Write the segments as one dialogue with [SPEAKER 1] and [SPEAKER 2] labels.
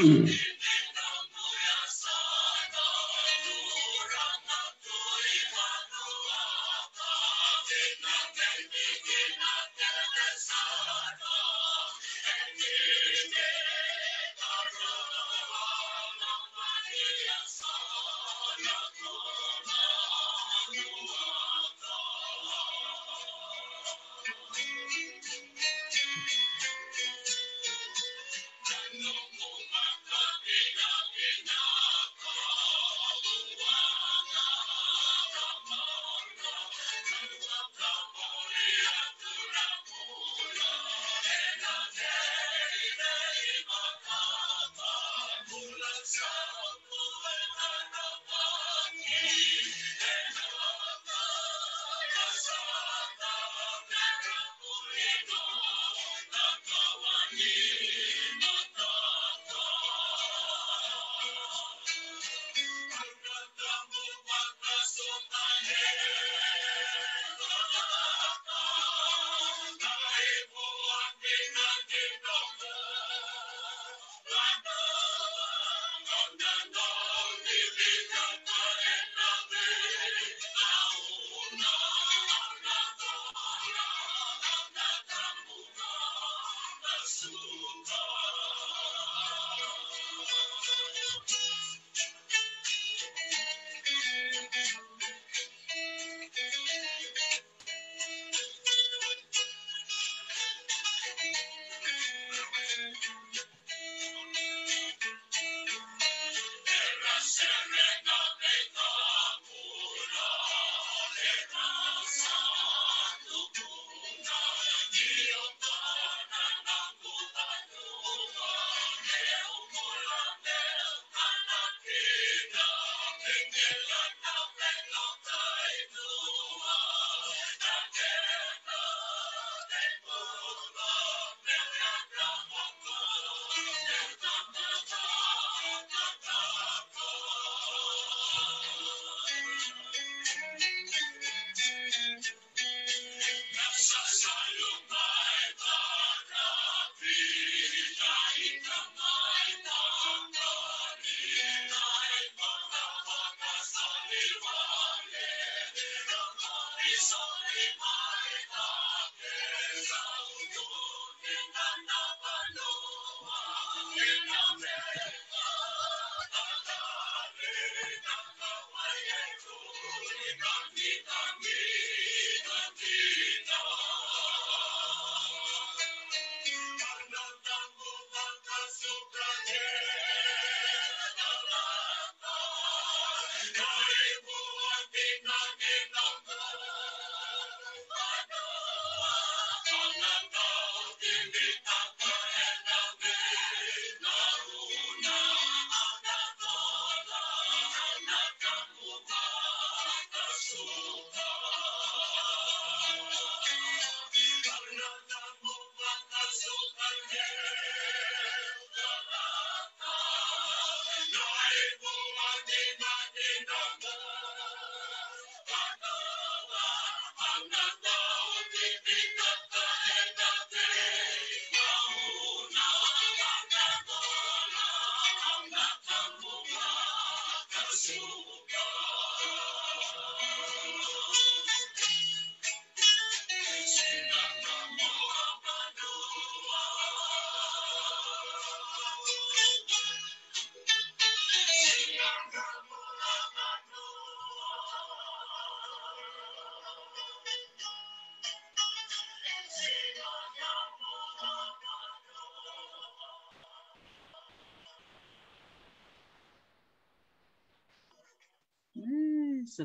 [SPEAKER 1] Mm-hmm.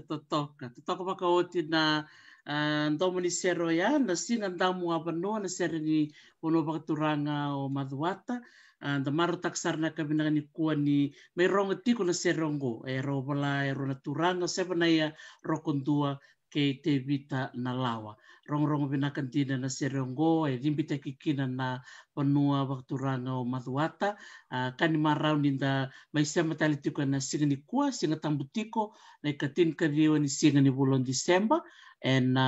[SPEAKER 1] totoka. Totoka maka o tina uh, ndomo ni sero ya, na singa ndamu apa noa na sere ni ono wakaturanga o madhuata. Uh, da maro taksar na kabina ni kua ni mai ronga tiko na serongo. E ro wala e ro na turanga, sepa na ia rokondua ke te vita na lawa. Rongo-rongo bina kantina na serongo, e rimbita kikina na panua wakturanga o mathuata. Uh, kani marau ni da mai sema tali tiko na singa ni kua, singa tambutiko, na ikatin kariwa ni singa ni bulon Disemba. ena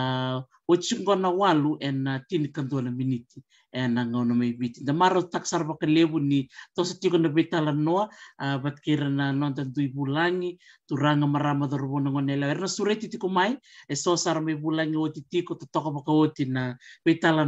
[SPEAKER 1] ocingona walu ena tini kanduana miniti ena ngauna mai biti da maro tak sarpa kelebu ni tosa tikona betala noa ah, bat kira na nonta dui bulangi turanga marama dorubona ngonela erna sureti tiko mai e so sarma bulangi otitiko totoko baka oti na betala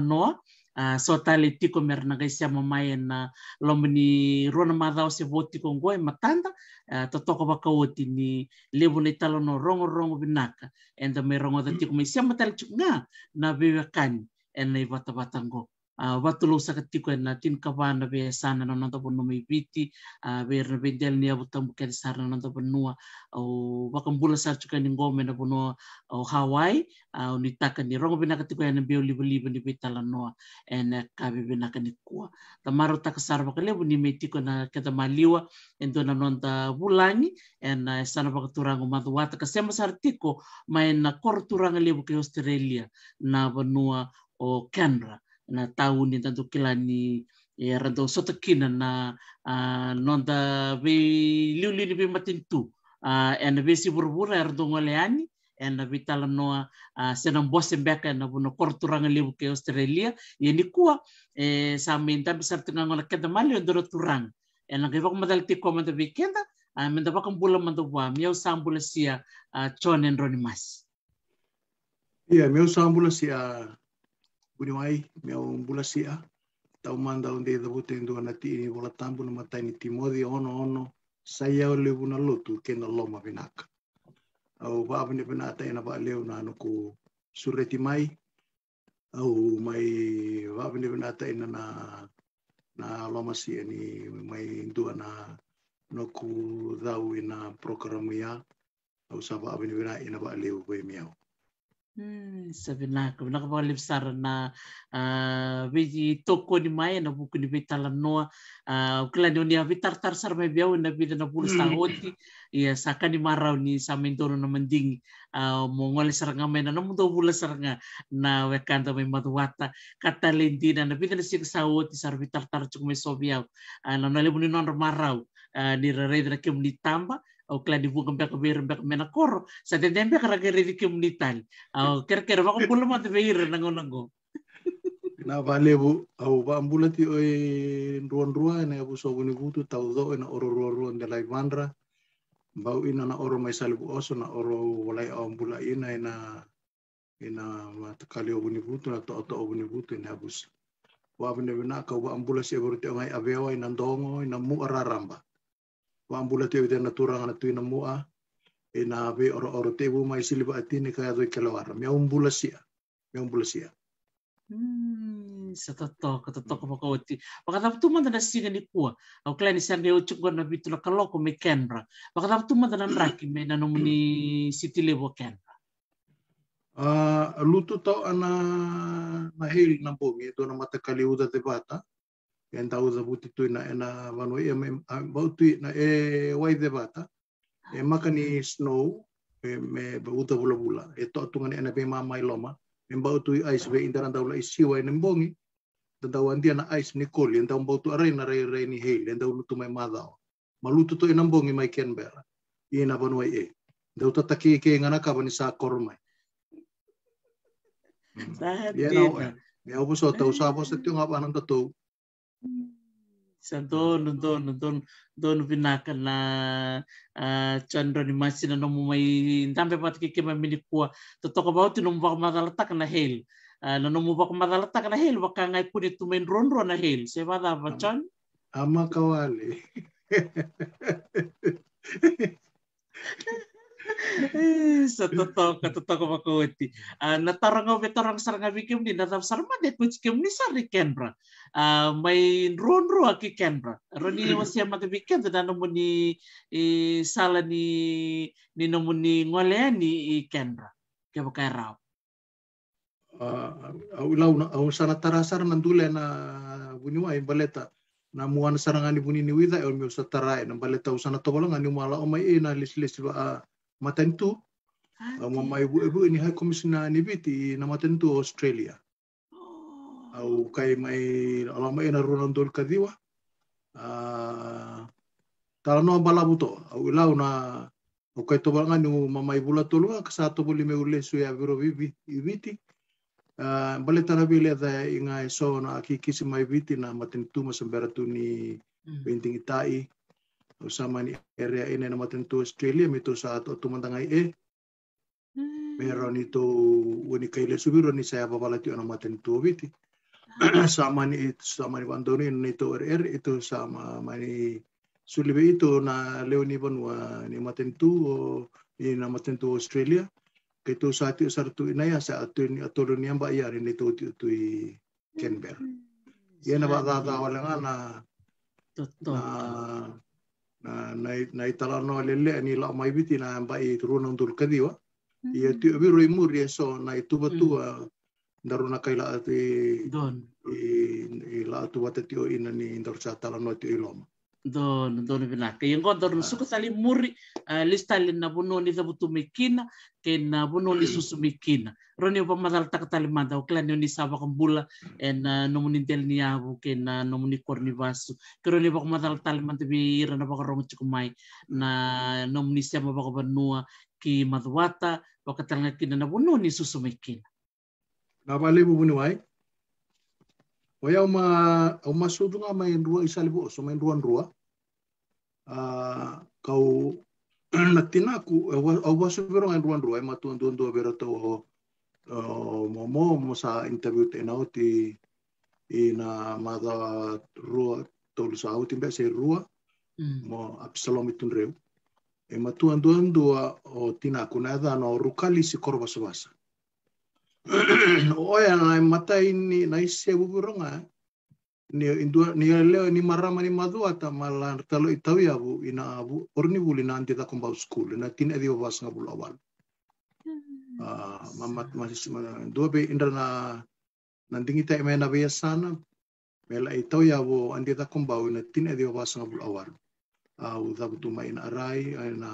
[SPEAKER 1] uh, so tali tiko mer na gaisia mamai na lomni rona madao se voti ko ngoe matanda uh, to toko ba ka oti ni lebu nei talo no rongo rongo binaka. And the me rongo da tiko mai sia matali chunga na bebe kani en nei bata bata ngo. uh, watu lo sa katiko na tin kawana be sana na nanda bono mai viti uh, be na be del ni abu tambu kedi sana na nanda bono o wakambula sa chuka ni ngome na o Hawaii uh, ni taka ni rongo bina katiko ya na be liba liba ni betala noa en ka be bina ka ni kua. Ta maro taka sara baka lebu ni me tiko na keda maliwa. En do na nanda bulangi en uh, sana tiko na kor turanga lebu ke Australia. Na banua o Canberra na tau ni tanto kila ni e rado sota kina na uh, nonda ve liu liu be matintu uh, e na ve si burbura e rado ngole ani e na ve tala noa uh, senang bose mbeka na buno korturanga liu ke Australia. Ye ni kua e sa menta besar tengah ngola keda mali o doro turang e na ke madal ti ko manda vikenda a menda bakam bula manda wa miau sambula sia uh, chonen roni mas
[SPEAKER 2] Ia, yeah, meu sambula sia unuai mea o bulasia tau manda onde da bute ndu na ti ni bola tambu na matai ni timodi ono ono sai au le buna lotu ke na loma vinaka. Au va bene pena ta ina ba leu na no ku sureti mai au mai va bene pena ta ina na na loma sia ni mai ndu na no ku dau ina programu ya au sa va bene pena ina ba le ko miau
[SPEAKER 1] Hmm, sabi na ko na ko libsar na uh, vi toko ni mai na buku ni vitala noa. Uh, kala ni ni vitar tar sar mai biau na vida na bulu sa hoti ia saka ni marau ni sa mentono na mending uh, mo ngole saranga mai na mo do bula saranga na wekanta mai maduata kata lentina na vida na sik sa hoti sar vitar tar chuk mai so na na lebu ni non marau ni rere na kem ni tamba o kla di buka mbeka beir mbeka mena koro sa te tempe kara kere di komunital au kere kere bako pula ma te beir nango nango
[SPEAKER 2] na vale bu? Au ba ambulati o ruan ruan na bu so buni butu tau do na oro ruan ruan de lai vandra bau ina na oro mai salibu oso na oro walai ambula ina ina ina mata kali o buni butu na to to o buni butu ina bus wa bune bina ka wa ambula te ngai abewa ina ndongo ina mu araramba wa ambula te ute na turanga na tuina mua e na ve oro oro te bu mai siliba atini ka do kelawara me ambula sia me ambula sia
[SPEAKER 1] Hmm, sa toto, ka toto ka makauti. Baka dapat tuman na singa ni kuwa. Au kala ni sange o chukwa na bitu na kaloko me Canberra. Baka dapat tuman na raki me na nomu ni city level Canberra.
[SPEAKER 2] Uh, tau ana na hil na bongi do na matakali uda te bata. Yan tau da buti tu na ena vanu e me bautu na e wai de bata. E makani snow e me uda bula bula. E to ena be mama loma. E bautu i ice be indaran daula i siwa e bongi. Tadau andia na ice ni koli. Yan tau bautu arai na rei rei ni hil. Yan tau lutu mai madao. Ma lutu to ena bongi mai Canberra. I na vanu e. Dau tataki ke ngana ka bani sa kormai.
[SPEAKER 1] Sahat
[SPEAKER 2] Ya na ya so tau sa po sa tiyo nga pa nang tatu.
[SPEAKER 1] Sa dono, dono, dono, dono pinaka na chandra ni masi na nomu mai ndampe pat kike mai mini kuwa. Totoko bau tu nomu baka madalatak na hel. Na nomu baka madalatak na hel, baka ngai kuni tu main ronro na hel. Se chan?
[SPEAKER 2] Ama.
[SPEAKER 1] sa totoo ka totoo ka makauti. Uh, natarang nga vetarang sarang bikim ni natam sarma det mo chikim ni sari Canberra. Uh, may ron ro aki Canberra. Roni wasya mata bikim da namo ni i, sala ni ni namo ni ngole ni i Canberra. Kaya ba kaya raw?
[SPEAKER 2] Uh, au lau na au sana tarasar nandule na buniwa i baleta na muan saranga ni bunini wida e mi usa tarai na baleta usana tobolanga ni mala o mai e na lis lis ba matentu. Au mama ibu ibu ini hai komisina ni biti na matentu Australia. Au kai mai ala mai na runa ndol kadiwa. Uh, tala no bala buto. Au lau na o kai to banga nu mamai bula tolu ka sa to buli me ule su ya viro vivi viti uh, bale tana bile da inga e so na ki kisi mai viti na maten tu ma sambera tu ni benting mm. itai o sama ni area ine na maten tu Australia to sa to tumantangai e. Pero mm. ni to woni kai le subiro ni saya babala ti ona maten tu viti. Ah. sama ni sama ni bandoni ni to er, er itu sama mani sulibe ito na leo ni banua ni matentu o ni na matentu Australia. Ke to sa ati sartu inaya sa atu ni atolo ni amba ya ni to tu tu Canberra. Ye na ba wala na na na na na itala no lele ni la mai biti na amba i turuna undul kadiwa ia tu biru imur ye so na itu batu daru na kaila ati don. i la tu wata tio ina ni ndor sa tala no tio iloma
[SPEAKER 1] don don bina ke. Yang ko don suku tali muri uh, lista li na buno ni zabutu mikina ke na buno ni susu mikina roni pa madal tak tali manda o klan ni saba kambula en uh, no muni tel ni abu ke na no muni korni vasu ke roni pa madal tali bi rana pa rong mai na no muni sia pa ko banua ki madwata pa katanga kina na buno ni susu mikina
[SPEAKER 2] na bale bu bunuai Waya uma uma sudu nga mai dua isali bo so mai dua dua. Ah kau natina ku au wasu bero ngai dua dua ma tuan tuan dua bero to mo mo mo sa interview te na uti ina mada rua tolu sa be se rua mo Absalom itun reu. E ma tuan tuan dua o tina ku na da no rukali si korba sabasa. oya na matai ni na ise buburunga ni indua ni leo ni marama ni madua ta malan talo itawi abu ina abu orni buli na anti ta kumbau school na tin edio was nga bulu awal hmm. ah mamat masih dua be indra na nandingi ta emena be sana mela itawi abu anti ta kumbau na tin edio was nga bulu awal au da butu mai na na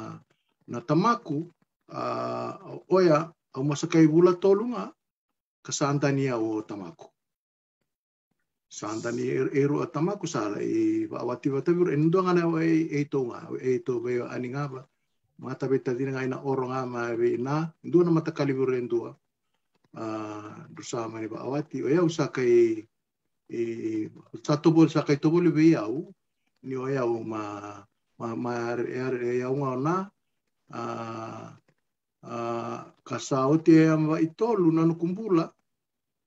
[SPEAKER 2] na tamaku oya au masakai bula tolunga kasantania o tamaku. Santani eru a tamaku sala i wawati watabiru e ndo ngana e to nga e to be ani nga ba mata beta dina nga ina oro nga ma be na. Ndo na mata kaliburu e ndua uh, bersama ni awati o yau sakai e satu bol sakai to bol be yau ni o yau ma ma ma e yau nga na uh, uh, kasau te ama i tolu na nukumbula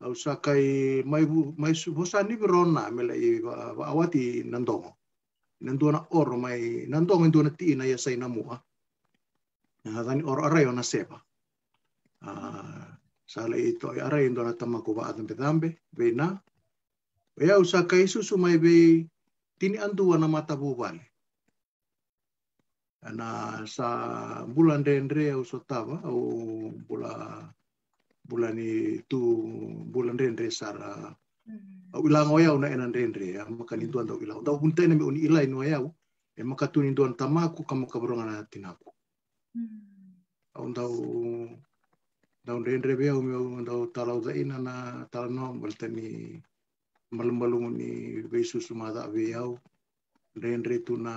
[SPEAKER 2] au sakai mai mai hosa ni verona mele i awati nandongo. Nandona oro mai nandongo ndona ti na ya sai na na ona sepa. Uh, sale i to arai ndona tamako ba adambe dambe vena e au sakai susu mai be tini andua na mata bubale na sa bulan rendre au sotava au bula bulan itu bulan rendre sara. Mm. au ilang oyau na enan rendre ya maka ni tuan tau ilang tau huntai na me uni ilai no oyau e tu ni tamaku kamu kabronga na tinaku. mm. Au dau dau rendre be au me dau talau da ina na talano baltani malum-malum ni besu sumada be au. Rendre tu na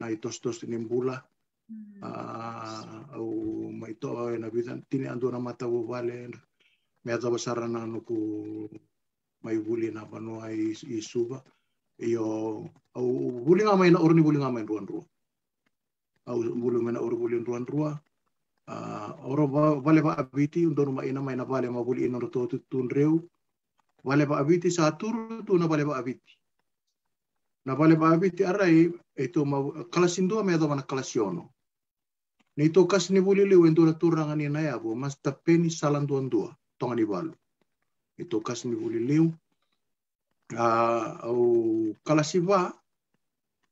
[SPEAKER 2] na i tos ni bula mm. uh, au mai to e na vida tini andu na mata wo vale me ata basara na no ku mai buli na pano i, i suba io au buli nga mai na orni buli nga mai ruan ruan au buli mai na or buli ruan ruan uh, oro vale ba abiti undo ma ina mai na vale ma buli ino to tun reu vale ba abiti sa turu tu na vale ba abiti na vale ba abiti arai e tō mau, kalasindua mea tō mana kalasiono. Nei tō kasi ni wuli liu en tōna tūranga ni nai abu, mas ta peni salanduan dua, tonga ni walu. E tō kasi ni wuli liu. Au kalasi wā,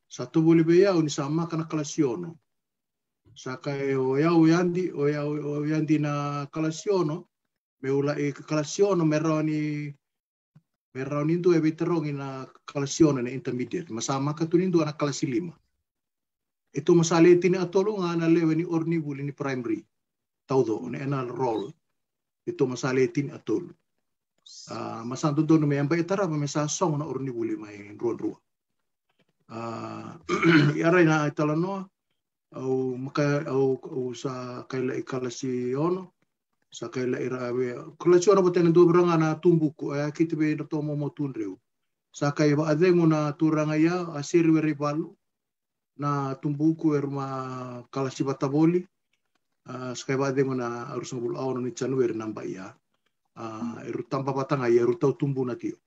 [SPEAKER 2] sa tō wuli be iau ni sa maka na kalasiono. Sa kai o iau yandi, o iau o yandi na kalasiono, me ula e kalasiono me rao ni me rau nindu e veterongi na kalasiona na intermediate. Masama ka tu nindu ana kalasi lima. Ito masali tini atolo nga na lewe ni orni buli ni primary. Taudo, na enal role. Ito masali tini atolo. Uh, masanto dono me amba itara me sa song na orni buli mai ruan rua. Uh, iarai na itala noa, au maka au, au sa kaila i kalasi ono sa kaila i rawe kalasi ono patena do branga na tumbuku e ki te be na tomo mo tunreu sa kai ba adengu na turanga ia a siri weri balu na tumbuku er ma kalasi bataboli uh, sa kai ba adengu na arus ngul au ni chanu er namba ia. Uh, eru tampa patanga ia eru tau tumbu na tio.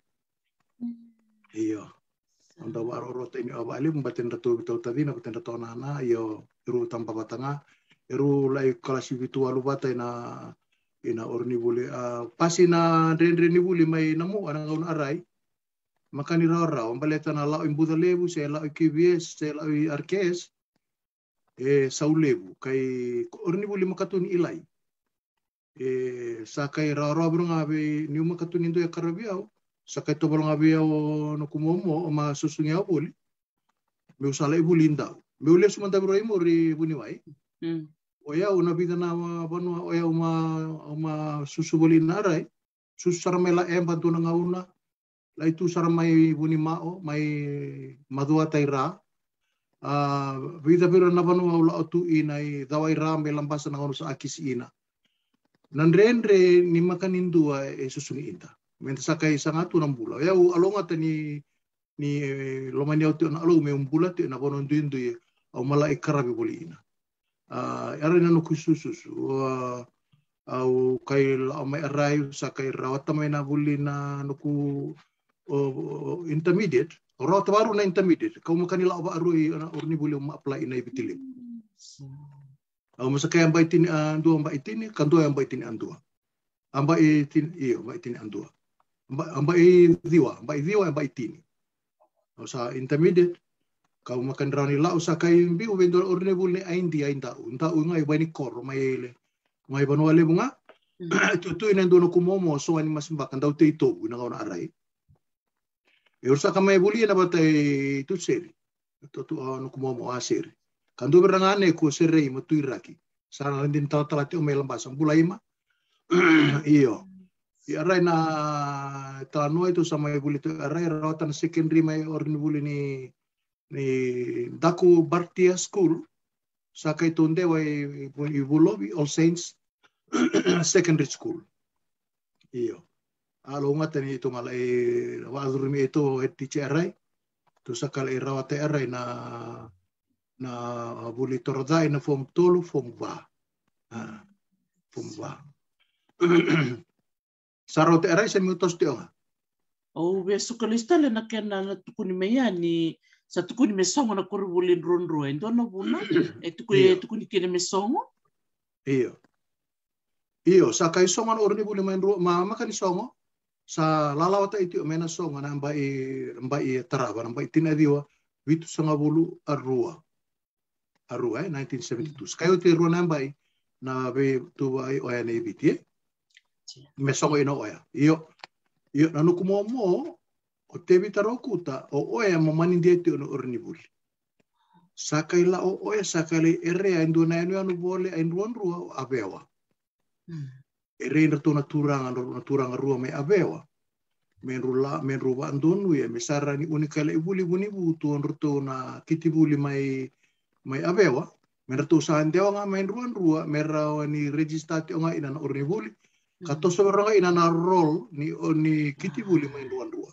[SPEAKER 2] Iya Onda wa ro te ni awa ale mbaten ratu bitau tadi na baten ratu nana iyo eru tampa batanga eru lai kalasi vitu alu bata ina ina orni bule uh, pasi na rendre ni bule mai namu ana ngaun arai. Makani ra ra on baleta na la imbuda lebu se la KBS se la arkes e sau lebu. Kai orni bule makatuni ilai. E sa kai ra ra brunga be ni makatuni ndo ya karabiao sa kai to brunga be o no kumomo o ma susungi au bule me usala ibu lindau me ule sumanta bro imo ri buni wai.
[SPEAKER 1] Mm.
[SPEAKER 2] o ia una vida na banu o ia uma uma susu boli narai. Susu saramela e bantu na ngauna lai tu saramai buni mao mai madua tai ra. A vida pira na banu au la tu inai dawai ra me lambasa na ngauna sa akis ina. Nan rendre ni makan indua e susu ni inta. Men sakai sanga tu nam bula ya alonga tani ni lomani au tu na alo me umbula tu na bono ndu ye au mala e karabi ina uh, era na no kusususu uh, au kai la mai arai sa kai rawata mai na buli na no ku uh, intermediate. rawata baru na intermediate kau makani la ba arui urni buli ma apply ina ibitili au masa kai ambai tini andu ambai tini kandu ambai tini andua ambai tini iyo ambai tini andua ambai diwa ambai diwa ambai tini au sa intermediate kau makan rani lau sa kai bi u vendor orne bul ne ain di ain tau. Nta u ngai bani kor mai ele. Mai banu ale bunga? Tu tu ina dono kumomo so ani mas mbak ndau te to na kauna arai. E ursa kama e buli na batai tu seri. To tu no kumomo a seri. Kandu berangane ko serei mo tu iraki sarana lindin tau tala te o melam basang bulai ma iyo. I arai na tala no itu sama e buli tu arai rawatan secondary mai orne buli ni daku Bartia School sa kay tunde way ibulobi All Saints Secondary School. Iyo. Alo nga tani ito mala e wadurmi ito et teacher aray. To sa kala irawate aray na na buli torodai na form tolu form. Ah, form ba. Sarote aray sa miutos ti nga.
[SPEAKER 1] O be sukalista le na kena na tukuni meia ni sa tukuni me songo na kuru bulin ronro e ndono buna e tukuni
[SPEAKER 2] Iya.
[SPEAKER 1] e tukuni kene me songo
[SPEAKER 2] Iyo. Iyo, sa kay songo na orni buli main ru ma makan songo sa lalawata iti o mena songo na mbai mbai taraba na mbai tinadiwa vitu sanga bulu arua. Arua eh 1972. Kayo ti rua na mbai na be tu ai oya ne biti eh. Me songo ino oya. Iyo. Iyo na nukumo mo o te vitaro kuta o oya mo manin dia ti ono orni buli. Sakai la o oya sakai ere ai nduna enu anu bole ai ruan rua abewa. e rein rato na turanga na turanga rua me abewa men rula men ruwa andonu ye me sara ni unika le ibuli buni butu on rato na kiti buli mai mai abewa men rato sa andewa nga men ruan rua me rawa ni registrati nga ina na orni buli. Kato so nga ina na roll ni o ni kiti buli mai ruan rua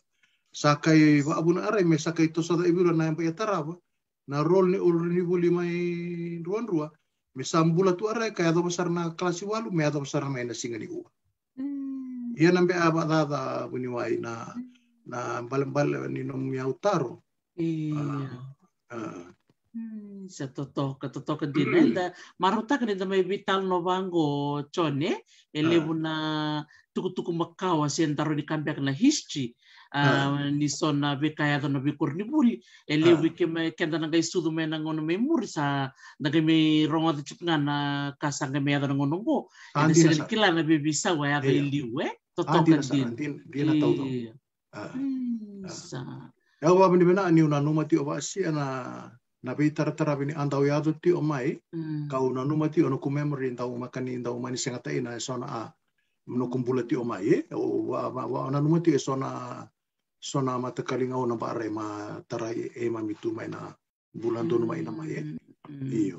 [SPEAKER 2] sakai ba abuna arai me sakai to sa ibura na ya taraba na roll ni orni buli mai ruan rua me sambula tu arai kaya do besar na klasi walu me ado besar na mai na singa ni ua ia nambe aba dada buni wai na na bal bal ni nom ya utaro
[SPEAKER 1] Iya.
[SPEAKER 2] Ah,
[SPEAKER 1] Hmm, sa toto ka toto ka din da maruta ka da may vital no bango chone elevo na tuku-tuku makawa sentaro di kambiak na history ah ni sona be kaya da no be kurni buli elevo ke me kenda na gai sudu me na ngono me muri sa na gai me rongo da chupnga na kasanga me ada ngono go
[SPEAKER 2] ah,
[SPEAKER 1] ene
[SPEAKER 2] di na
[SPEAKER 1] sila
[SPEAKER 2] sa
[SPEAKER 1] kila na be bisa wa ya
[SPEAKER 2] Iya.
[SPEAKER 1] liu eh toto
[SPEAKER 2] ah, di
[SPEAKER 1] ka
[SPEAKER 2] na sa
[SPEAKER 1] din
[SPEAKER 2] di di na tau tau
[SPEAKER 1] Iya.
[SPEAKER 2] Ah.
[SPEAKER 1] Hmm,
[SPEAKER 2] Ah.
[SPEAKER 1] sa
[SPEAKER 2] ya wa bini bina ni una numa ti oba si na na be tara tara bini andau ya ti o mai
[SPEAKER 1] Hmm.
[SPEAKER 2] kau na numa ti ono ku memory ndau makani ndau mani senga ta ina sona a no kumbula ti o mai eh o wa wa wa na numa ti e sona sona mata kalinga ona ba re ma tara e ma mitu mai na bulan do numa ina mai eh
[SPEAKER 1] Hmm.
[SPEAKER 2] iyo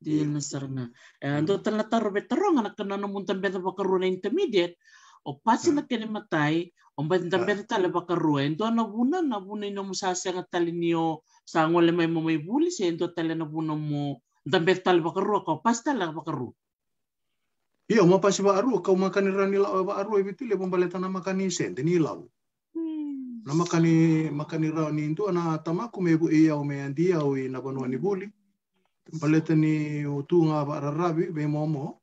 [SPEAKER 1] Di nasarna. Eh, ando tala taro betarong anak kana namun tambe ta bakaru na intermediate. O pasi na kene matai, o ba tambe ta tala bakaru. Endo na buna na buna ino mo sasya nga tali niyo sa ngole may mo may buli sa endo tala na buna mo tambe ta tala bakaru ko pas tala bakaru.
[SPEAKER 2] Iya, mo pasi ba aru, kau makan rani lau ba aru ibiti le pembaleta na makan ni sente ni lau. Na makan ni makan ni rani itu ana tamaku me bu iya o me andia o na banua ni buli. Paleta ni o tu nga ba rarabi be momo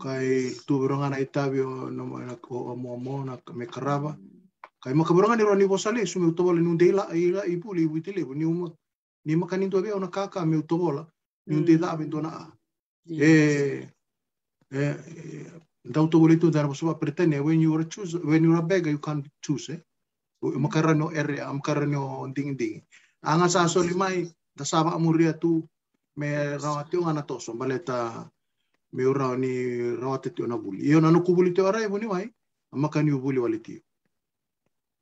[SPEAKER 2] kai tu beronga na itabi o no na ko momo na me karaba. Kai maka beronga ni rani bosale su me utobola ni undela ila ipu li witile ni uma ni makan itu be ona kaka me utobola ni undela be dona. Eh eh Então tu boleh tu dalam sebab pretend when you are choose when you are beggar you can't choose eh. Makarano area makarano ding ding. Anga sa so limai da sama amuria tu me rawati nga na toso baleta me ura ni rawati tu na buli iyo na no kubuli te arai buni mai? Amaka ni buli waliti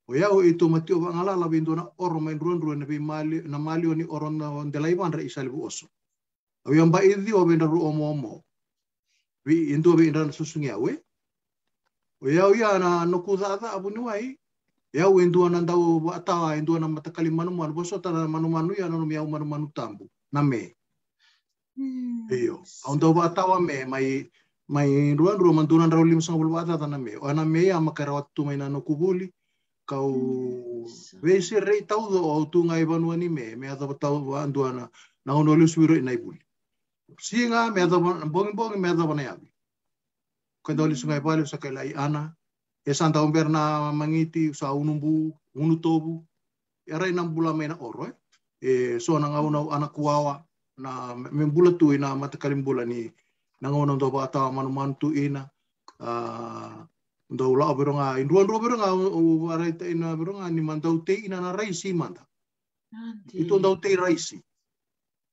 [SPEAKER 2] o ya o ito mati o ngala la bindo na oro mai ruan ruan na mali na mali ni oron na on de laivan ra isali bu oso o yang ba idi o benda ru omo omo bi indo bi indan susungi awe o ya o ya na no kuzada abuni mai ya o indo na ndau atawa indo na matakali manu manu boso ta manu manu ya no mi au manu manu tambu na me Iyo. Ang daw ba tawa me may may ruan ruan mandunan raw lim sang bulwata na me. O na me ya makarawat tu may nano kubuli. Kau wesi rei tau do o tu ngai banua ni me me ata tau wa anduana na ono lu suiro ina ibuli. Singa me ata bongi bongi me ata bana yabi. Kau doli sungai bali sa kai lai ana. E santa umber na mangiti sa unumbu unutobu. Era inam bula me na oro eh. E so na ngau anak kuawa na membula tu ina mata kalim bula ni nangono do ba ta manu mantu ina uh, do la beronga induan ro beronga o arai ta ina beronga ni mantau te ina na raisi manta itu ndau te raisi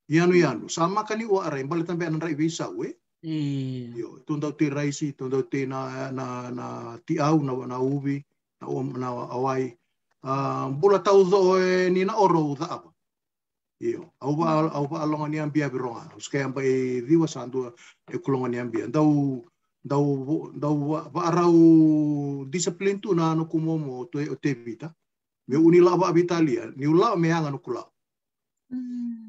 [SPEAKER 2] yanu yanu sama kani o arai balik tambe an rai visa we yo itu ndau te raisi itu ndau te na na na ti au na na ubi na na awai uh, bula tau do ni na oro da apa Iyo, au ba au ba alonga ni ambia bironga. Uske amba e diwa sandu e kulonga ni ambia. Dau dau dau ba arau disiplin tu na no kumomo to e te vita. Me unila ba vitalia, ni ula me anga no kula.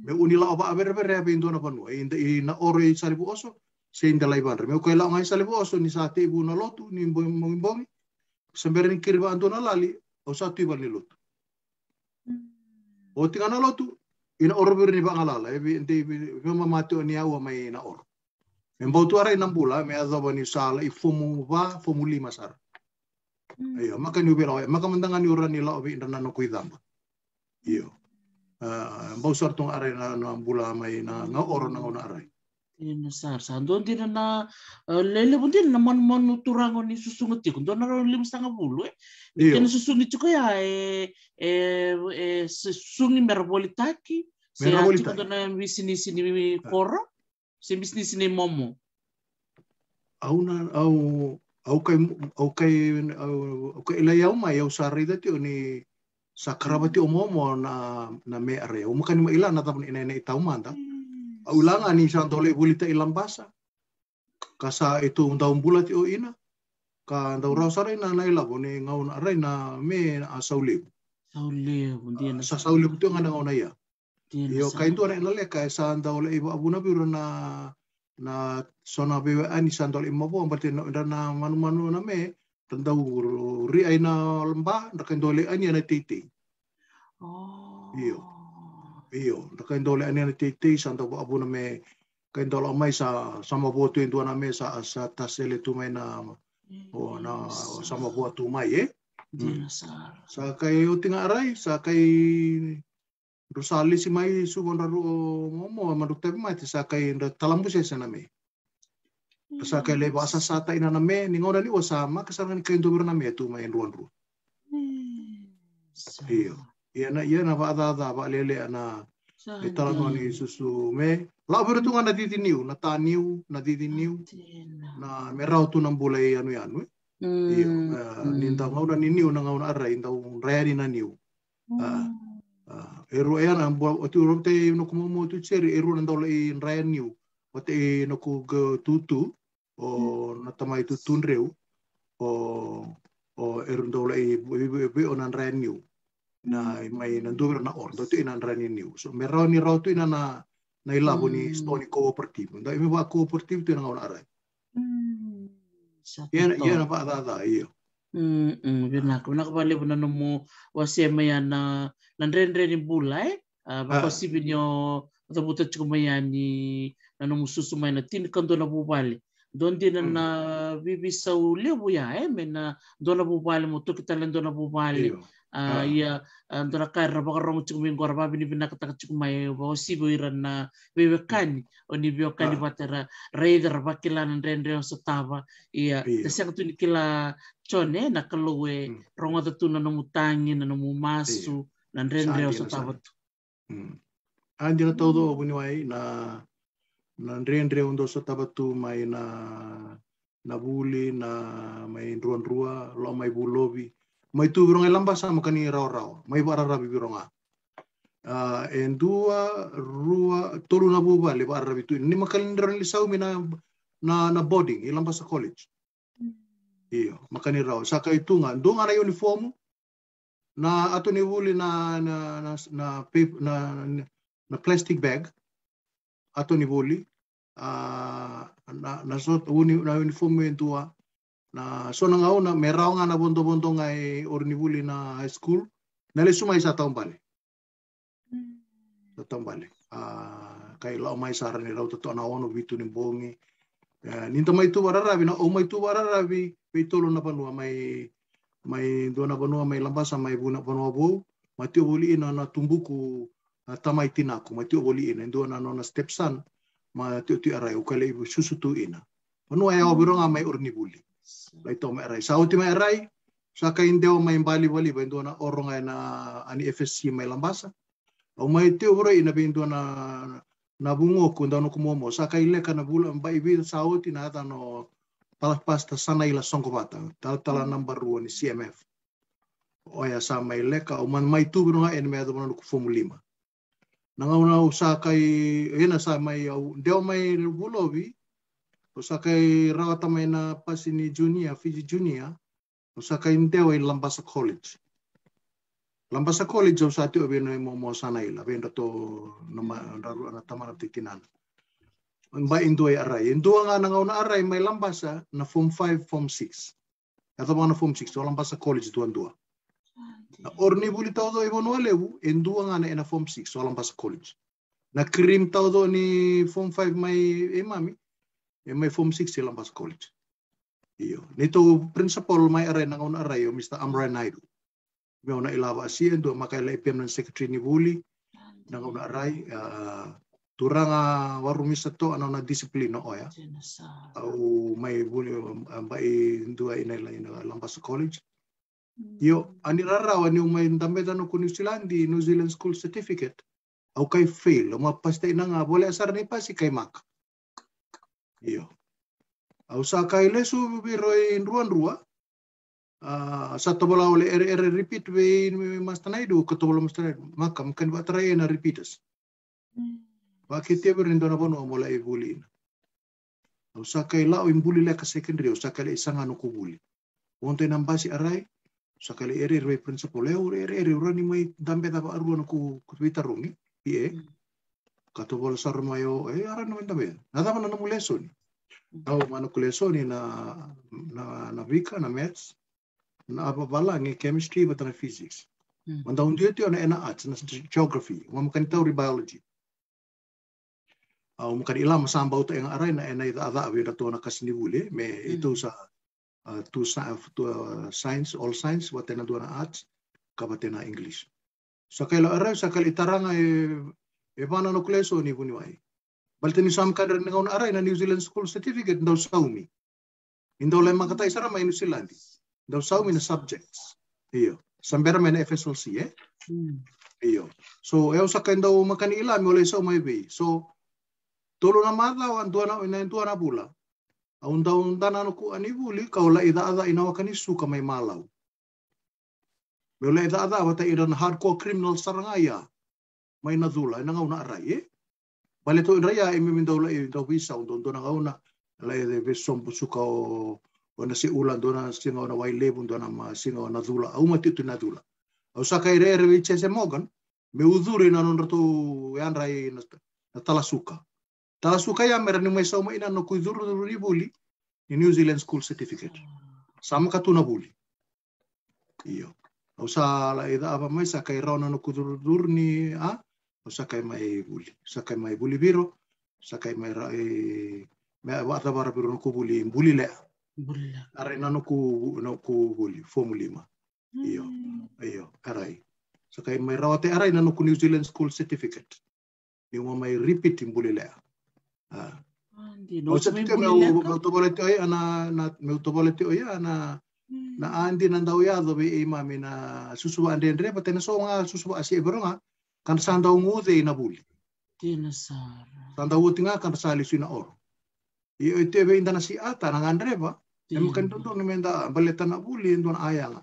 [SPEAKER 2] Me unila ba ber ber be indo na panu. E na ore salibu oso se inda lai bandre. Me ko la ngai salibu oso ni sa te bu na lotu ni mbongi mbongi. Sembere ni kirba ando na lali o sa tu ba ni lotu. O tinga na lotu ina oro bir ni bangalala e ente vema mate o ni awa mai na oro men bau tuara ina bula me aza bani sala i fomu va fomu lima sar. Ayo maka ni ubira maka mandangan ni urani la obi ina no kuidamba iyo. Bau sartung are na na bula mai na na oro na ona are
[SPEAKER 1] Ina sar sa. Don din na lele bun din na man man turango ni susungot ti kundo na lim sanga bulu eh. Kena susungi chuko ya e e e susungi merabolitaki se ati kundo na bisini sini koro se sini momo.
[SPEAKER 2] Au na au au kai au kai au kai la yau mai au ni momo na na me are o makani ma ilana tapon ina ina itau manta ulanga ni sa tole bulita ilang basa kasa itu undang bulat o ina. Ka ndau rau sare na na ila bone ngau na rai na me na saulib
[SPEAKER 1] saulib dia na
[SPEAKER 2] sa saulib tu ngana ngau na ya. Yo ka itu na le ka sa ndau le ibu abu na biru na na sona bewe ani sa ndau imma bo berarti na na manu manu na me tandau ri ai na lemba na kan dole ani na titi.
[SPEAKER 1] Oh.
[SPEAKER 2] Iyo iyo na kain dole ani na titi sa ndau abu na me kain dole mai sa sama bo tu indua na me sa sa tasele tu mai na o na sama bo tu mai eh? Sa. Kai o tinga arai sa kai Rosali si mai su bon ru momo ma rute mai sa kai nda talambu se sana me. Sa kai le basa sata ina na me ni ngona ni o sama kasarang kai ndo na me tu mai ruan ru iyo iya na iya na ba da da ba lele ana e tala no ni susu me la beru tu na titi niu na ta niu na titi niu na me rau tu nam bule anu anu ni ngau na ni niu na ngau na arai nda rea na niu e ro e ana o tu ro te no como mo tu cheri e ro na ndola i rea niu o i no ku tutu o na tamai tu tunreu o o erundo la i be o nan renew na mai na dubra na or tu ina renew so me rau ni rau tu ina na na ilabo ni stoni cooperative. Da imi wa cooperative tu na ngona arai ia ia na pa da da ia
[SPEAKER 1] Mm, mm, bina ko na. Kabali na no mo wasi maya na nan ren ren bula eh ba ko si binyo to buta chiko maya ni na no mususu mai na tin kanto na bubali. Don din na bibi sa ule buya eh mena dona bubali mo to kita len dona bubali ia ndora kai ra bakar mo chiko mingo ra bini bina kata chiko mai ba si bo iran na bebe kani oni bio kani batera raider bakila nan ren ren setava ia tesang tu kila chone na kaloe mm. rongo ta tuna no mutangi na no mumasu na rendre o sa tabatu
[SPEAKER 2] mm. andi na todo o buni wai na na rendre undo sa tabatu mai na na buli na mai ruan rua lo mai bulobi mai tu bironga lamba sa makani rao rao mai bara rabi bironga uh, en dua rua tolu na buba le bara rabi tu ni makalin ran li sau mina na na boarding ilamba sa college. Iyo, makani raw. Saka itunga, doon nga na uniform na ato ni wuli na na na na, paper, na, na, na plastic bag ato ni wuli. Uh, na na so uni na uniform yung tua na so na nga una meraw nga na bondo bondo nga e or ni wuli na high school nali sumay sa taong bali. Sa taong bali. Uh, kay lao may sara ni raw totoo na ono bitu ni bongi. Uh, ninta may tu wararabi na o may tu wararabi pe tolo na panua mai mai dona panua mai lambasa mai buna panua bo mai tio boli ina na tumbuku na tamai tinaku mai tio boli ina ndo na nona stepson ma tio tio arai ukale ibu susu tu ina panua ya obironga mai urni buli lai to mai arai sauti mai arai saka indeo mai bali bali ba ndo na oronga na ani FSC mai lambasa? O mai tio bro ina be ndo na na bungo ko ndo no kumomo saka ile kana bula mbai bi sauti na ta no palapasta sana ila songkobata tal tala mm. number rua ni CMF oya sa mai leka o man mai tu nga en me adona ku fomu lima. Nanga una usa kai ena sa mai au deo mai bulovi o sa kai rawata mai na pasini junior Fiji junior o sa kai deo i Lambasa College Lambasa College o sa ti o beno mo mo sana ila bendo to na na tamana titinana ba indo ay aray. Indo nga nang una aray may lambasa na form 5, form 6. Ito mga na form 6, so lambasa college tuan dua. Na orni buli tao do ibon walewu, indo nga na ina form 6, so lambasa college. Na cream tao do ni form 5 may eh mami, eh, may form 6 si lambasa college. Iyo. Nito principal may aray nang una aray, Mr. Amran Naidu. May una ilawa siya, do makaila ipem ng secretary ni Buli, nang una aray, uh, turanga warumisa to ano na disiplino o ya au mai buli bai dua ina la ina lampas college yo ani rara ani mai ndambe dano ku New Zealand di New Zealand School Certificate au kai fail o mapasta ina nga boleh asar ni pasi kai mak yo au sa kai lesu biro in ruan rua Uh, sa tobola ole ere ere repeat be mastanai do ko tobola mastanai maka mkan ba try na repeaters. Wa ke te bere ndona bono mo la e. Au saka i lao imbuli leka secondary, au saka le isanga ku buli. Wonte na mbasi arai, saka le ere rei principal, eo ere ere urani mai dambe daba arua no ku vita rungi, i e. Kato bola saru mai o, e ara no dambe. Nada mana no muleso ni. Au mana ku leso ni na, na, na vika, na maths, na apa bala nge chemistry, bata na physics. Manda un dia tio na ena arts, na geography, wa makan tau biology. Au mukari ila masamba uta yang arai na ena ida ada awi dato na kasini wule me mm. itu sa uh, tu sa tu uh, science all science wa tena dua na arts ka tena english. So kaila arai sa kali taranga e e vana no kleso ni buni wai balte ni sam kadar ni ngaun arai na new zealand school certificate ndau saumi indo le makata isara mai new zealand. Ndau saumi na subjects. Iyo. Sambera men FSLC eh. Mm. iyo. So eu sa kendo makani ila mi ole so mai be so tolo na mata o antuana ina antuana pula aun taun tana ku ani buli kaula ida ada ina wakani suka mai malau Mele ida ada wata iran hardcore criminal sarangaya mai na zula ina ngauna arai eh Bale to raya e mi ndau la e visa ndo ndo na gauna la e de besom suka o ona se ula ndo na singa ona wai lebu ndo na ma singa ona dula au ma titu na dula. Au saka i re re se mogan me uduri na non rato e andrai na, na talasuka. Talasuka ya mera ni mai sa ma ina no kuiduru ni buli ni New Zealand School Certificate. Sama katuna buli. Iyo. Au sa la ida apa mai sa kai rona no kuiduru ni a o sakai mai buli sakai mai buli biro sakai mai ra e me wa ta bara biro no ku buli buli le.
[SPEAKER 1] Buli le.
[SPEAKER 2] Are na no ku no ku buli formula iyo
[SPEAKER 1] Hmm.
[SPEAKER 2] iyo arai sakai mai ra te arai na no ku New Zealand School Certificate. Ni mo mai repeat in buli le. Ah
[SPEAKER 1] Andi, no
[SPEAKER 2] o sa
[SPEAKER 1] sa may
[SPEAKER 2] tike me
[SPEAKER 1] buli le
[SPEAKER 2] o
[SPEAKER 1] ka?
[SPEAKER 2] me to bolete oi ana na me to bolete oi ana
[SPEAKER 1] Hmm.
[SPEAKER 2] na andi na ndau ya do be e mami na susu ande andre pa tena so nga susu asi e beronga kan sa ndau ngude na buli.
[SPEAKER 1] Tina sara.
[SPEAKER 2] tanda uti nga kan sali sina oro i o te veinda na si ata na ngandreva e mo kan tonto ni menda baleta na buli ndo na ayanga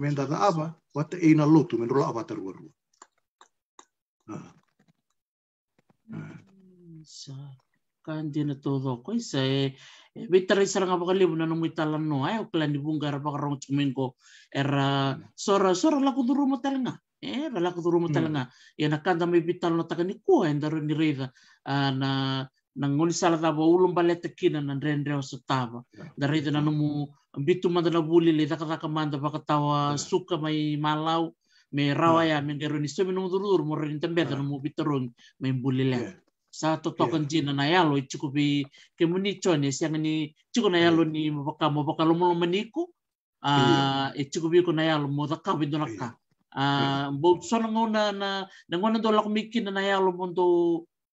[SPEAKER 2] menda da aba wata e na lotu men rola aba taru ru
[SPEAKER 1] Sa kan dia na todo ko isa e e bitara isa nga bakalibu na nung italan no ay ukla ni bungar pa karong era sora sora la kuduru mo talanga eh la kuduru mo
[SPEAKER 2] Hmm.
[SPEAKER 1] talanga ya nakanda may bital no takani ko en daro ni reda ah, na nanguli sala taba ulum baleta kina nan rendre o sa taba
[SPEAKER 2] Yeah.
[SPEAKER 1] dari na numu bitu manda na buli le manda
[SPEAKER 2] Yeah.
[SPEAKER 1] suka may malaw may rawa ya men garo ni so minung durur mo rin tambeta
[SPEAKER 2] Yeah.
[SPEAKER 1] numu biturun may buli le
[SPEAKER 2] Yeah.
[SPEAKER 1] sa totokan jina na yalo i chuku bi ke muni chone siang ni chuku na yalo ni mabaka mabaka lomo lomo niku ah e chuku bi ko na yalo mo daka bi donaka ah bo sono ngona na na ngona do lak mikin na yalo mo do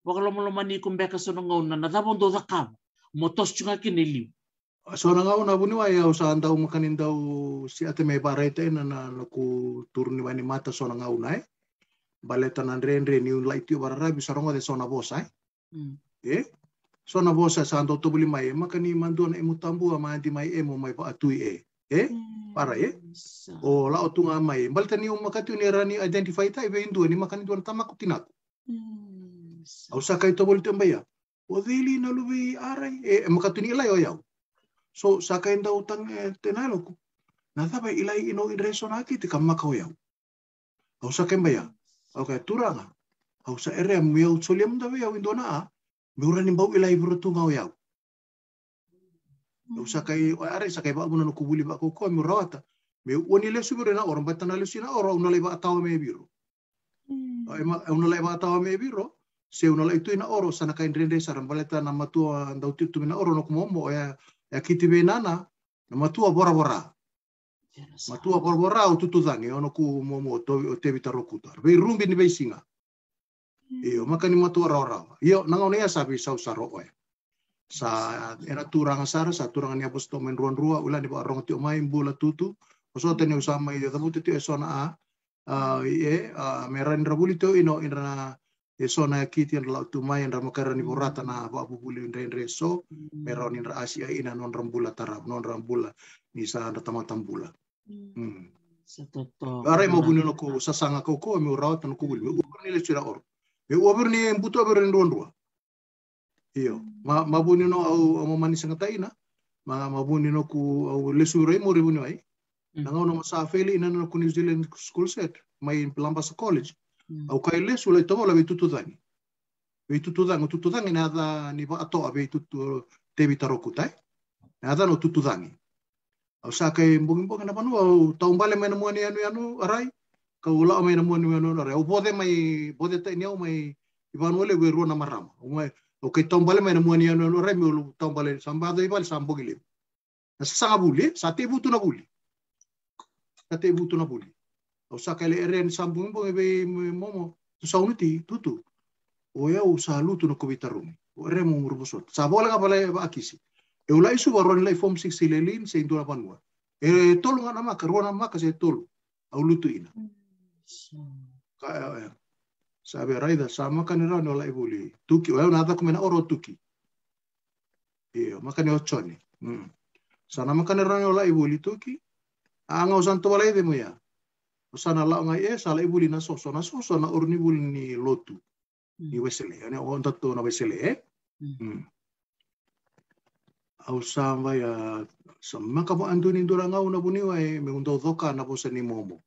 [SPEAKER 1] baka lomo lomo niku mbeka sono ngona na dabon do daka mo tos chunga kinili
[SPEAKER 2] so na nga una buni wa ya usa andau makanin daw si ate me barete na na no ku turni wani mata so na nga una e baleta na rendre ni un laiti barara bi de sona bosa
[SPEAKER 1] Hmm.
[SPEAKER 2] e sona bosa sa andau to buli mai e makani mandona e mutambu ama di mai e mo mai pa atui e e para
[SPEAKER 1] Sa-
[SPEAKER 2] o la o tunga mai balta ni um makati ni rani identify ta ibe indu ni makani tuan tamak tinaku au sakai to bol tembaya o dili na lubi arai. E makati ni ilai o yau. So sakai nda utang e tenalo ku. Na taba ilai ino in reso na ki te kamaka o yau. Au sakai mbaya au kai turanga au sa ere mu yau soliam da yau indona a me ura ni bau ilai bro tunga o yau au sakai are sakai ba buna no kubuli ba ko ko mi rawata me woni le subire na orang batana le sina ora una le ba tawa me biro.
[SPEAKER 1] Mm.
[SPEAKER 2] Ai ma una le ba tawa me biro se una le tu ina oro sana kai rende sara baleta na matua ndau titu na oro no kumomo ya ya kiti be nana na matua bora bora. Matua bora bora o tutu dange ono ku momo to o te vita rokuta be rumbi ni be singa iyo makani matua rawa rawa. iyo nanga ona ya sabi sau saro oe sa era turanga sara sa turanga ni aposto men ruan rua ula ni ba rong ti mai bula tutu oso te ni usama i tamu te e sona a e meran rabuli to ino ina e sona kiti en lau tu mai en ramakara ni borata na ba bu buli en re so meron in asia ina non rambula tarap non rambula ni sa na tamatambula hmm. Aray mo bunyo no ko sasanga ko ko mi rawat no ko buli. Uber ni le sira or. E uber ni buto uber ni ruan Iyo. Ma mabuni no au mo mani sanga taina. Ma mabuni no ku au le sura mo ri bunyo ai.
[SPEAKER 1] Mm.
[SPEAKER 2] Nanga no sa feli ina no ku New Zealand school set. Mai in Palambasa College.
[SPEAKER 1] Mm.
[SPEAKER 2] Au kai le sula tomo la bitu tudani. Bitu tudani tutu dangi na da ni ba ato abe tutu te bitaroku tai. Na da no tutu dangi. Au sa kai mbungin mbungin na panu au taung bale mena mo ni anu anu arai. ka ula mai na mo ni anu arai. Au bode mai bode ta ni au mai iban wale we ruana marama. Au mai o kai taung bale mai na mo ni anu anu arai mi ulu taung bale sambado ibal sambogi le. Na sa sanga buli, sa te butu na buli. Sa te butu na buli. Au sa kai le ere ni sambungin mbungin be momo. Tu sa unuti tutu. O eu sa lutu no kubitarumi. O ere mo murubusot. Sa bola nga pala akisi. E ula isu ba ron lai form 6 ilelin se indura panua. E tolu nga nama ka ruana maka se tolu. Au lutu ina. Eh, sabe raida sama kan ra no lai buli. Tuki o na ta kumena oro tuki. Iyo makani ochoni. Mm. Sana makani ra no lai buli tuki. Anga usan to balai de moya. Usana la ngai e sala ibuli na soso na soso na urni buli ni lotu. i wesele ane o tatu na wesele e
[SPEAKER 1] Mm.
[SPEAKER 2] au sa vai a sa maka mo andu ni ndura ngau na buni wai me undo doka na bosa ni momo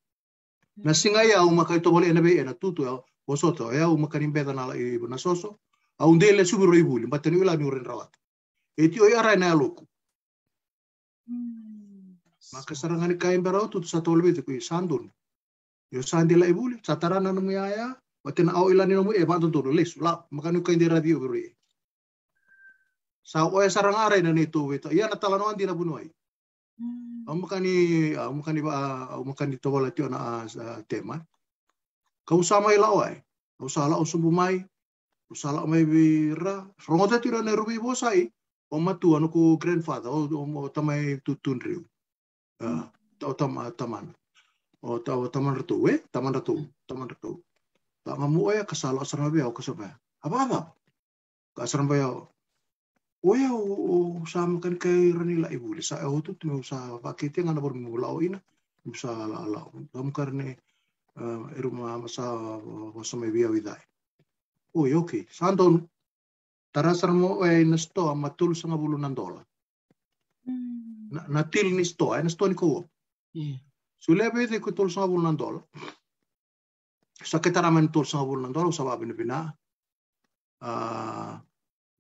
[SPEAKER 2] na singa ia au maka to bole na be na tutu au maka ni beda na la i na soso au ndele subiro i buli batani ula ni uren rawat e ti o ara na loku maka saranga ni kain berau tu sa tolbe te kui sandun yo sandila i buli sa tarana no ya ya batena au ilani no mu e ba to lesu la maka kain de radio beri sa o e sarang ara na ni tu weto ia na talano andi na bunuai au makani ba au makani to wala tio na tema kau sama ila oi au sala o sumbu mai o sala o mai vira rongo tira rubi bosai o matu anu ku grandfather o o tamai tutun riu. O tam taman o ta o taman ratu eh. Taman ratu taman ratu. Ta ngamu o sarang bia o ka sapa apa apa? Ka bia Oia o, o sa makan kai rani la ibu. Sa e hotu tu sa pakete ngana bor mu la ina. Sa la la dam karne eru ma sa sa me via vidai oi okay santon tarasar mo e na sto matul sa bulu nan dola na, na til ni sto e na sto ni ko sule be de ko tul sa bulu nan dola sa ketaraman tul sa bulu nan dola sa ba bina bina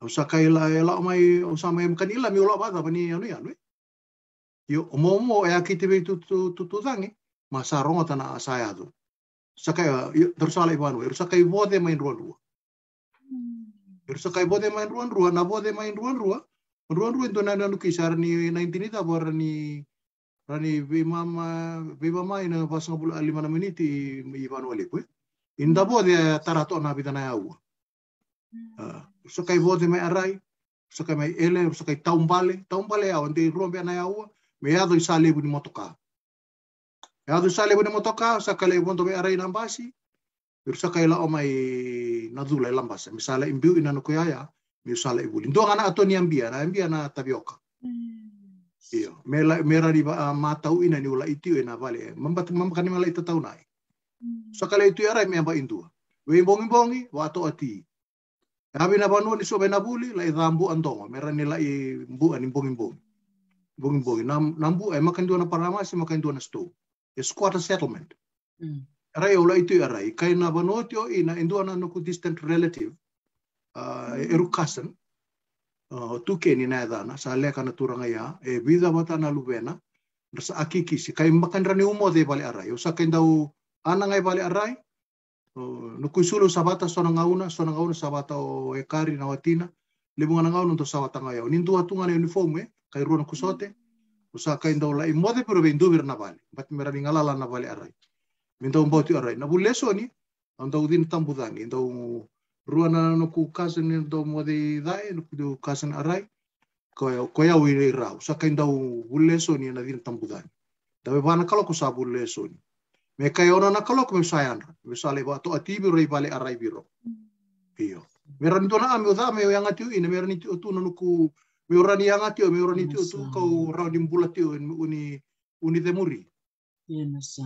[SPEAKER 2] o sa kai la e la mai o sa mai kan ila mi o la ba ba ni anu ya no yo o mo mo e aki te tu tu tu tu dangi ma sa ronga tana sa ya do sa kai yo ter sa la ibanu er sa kai bode mai ruan rua. Er sa kai bode mai ruan rua na bode mai ruan rua. Ruan rua into na nu ki sar ni 19 ita bor ni rani vi mama vi mama ina pas ngabul lima na miniti ibanu ali ko inda bode tarato na bidana ya ua so kai vote mai arai, so kai mai ele, so kai taumbale, taumbale au, ante ruambe ana aua, me ado i sa lebu ni motoka. Me ado i sa lebu ni motoka, sa kai lebu mai arai na mbasi, pero sa kai lao mai nadula i lambasa, me sa la imbiu ina no kuiaya, me sa la ibuli. Ndo ngana ato ni ambia, na ambia na tapioka. Iyo, me la me rari ba matau ina ni ula itiu ina vale, mambat mamakani mala ita tau nai. Sa kai itu arai me amba indua. We bongi bongi, wato ati. Habi na banua ni sobe na buli la i dhambu andonga mera ni la i mbu ani mbongi na nambu ai makan dua na paramasi makan dua na sto. E squatter settlement.
[SPEAKER 1] Mm.
[SPEAKER 2] Rai ola itu ya rai kai na banua tio ina indua na nuku distant relative. Uh, eru cousin. Uh, tuke ni na dana sa leka na turanga ya e vida mata na lubena. Rasa akiki si kai makan rani umo de bali arai. Usa kai ndau anangai bali arai no kuisulu sabata sona ngauna sona ngauna sabata o ekari na watina lebunga na ngauna to sabata ngaya ni ndu atunga na uniform e kai ruana kusote usa kai ndo la imode pero be ndu na vale bat mera ni ngalala na vale arai minta mboti arai na buleso ni anda udin tambudangi. Ndo ruana no ku kasen ni ndo mode dai no ku kasen arai ko ko ya wi ra usa kai ndo buleso ni na din tambudangi. Dawe bana kala ku sa buleso ni. Me kai ona na kalok me sayan me sale ba to atibi roi bale arai biro. Iyo. Me ran to na ame da me yang atiu ina me ran itu tu na ku me ran yang atiu me ran itu tu ko ra dim bulatio uni uni temuri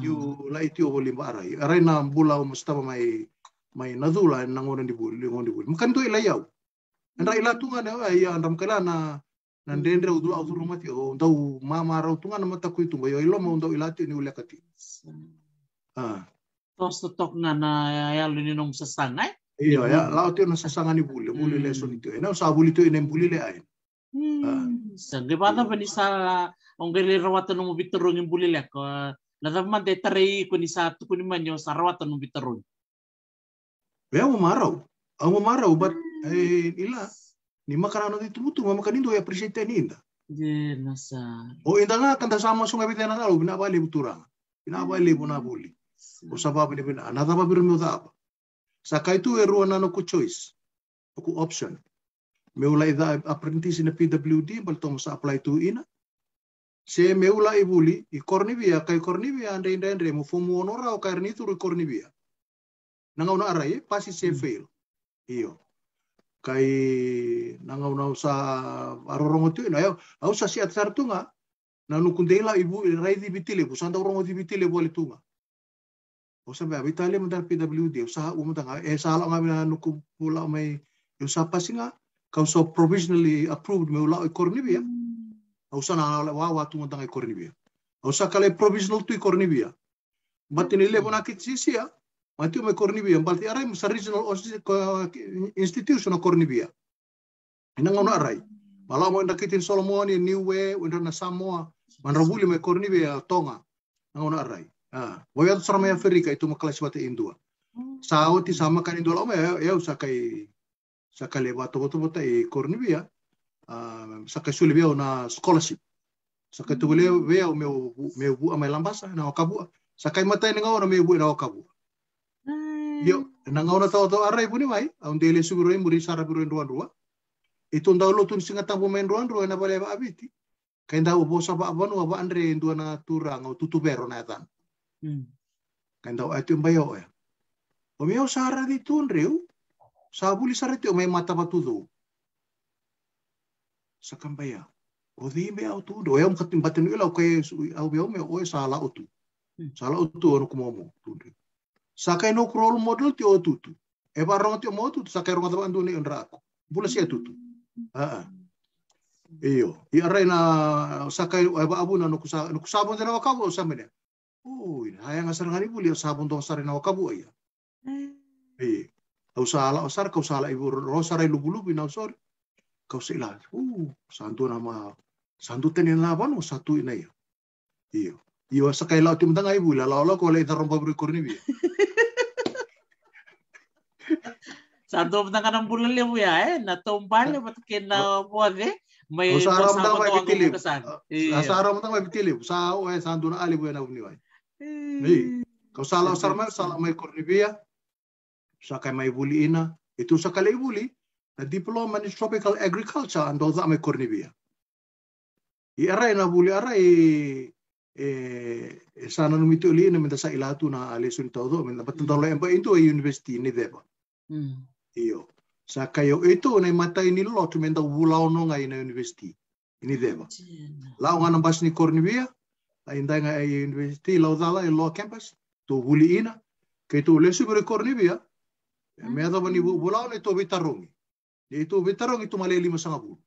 [SPEAKER 2] yu la itu boli arai. Arai na bula mustaba mai mai nadula na ngona di buli ngona di buli makan tu ila yau ndra ila tu ngana ai andam kala na na ndendre udu au rumah tio. Ndau mama ra tu ngana mata ku itu yo ilo mo ndau ila tu ni ulekati
[SPEAKER 1] Tos tok na na ya lu ni nong sasangay.
[SPEAKER 2] Iya ya, lao tio na sasanga ni bule, bule le ni tio. Na sa bule tio ina bule le ain.
[SPEAKER 1] Sa gebata pa ni sa ongere rawatan mo biturong yung bule le ko. Na man de tare ko ni sa tu ko ni manyo sa rawatan mo biturong.
[SPEAKER 2] Ya mo marau. Ang mo marau but eh ila ni makarano dito mutu mama kanindo ya appreciate ni inda.
[SPEAKER 1] Di nasa.
[SPEAKER 2] O inda nga kanta sama sunga bitena na lo binabali buturang. Binabali bunabuli. O sababu ni bina. Nada ba biru mo daba. Sa kai tu e rua nano ku choice. O ku option. Me ula ida apprentice na PWD bal tomo sa apply tu ina. Se me ula ibuli i kornibia kai kornibia ande inde ande mo fumu onora o kai ni tu kornibia. Nanga una arai pasi se fail. Iyo. Kai nanga una sa arorongo tu ina. Au sa si atar tunga na nukundela ibu rai di bitile bu sanda orongo di bitile bole tunga O sabi abi tali mo PWD usaha mo tanga eh sala nga na nuku pula may yung sa pasinga kau so provisionally approved me ula kornibia. Au sa na wa wa tu tanga kornibia. Au sa kale provisional tu kornibia. Batin ile mo nakit sisia. Mati me kornibia balti arai sa regional institution kornibia. Ina ngono arai. Malau mo nakitin Solomon New Way, na Samoa, manrabuli me kornibia tonga. Ngono arai. Ah, Waya ya Afrika itu makalas bate indua. Sao ti sama kan indua lama ya ya sakai sakai bato bato bato e Cornibia. Ah, sakai suli bia na scholarship. Sakai tu bia bia meu meu bu amai lambasa na okabu. Sakai mata ni ngau na meu bu na okabu. Yo, na ngau na tau tau arai puni mai, au ndele suguro i muri sara biro ruan rua. Itu ndau lo tun singa tambo main ruan rua na bale ba abiti. Kai ndau bo sa ba banu ba andre ndua na turang au tutubero na tan. Hmm. Kan tau atu bayo ya. O meu sara di tunreu. Sa buli sara ti o mai mata batudo. Sa kambaya. O di me au tu do. E um katim baten ila o kai au be o me o sala o tu. Sala o tu o kumo mo tunreu. Sa kai no role model ti o tutu. E ba ronga ti o mo tu sa kai ronga tabandu ni onrako. Bula sia tutu. Ah. Iyo. I arai na sakai ba abu na no kusa no kusa bon na wakabo sa mene. Ui, haya nga sarang ni buli sabon tong sare na wakabu aya. Eh. Au sala o sar kau sala ibu ro sare lubu lubu na sor. Kau sila. Uh, santu nama santu tenen laban o satu ina ya. Iyo. Iyo sakai lau tim tanga ibu la lau lau ko le tarom pabrik korni bi.
[SPEAKER 1] Santu tanga nang bulan le ya eh na tombale pat kena buat
[SPEAKER 2] may o sa aram tanga may bitilib. Sa aram tanga may bitilib. Sa o eh santu na ali bu na ubni wai. Ni, kau salah sarma salah mai kornibia, sakai mai buli ina, itu sakali buli, na diploma in tropical agriculture ando za mai kornibia. I arai na buli arai e e sana no mito li na minta sa ilatu na ale sun todo, minta batang le empa itu university ni deba. Hmm. Iyo. Sa kayo itu na mata ini lo tu minta bulau no ngai na university. Ini deba. Lau ngana bas ni kornibia, ainda nga ai university lau dala i loa campus to huli ina ke lesu bere to bitarongi ni to bitarongi to male lima sanga bu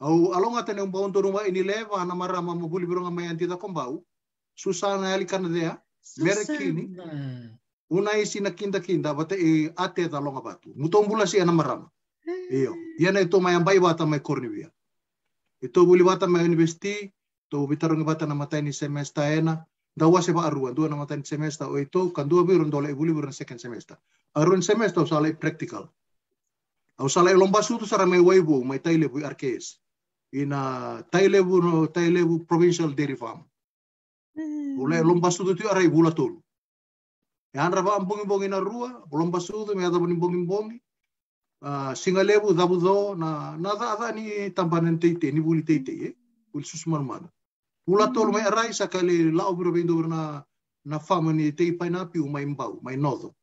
[SPEAKER 2] au alonga tene bawon to rumah ini leva na mara ma mo buli bironga mai antita kombau susana ali kana dea merekini una isi na. Kinda kinda bate e ate da longa batu mutombula si ana marama iyo. Yana ito mai ambai bata mai kornibia ito buli bata mai university. To bitarong ibata na matay ni semester ena dawa se ba aruan dua na matay ni semester o ito kan dua biron dole ibuli biron second semester. Arun semester sala practical. Au sala lomba sutu sara mai waibu mai taile bu ina taile bu no taile bu provincial dairy farm. Ule lomba sutu tu arai bula tolu ya raba ambongi bongi na rua lomba sutu me ada bongi bongi bongi Uh, singalebu dabu do na na da ni tampanen teite ni buli teite eh. Ul susmar Pula tolu mai arai sa kale lao biro bendo na na fama ni te pai na piu mai mbau mai nodo.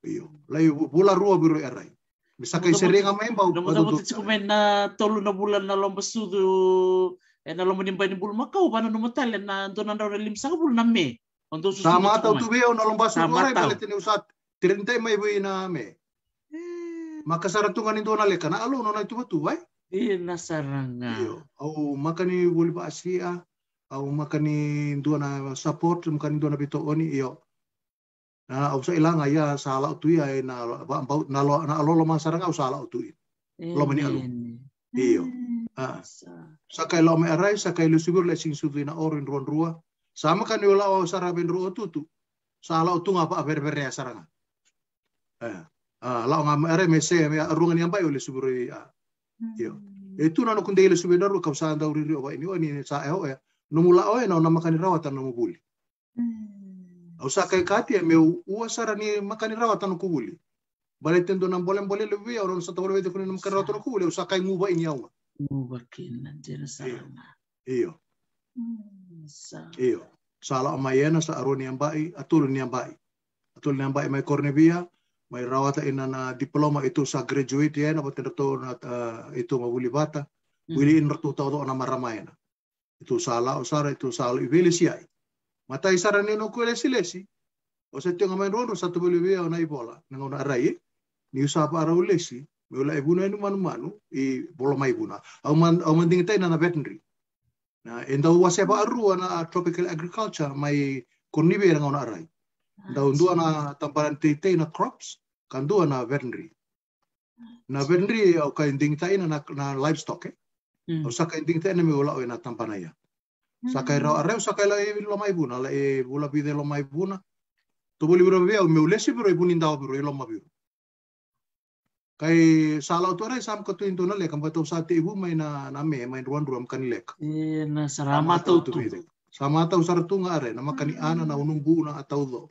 [SPEAKER 2] Iyo. Lai pula rua biro arai. Bisa kai seringa mai mbau.
[SPEAKER 1] Namo namo te kumen na tolu na bulan na lomba sudu e na lomba nimba ni bulu makau bana no matale na dona na lim sa bulu na me.
[SPEAKER 2] Ondo susu. Sama tau tu beo na lomba sudu arai bale tene usat. Tirintai mai bui na me. Maka saratungan itu na leka na alo no na itu batu bai.
[SPEAKER 1] Ina saranga.
[SPEAKER 2] Iyo. Au makani buli ba asia, au makani dua na support, makani dua na bito oni iyo. Na au sa ilanga ya sala tu ya na ba na lo na alo ma saranga au sala tu. Lo mani alu. Iyo. Ah. Sakai lo me arai, sakai lo subur le sing sudu na orin ruan rua. Sama kan yo lao sara ben ruo tu tu. Sala tu ngapa ber ber ya saranga. Eh. Ah, lao ngam arai mese me ruangan yang baik oleh subur ya. Iyo. E tu na no kunde ile sube naru kau sa ndau riri owa ini oni sa e o e no mula o e no na makani rawatan no mubuli. Au sa kai kati e me ua sara ni makani rawatan no kubuli. Bale tendo na bolem bole le wi au sa tawale de kuni no makani rawatan no kubuli au sa kai nguba ini au.
[SPEAKER 1] Nguba kina jera sa.
[SPEAKER 2] Iyo. Iyo. Sala amayena sa aroni ambai atul ni ambai. Atul ni ambai mai kornebia may rawata ina na diploma itu sa graduate yan apa to na uh, itu mabuli bata mm. wili in ratu tao na maramayana itu sala o sara itu sala ibili siyai matai sara ni no kuele silesi O se tionga mai rono sa tubele vea o nai bola. Nanga ona arai, ni usa pa ara ulesi. Me ola e buna enu manu manu i bola mai buna. Au man au man dingitai na na veterinary. Na enda wase pa aru na tropical agriculture mai kornibe nanga ona arai. Da undua na tamparan tei na crops, kan dua na veterinary. Na veterinary au ka dingitai na na livestock eh.
[SPEAKER 1] Mm.
[SPEAKER 2] O saka dingitai na me ola o na tampanaya. Sakai rau areu sakai la e lo mai buna la e bula bide lo mai buna. To boli biro vea me ulesi biro i bunin dao biro i lo ma biro. Kai sala tu arai sam ka tu into na le kam bato sa te ibu mai na na me mai ruan ruam kan lek.
[SPEAKER 1] E na sarama tau tu.
[SPEAKER 2] Sama tau sar tu nga are na makani ana na unung bu na atau do.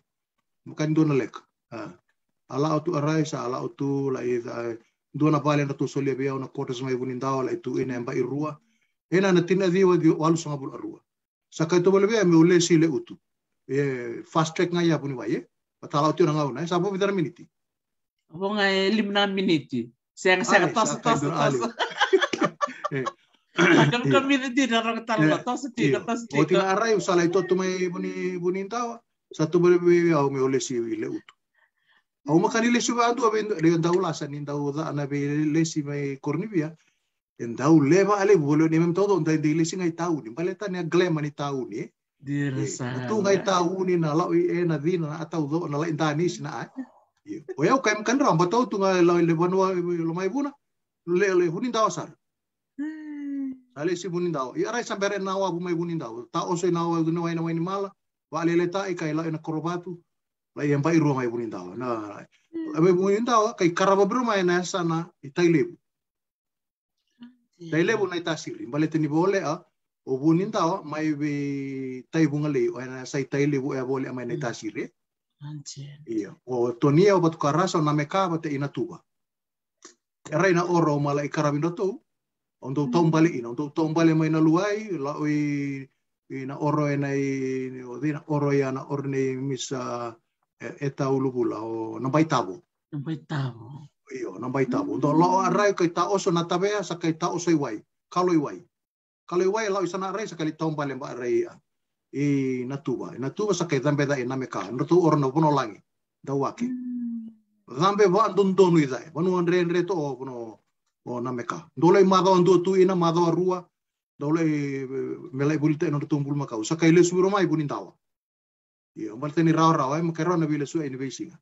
[SPEAKER 2] Makani do na lek. Ah. Ala tu arai sa ala tu la i dua na pale na tu solia bia na kotas mai bunin dao la itu ina emba i rua. Ena na tina di wa walu sanga bul arua. Saka itu bole bia me ulesi le utu. E fast track nga ya puni wa ye. Patala tu na ngau na. Sapo vidara miniti.
[SPEAKER 1] Abo nga e limna miniti. Seng seng
[SPEAKER 2] Ai,
[SPEAKER 1] tos
[SPEAKER 2] sa
[SPEAKER 1] tos
[SPEAKER 2] kai dur
[SPEAKER 1] tos.
[SPEAKER 2] Eh.
[SPEAKER 1] Kam kam miniti na ro talo
[SPEAKER 2] Eh,
[SPEAKER 1] tos ti
[SPEAKER 2] Iyo.
[SPEAKER 1] tos ti.
[SPEAKER 2] O tina arai usala ito tu mai buni bunin tawa. Satu bole bia au me ulesi le utu. Au makani lesi ba andu abe le dau lasa ni dau da na be lesi mai kornibia. En dau leva ale bolo ni mem todo ndai de lesi ngai tau ni. Paleta ni glema ni tau ni.
[SPEAKER 1] Di
[SPEAKER 2] Eh,
[SPEAKER 1] rasa.
[SPEAKER 2] na tu ngai tau ni na lau e na dina na atau do na lai dani sina ai. Iyo. O yau kai kan ram batau tu ngai lau le banua lo mai buna. Le le hunin dau sar. Ale si bunin dau. I arai sambere na wa bu mai bunin dau. Ta oso na wa du na wa ni mala. Wa le le ta kai lau na korobatu. Lai yang pai ruang mai bunin dau. Na abe bunin dau kai karaba bro mai na sana i tai lebu. Tai lebu na i tasiri. Bale tini bole a o bunin dau mai be tai bunga le o na sai tai lebu e bole mai na i tasiri.
[SPEAKER 1] Anjir.
[SPEAKER 2] Iya. O tonia o batu karasa o nameka bate ina tuba. Era ina oro mala i karabindo tu. Untuk bale ina. Untuk bale mai na luai. La oi ina oro e nei o dina oro ia na orne misa e ta ulubula o na bai. Iyo, na bai. Untuk lo arai kai ta oso na tabea sa kai ta oso i wai. Kalo i wai. Kalo i wai lau isana arai sa kali tau bale ba arai ia. I na tuba. Na tuba sa kai dambe da i nameka. Na tu oro na puno langi. Da waki. Zambe wa andun tonu i dai. Wanu andre andre to o puno o nameka. Dole i andu tu ina madao arua. Dole i melai bulita ino tumbul makau. Sa kai le suiro mai bunin tawa. Iya, malte ni rawa rawa ai makero na bile su ai ni beisinga.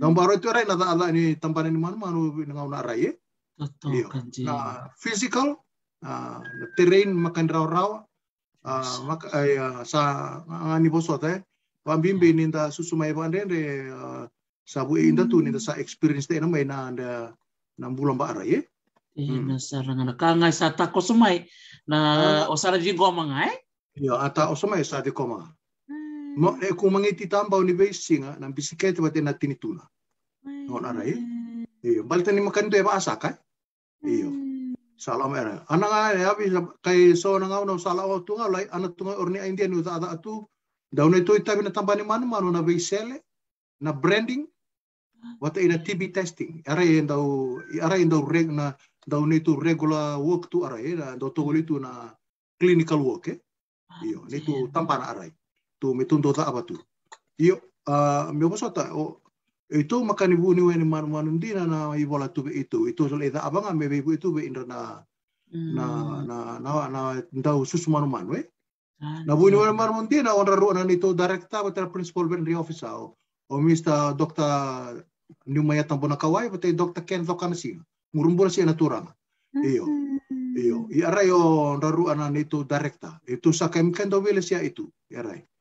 [SPEAKER 2] Nang baro itu rai na da ada ni tampane ni manu manu ngau na rai eh.
[SPEAKER 1] Toto
[SPEAKER 2] Iyo.
[SPEAKER 1] kanji.
[SPEAKER 2] Na physical ah, terrain makan rawa. Ah, mak ah, sa ngani bosot eh. Pambimbi ninda susumay ba andre uh, sabu inda tu ninda sa experience te na may na anda nang bulan ba aray eh.
[SPEAKER 1] Eh,
[SPEAKER 2] Hmm.
[SPEAKER 1] na sarang na kangay sa tako sumay na o sara jing ko mga eh.
[SPEAKER 2] Iya, ata o samay sa di koma. Mo eh, kung mangiti tambaw ni Besinga ng bisikleta ba na tinituna. Ngon aray. Iyo, balita ni makan ba asa kay? Iyo. Sala mera. Ana nga eh, abi kay so na nga no sala o tunga lay ana tunga orni uta ada atu. Daw na ito itabi na tambani manu manu na beisele na branding wata ina TB testing. Daw aray yung daw reg na daw nito regular work tu aray na daw tungol ito na clinical work eh. Iyo, nito tampa na aray. Tu mitundo ta abatu. Iyo, ah uh, mo ta o ito makanibu ni wen manu manu dina na ibola tu itu. Itu sol ida abanga me bebu itu be indra na na na na na daw susu manu manu eh. Na buni wen manu manu dina on ro na nito director bata principal veterinary officer o o Mr. Dr. Numaya tambo na kawai bata Dr. Ken Thokanasi. Murumbura siya naturang. Iyo. Iyo. Iaray o raru ana nito director. Itu sa kem kendo wile siya itu. Iaray. Sa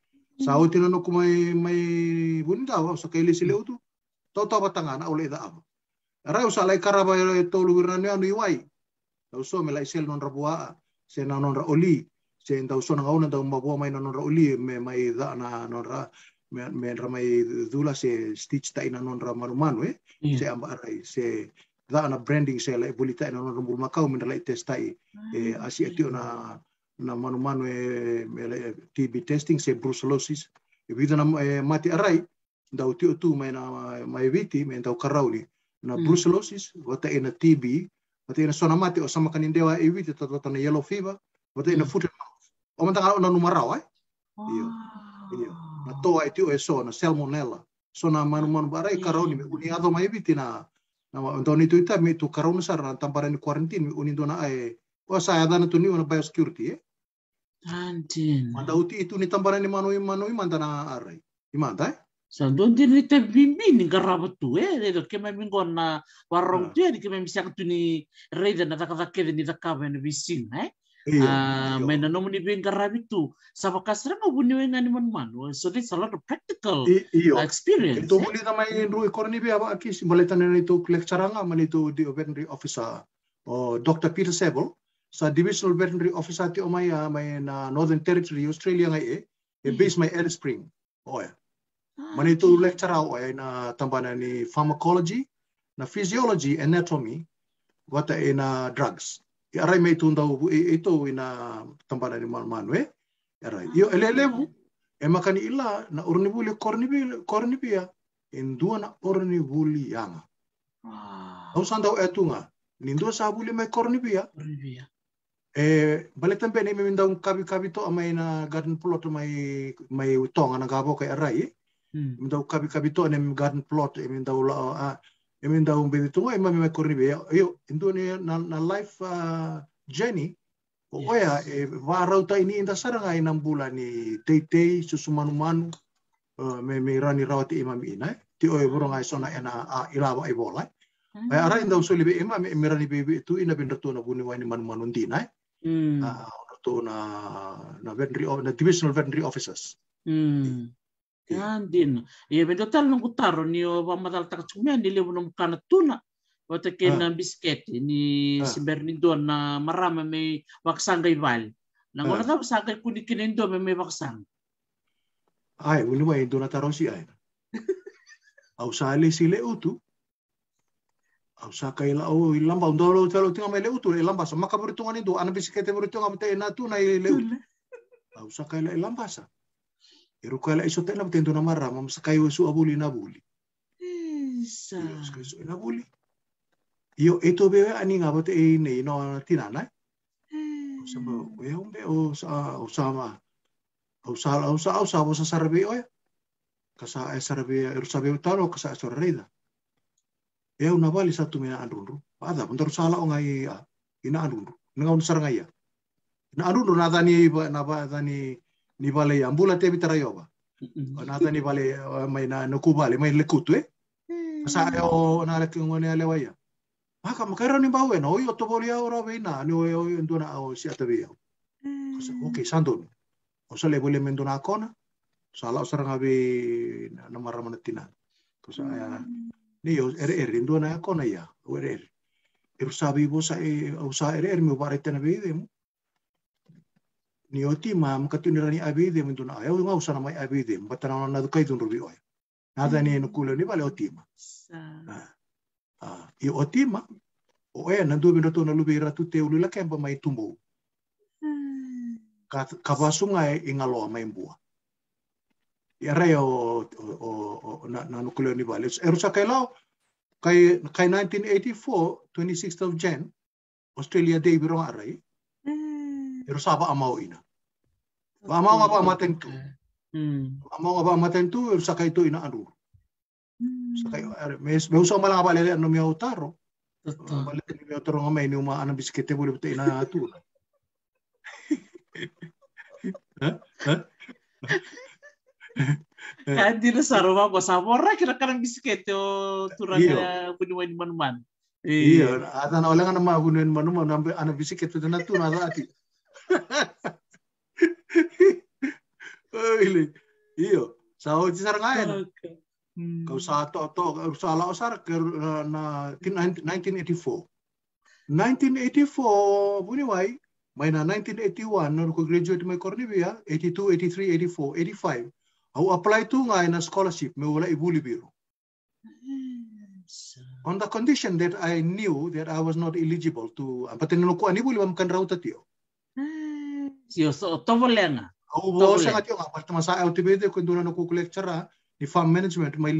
[SPEAKER 2] o tinano ko may may bunda wa sa kaili sila utu. Toto batanga na uli da abo. Aray sa lay karaba ito luwir na niya no iwai. Daw so mela isel non rabua. Se na non ra oli. Se daw so na ngauna daw mabuha may non ra oli me may da na non ra me me ra may dula se stitch ta ina non ra manumano eh. Se amba aray se da na branding se la bulita ina non ra makau min ra testai eh asi atio na na manu-manu e, e TB testing se brucellosis e vida na e, mati arai dau tio tu mai na mai viti mai dau karauli na
[SPEAKER 1] Mm.
[SPEAKER 2] brucellosis wata e na TB wata e na sona mati o sama kanindewa e viti tata tata na yellow fever wata e na
[SPEAKER 1] Mm.
[SPEAKER 2] foot and mouth o mantanga na numarau ai Iyo. Iyo. na toa e tio e so na salmonella so na manu barai karau ni me uni ado mai biti na na ndo ni tu ita me tu karau na sara na tampara ni quarantine me uni ndo na ai o sa ada na tu ni na biosecurity eh Manda uti itu ni tampara ni manu manu manda na arai imanda eh
[SPEAKER 1] Sa doon din ni bimbi ni garaba tu eh. Dedo kema mingon na warong
[SPEAKER 2] Ah.
[SPEAKER 1] tu eh. Di kema misa tu ni reida na takatake ni takaba ni bisin eh.
[SPEAKER 2] iya
[SPEAKER 1] Ah,
[SPEAKER 2] iya.
[SPEAKER 1] may nanom ni bin garabi tu. Sa bakasra nga buni nga ni man man. So there's a lot of practical experience. Eh.
[SPEAKER 2] muli na may rui korni bi aba akis balitan na nito lecture nga manito di veterinary officer o Dr. Peter Sebel sa divisional veterinary officer ti omaya may na Northern Territory Australia nga e e base may Alice Spring. O ya.
[SPEAKER 1] Ah,
[SPEAKER 2] Manito lecture ako ay na tambana ni pharmacology, na physiology, anatomy, wata e na drugs. Aray may tundaw ito ina tambana ni man manwe. Aray. Yo elelevu e makani ila na kornibili kornibia indua na ornibuli yanga.
[SPEAKER 1] Ah,
[SPEAKER 2] Au sandaw etu nga. Nindua sa buli may kornibia
[SPEAKER 1] Olivia.
[SPEAKER 2] E balitan ben e mindaw kabi kabi to amay na garden plot may may tonga na gabo kay aray. Eh?
[SPEAKER 1] Hmm.
[SPEAKER 2] Mindaw kabi kabi to garden plot e mindaw la a e mindaw bedi to e mami may kornibia. Yo indua ni na, na life journey o oya e ta ini inda saranga inang bulan ni teitei susumanu-manu uh, me me rani rawati imam ina ti oe burong ai sona ena a ilawa i bola ai ara inda usuli be imam me rani bebe tu ina bin ratu na buni wani manu manu ndina
[SPEAKER 1] Hmm.
[SPEAKER 2] ah ratu na na veterinary o- na divisional veterinary officers
[SPEAKER 1] Hmm.
[SPEAKER 2] Iya.
[SPEAKER 1] Andin. Iya, men total nung kutaro ni o pamadal takat sumya ni lewo nung kana tuna. Wata ken na bisket ni
[SPEAKER 2] Ah.
[SPEAKER 1] si Bernindo na marama may waksangay val. Nang
[SPEAKER 2] Ah.
[SPEAKER 1] wala daw sakay kuni kinindo may may waksang.
[SPEAKER 2] ai uni wai dona tarosi ai au sale si le utu au saka ila o ilamba undolo telo tinga mai le utu e lamba sa makaburi tunga ni do ana bisikete buri tunga mate na tu na i le utu au saka ila ilamba sa Iru kala iso tena tendo na mara mam sakai su abuli na buli.
[SPEAKER 1] Isa.
[SPEAKER 2] Iyo sakai su na buli. Iyo ito be ani nga bote e ne no tinana. Samba o ya umbe o sa o sama. O sa o sa o sa o sa sarbe o ya. Kasa e sarbe iru sabe utano kasa e sorreda. E una bali satu mina andundu. Ada bentar sala o ngai a ina andundu. Nga un saranga ya. Na andundu na dani na ba dani ni vale ya ambula te bitara yoba. Nata ni vale uh, may na nukubali may lekutu eh. Sa o na leki ngone ale waya. Maka makara ni bawe no yo to boli ora be na ni o ndona o si atabi. Kasi okay sandon. O sa lebole mendona kona. Sala o saranga be na marama na tina. Kasi aya ni yo ere ere ndona kona ya. O ere ere. Iru sabi bo sa e o sa ere mi bare tena be de. Ni o ti ma makatunira ni abi de mendona ayo nga usana mai abi de. Batana na dukai dun rubi oya. Nada ni no kulo ni vale o tima. Ah, i o tima, o e na duwe minuto na lubi ratu te ulula kempa mai tumbo. Ka, ka wasunga e inga loa mai. I arai o, o, o, o na, na nukuleo ni vale. E rusa kai lao, kai, kai 1984, 26th of Jan, Australia Day birong arai, e rusa ba amao ina. Ba amao nga ba amaten tu.
[SPEAKER 1] Hmm.
[SPEAKER 2] Amao nga ba amaten tu, e rusa kai tu ina anu. Sa kai, me, me usa malanga balele ano miya utaro.
[SPEAKER 1] Totoo.
[SPEAKER 2] Balik ni otro nga may numa anang bisikete buli buti na tu.
[SPEAKER 1] Hindi na sa rumah ko sa mora kira karang bisikete o turang kunuan manuman.
[SPEAKER 2] Iya, ata na wala nga na magunin man mo nang anang bisikete na tu na ati. Ay, iyo. Sa o ti sarangayan.
[SPEAKER 1] Hmm.
[SPEAKER 2] Kau sa to to sa la osar ke na 1984. 1984 buni wai may na 1981 no ko graduate may Cornivia 82 83 84 85 au apply tu nga na scholarship me wala ibuli biro. On the condition that I knew that I was not eligible to but no ko ani buli mam kan rauta tio
[SPEAKER 1] Yo, so, tovo lenga.
[SPEAKER 2] au
[SPEAKER 1] Doble.
[SPEAKER 2] bo sa nga tio nga basta masa LTBD ko nduna no ko lecture ni farm management may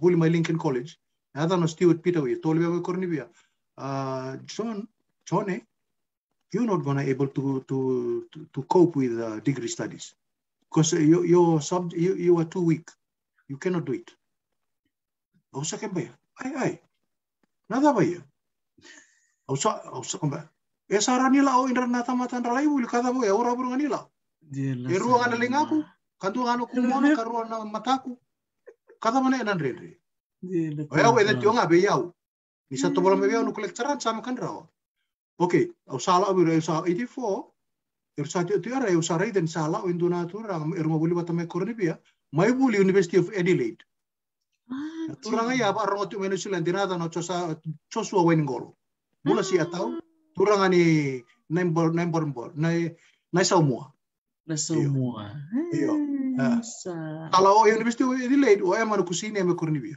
[SPEAKER 2] buli may Lincoln College. Ada no Stewart Peter we tolwe we Cornivia uh, John John eh, you're not gonna able to to to, to cope with uh, degree studies because you you sub you you are too weak. You cannot do it. Au sa kemba ya. Ai ai. Nada ba ya. Au sa au sa kemba. E sara nila o indra na tamatan ra ibu kada bo ya ora buru nila. E ruang ana lingaku. Kantu ngano ku mona karuan na mataku. Kada mana enan. O ya we de tionga be yau. Ni sa to bola me yau no kolektaran sama kan rawa. Okay, au sala abu re sa 84 Irsati tu ara eu sarai dan sala o irma buli bata me korni bia mai buli University of Adelaide. Ah, tu rang ya ba rang tu menu silan dinada no chosa chosua wen gol. Mula si atau tu rang ani nembor nembor bor nai nai saumua.
[SPEAKER 1] Na saumua.
[SPEAKER 2] Iyo. Kalau o University of Adelaide o ema no kusini me korni bia.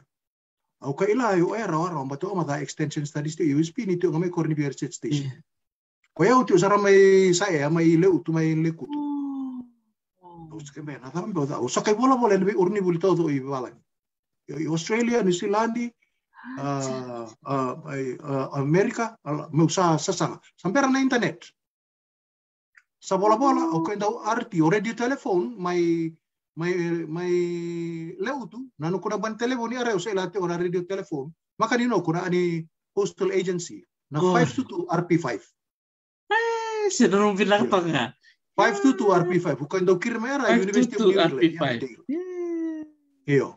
[SPEAKER 2] Au ka ila yo era ora ba to ma da extension studies te USP ni tu ngame korni bia research station. Ko ia uti usara mai sae mai le utu mai le kutu. O sike me na tam bo o sakai bola bola le urni buli todo i wala. I Australia, New Zealand, uh, uh, uh, Amerika, me usa sasanga. Sampai na internet. Sa bola bola o kenda arti o radio telephone mai mai mai leutu nanu kuna ban telefoni are usai ilate ora radio telephone maka nino kuna ani postal agency na 522 RP5
[SPEAKER 1] Sino nung bilang to nga?
[SPEAKER 2] 522 RP5. Bukan daw kirmera, University of New
[SPEAKER 1] RP5.
[SPEAKER 2] Iyo.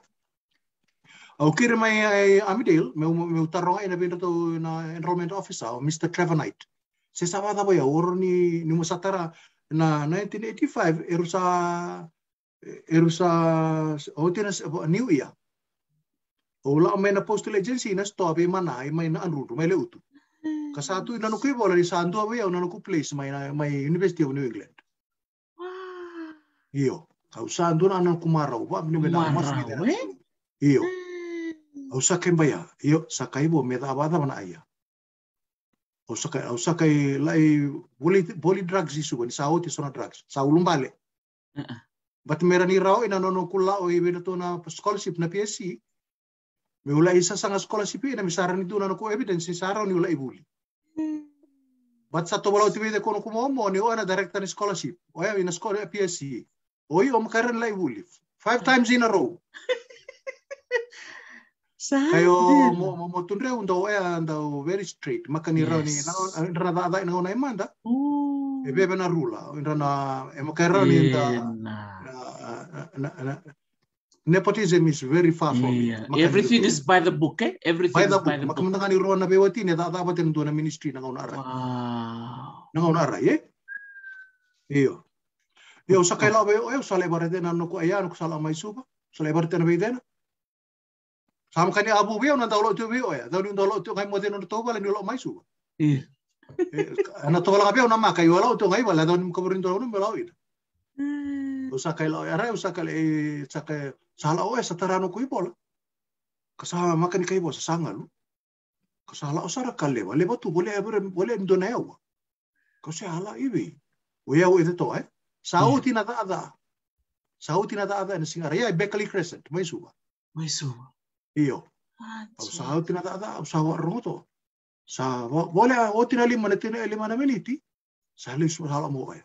[SPEAKER 2] Au kira mai ai Amidale, meu meu tarong ai na binto to na enrollment officer, Mr. Trevor Knight. Se sabe da boya oro ni ni musatara na 1985 eru sa eru sa o tina new year. O la mai na postal agency na sto be mana ai mai na anru mai le utu. Kasatu nanu kui bola di santu abe au nanu ku place mai mai University of New England. Iyo. Kau santu na nanu kumarau. Wa ni mena mas ni dera. Iyo. Au sakai baya. Iyo sakai bo meda abada mana aya. Au sakai au sakai lai boli boli drugs isu ban sao ti sona drugs. Sao lumbale. Bat mera ni rao ina nono kula o ibe na scholarship na PSC. Me ula isa sanga scholarship ina misaran itu na ko evidence sara ni ula ibuli. Bat sa to wala tibi de kono kumo mo ni ona director ni scholarship. O ina scholar PSC. O yo makaran la ibuli. Five times in a row. Kayo mo mo mo tunre undo ya ando very straight. makani yes. rani na rada da da na ona imanda. E bebe na rula. Na e makaran ni na na nepotism is very far from
[SPEAKER 1] yeah. it. Everything is by the book, eh? Everything
[SPEAKER 2] by the
[SPEAKER 1] is by the
[SPEAKER 2] book.
[SPEAKER 1] book.
[SPEAKER 2] Maka ni ruan na bewati ni da da batin do na ministry na ngauna ara.
[SPEAKER 1] Wow.
[SPEAKER 2] Na ngauna ara, ye? Iyo. Iyo sa kai lao yo sa le bare dena no ko aya no sa la mai suba. Sa le bare tena beidena. Sam kani abu beo na dawlo tu beo ya. Dawlo dawlo tu kai mo dena no to bala ni lo mai suba.
[SPEAKER 1] Iya.
[SPEAKER 2] Ana to bala beo na maka yo lao to ngai bala dawlo ko brin dawlo no bala ida. Usa kai lao ara usa kai sa kai sala o sa tarano ko ibola kasama makan kai bo sa sanga lu kasala kale wa le batu boleh boleh boleh ndona yawa ko se ala ibi o ya o to eh. Sau tina ta ada. Sau tina ta ada ni singara ya Beckley Crescent mai suba
[SPEAKER 1] mai suba
[SPEAKER 2] iyo. Au sau tina ta ada au sau roto sa boleh o tina lima na tina lima na meniti sa le su sala mo eh.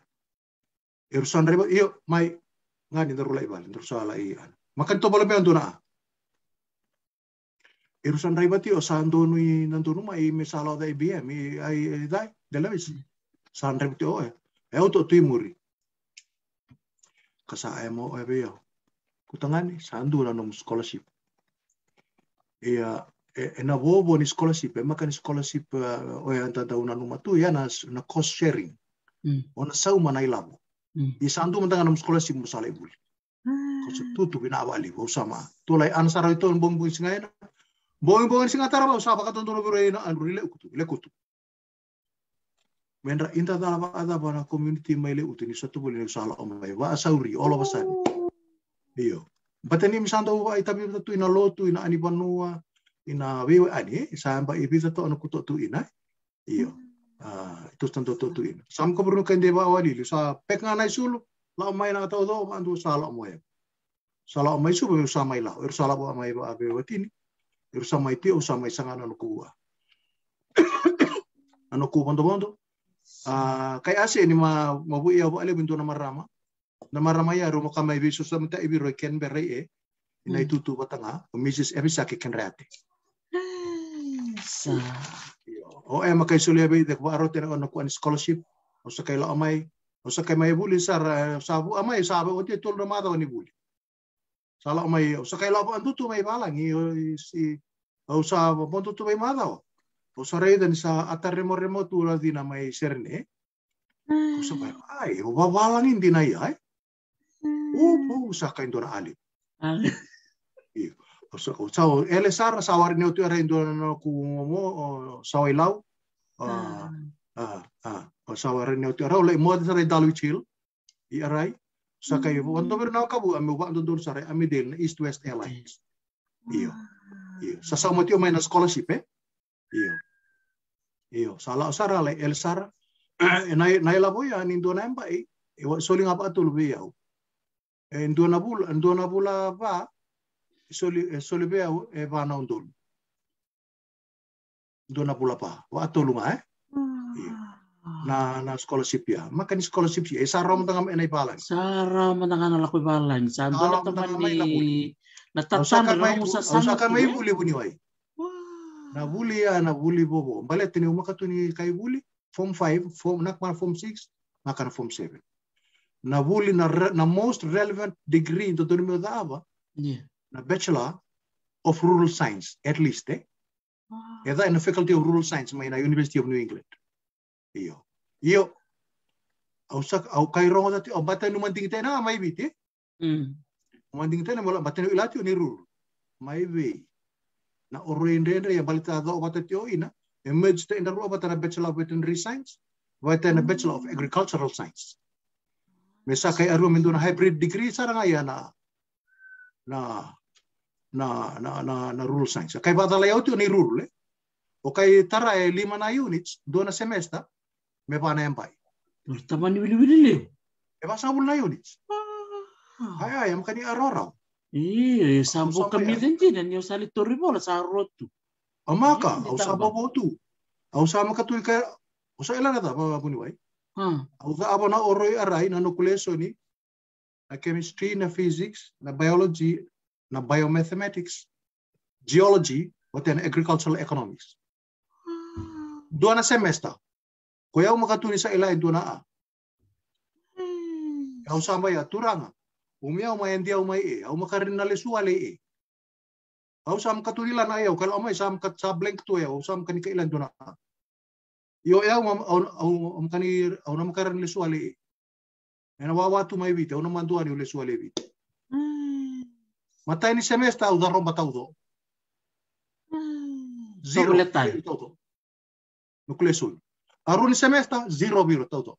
[SPEAKER 2] Irsan reba iyo mai. Ngani darulai bal ndur sala iya Makan to balame anduna. Irusan rai bati o sando nui nandunu mai me sala da IBM i ai dai dela vis. San rai bati o e. E o to timuri. Kasa e mo e beo. Kutangani sandu na nom scholarship. Ia e na bobo ni scholarship e makan scholarship o e anta da una numa tu ya na na cost sharing. Ona sau mana ilabo. I sandu mantanga nom scholarship mo sala ibuli kasi tutu bina awali ba usama tulay ansara ito ang bongbong singa ina bongbong singa tara ba usaba ka tuntuno biro ina an rile ukutu ile kutu menra inta dala ba ada ba na community mai le utu ni satu boleh sala o mai. Ba sauri all of a sudden iyo. Batani misando ba itabi tu ina lotu ina ani banua ina wewe ani samba ibita to anu kuto tu ina iyo. Ah itu to tu ina sam ko bro kan deba awali sa pek nganai sulu la mai na to do mandu sala mo ya sala mai su be sa mai la er sala mai ba be watini er sa mai ti o sa mai sanga no kuwa ano ku bondo bondo kai ase ni ma mabu ia ba ale bintu na marama. Na maramaya ro mo kamay biso sa mata ibi ro ken bere e. Ina
[SPEAKER 1] Mm.
[SPEAKER 2] itutu batanga o Mrs. Ebisa ke ken reate.
[SPEAKER 1] Sa.
[SPEAKER 2] o e makay sulia be de ko aro tena ono kuan scholarship o sa kay la o sa kay may buli sar eh, sabu amay sabu o te tol na mata ni buli sala amay o sa kay la antu tu may balang i o si o sa pontu tu may mata o o sa rei dan sa atar remo remo tu la di na may serne o sa bay ay o babalangin din ay ay o o sa kay ndona ali
[SPEAKER 1] Ah,
[SPEAKER 2] o sa o sa o ele sar sa war ni o tu ara ndona no ku mo o sa wai lau ah ah ah. O sa war ni o tu ara le mo sa rei dalu chil i arai. Sa kay
[SPEAKER 1] Mm.
[SPEAKER 2] wando ber na kabu ame wa ndon sa rei ame del na east west airlines. Iyo. Iyo. Sa sa mo ti o may na scholarship eh? Iyo. Iyo. Sala sara le el sar nai nai la boya ni ndona emba e e wa soli ngapa tu lu ya e ndona bula ndona bula ba soli e soli be e va na ndon ndona bula pa wa tu lu eh na na scholarship ya maka ni scholarship ya e sa rom tangam enai balang
[SPEAKER 1] Sara manangan ala ko balang. Sa ando
[SPEAKER 2] Alam
[SPEAKER 1] na
[SPEAKER 2] mo na
[SPEAKER 1] taman
[SPEAKER 2] may
[SPEAKER 1] ni natatan
[SPEAKER 2] may
[SPEAKER 1] lang mo sa
[SPEAKER 2] ausaka may
[SPEAKER 1] sanat.
[SPEAKER 2] buli buni wai. Na buli ya na buli bobo. Bale tini umaka tu ni kai buli form 5 form nak ma form 6 maka na form 7 na buli na na most relevant degree into dormi dava
[SPEAKER 1] Yeah.
[SPEAKER 2] na bachelor of rural science at least eh. Eda in the faculty of rural science may na University of New England iyo. Iyo. Au sak au kai rongo dati au bata nu manting tena mai biti
[SPEAKER 1] Mm.
[SPEAKER 2] manding tena mola bata nu ilati ni rural mai be na orende ende ya balita do bata tio ina. Emerge te inda ro bata na bachelor of veterinary science. Bata na bachelor of agricultural science. Mesa kai aru na hybrid degree saranga ya na na na na na, na rural science. Kai bata la yauti ni rural eh o kai tara e lima na units do na semester me pa na empai
[SPEAKER 1] Taman ni wili-wili le.
[SPEAKER 2] e ba sabul na units ay ay am kani arorau
[SPEAKER 1] Iya, sambo kami
[SPEAKER 2] ya.
[SPEAKER 1] din din. Yan yung salitori mo, sa rotu.
[SPEAKER 2] amaka au
[SPEAKER 1] tama.
[SPEAKER 2] sa bobo tu au sa maka tu ka au sa ila na ta ba buni wai au sa abo na oroi arai na nucleus ni na chemistry na physics na biology na biomathematics geology o na agricultural economics. do na semester ko yau maka tu ni sa ila do na a au sa mai turanga umia mai ndia mai e au makarin na lesu ale e au sam katulila na eu kalau mai sam kat sa blank tu eu sam kan ka ilan dona yo eu au au au kani au na makarin lesu ale e ena wa watu mai vite au na mandu ani lesu ale vite mata ini semester au darro batau do? Zero.
[SPEAKER 1] Sobuletan.
[SPEAKER 2] todo nucleus arun semester zero biro todo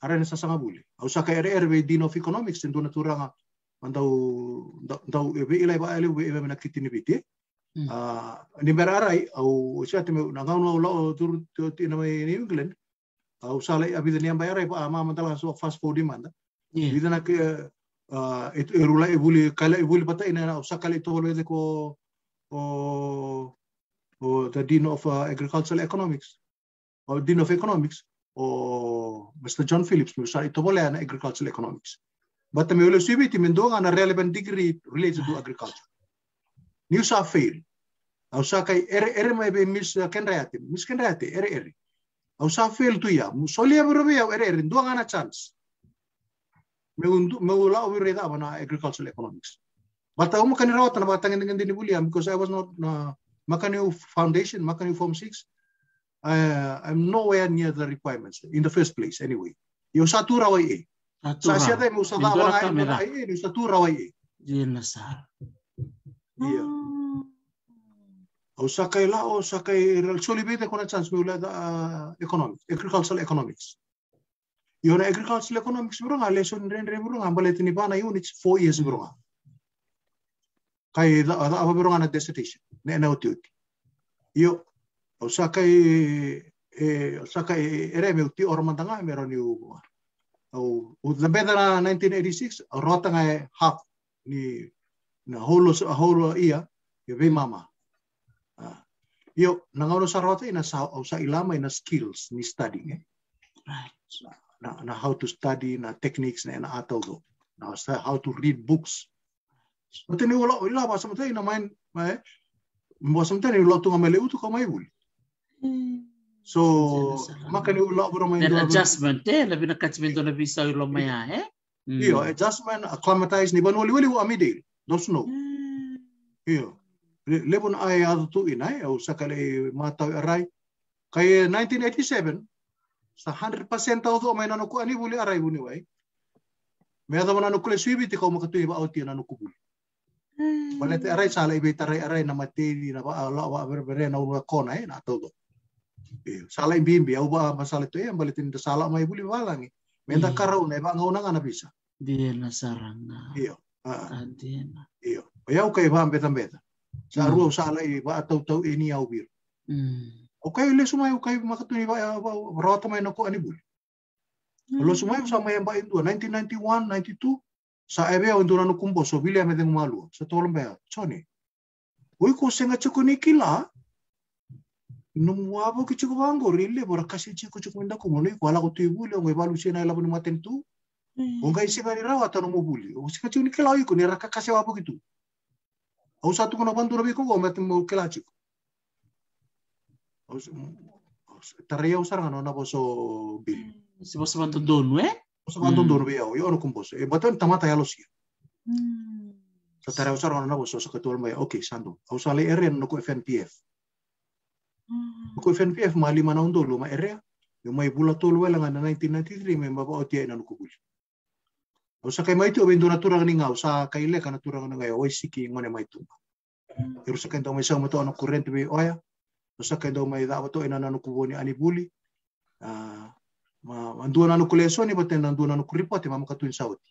[SPEAKER 2] Arena sa sanga buli. Au sa ka ere ere din of economics tin dona turanga mandau ndau ebe ila ba ele ebe na kitini biti.
[SPEAKER 1] Hmm.
[SPEAKER 2] Ah ni berarai au sa na ngau no lo tur ti na New England. Au sa lai abi ni pa ama mandala so fast food manda.
[SPEAKER 1] Yeah.
[SPEAKER 2] Vida na ke ah et erula e buli kala e buli pata ina au sa kala to lo ko o o the dean of uh, agricultural economics or dean of economics o Mr. John Phillips mi sa ito bola na agricultural economics. But mi ulo sibiti mendonga na relevant degree related to agriculture. New South fail. Au sa kay ere ere may be mis kenrayate, mis kenrayate ere ere. Au sa fail tu ya, solia bro ya ere ere ndonga na chance. Me undu me ula o reda na agricultural economics. But au makani rawat na batang dengan dini bulia because I was not na makani foundation, makani form 6 uh, I'm nowhere near the requirements in the first place anyway. Yung sa tura wai e. Sa siya tayo mo sa
[SPEAKER 1] Indora
[SPEAKER 2] dawa nga
[SPEAKER 1] kamera.
[SPEAKER 2] ay e, yung sa tura wai e.
[SPEAKER 1] Diyan na sa.
[SPEAKER 2] Iya. O sa kay la o sa kay actually bete ko na chance mo ula da uh, economics, agricultural economics. Yung na agricultural economics bro nga lesson rin rin bro nga balit ni pa na units 4 years bro nga. Kay da da aba bro nga na dissertation na na uti uti. Yo o sa kay e o sa kay ere me uti or mantanga meron yu o o the better na 1986 o rota nga e half ni na holo sa holo iya yo be mama. Ah. Yo nangano sa rota ina sa o sa ilamay na skills ni studying eh.
[SPEAKER 1] Right.
[SPEAKER 2] na, na how to study na techniques na na atau do na how to read books Mate ni wala ila ba samte na main mai mo samte ni lo tu ngamele utu ka mai buli. So maka ni ulo bro mai
[SPEAKER 1] Then adjustment eh labi na catchment na bisa ulo maya eh.
[SPEAKER 2] Iyo adjustment acclimatize ni banoli wali wa amide. Dos no. Iyo. Lebon ai adu tu inai au sakale mata arai. Kay 1987 sa 100% tau tu mai nanu ku ani buli arai buni wai. Kule suibi te kau makatui ba auti nanu ku buli. Wala te arai sala ibe tarai arai na materi na ba ala wa berbere na una kona eh na todo. Eh sala imbimbi au ba masala tu eh balik tinda sala mai buli walangi. Menda karau na ba ngauna ngana bisa.
[SPEAKER 1] Dia na saranga.
[SPEAKER 2] Iyo.
[SPEAKER 1] Adena.
[SPEAKER 2] Iyo. Ya kai ba beta beta. Sa ruo sala i ba tau tau ini au bir. Okay, le sumai okay makatuni ba rata mai na ko ani buli. Lo sumai sa mai ba itu 1991 92 sa ebe o ndura no kumbo so bilia me demu malu sa tolong be choni oi ko senga chiko ni kila no muabo ki chiko bango rile bora kasi chiko chiko minda ko moni ko ala ko tu buli o balu sina ila buni maten tu? O ngai singa ni rawa tano mo buli. O singa chiko ni kila oi ko ni raka kasi kitu au satu ko na bandura bi ko go metem mo kila chiko taria usar ngano na boso bil.
[SPEAKER 1] Si boso bantu donu eh
[SPEAKER 2] Yo yo no kumbos e batan tamata ya losia sa taria usar ngano na boso sa ketua mai okay sando au sale ere no ko FNPF ko FNPF ma lima na undolo ma ere yo mai bula tolu wala ngana 1993 me baba o tia ina no kubuli au sa kai mai tu bendo na turang ni ngau sa kai le kana turang na ngai oi siki ngone mai tu Pero sa kento may sa mo to ano kurente be oya sa kendo mai da to ina nanu kuboni ani buli. Ah ma andua nanu kuleso ni baten andua nanu kuripote ma makatuin sauti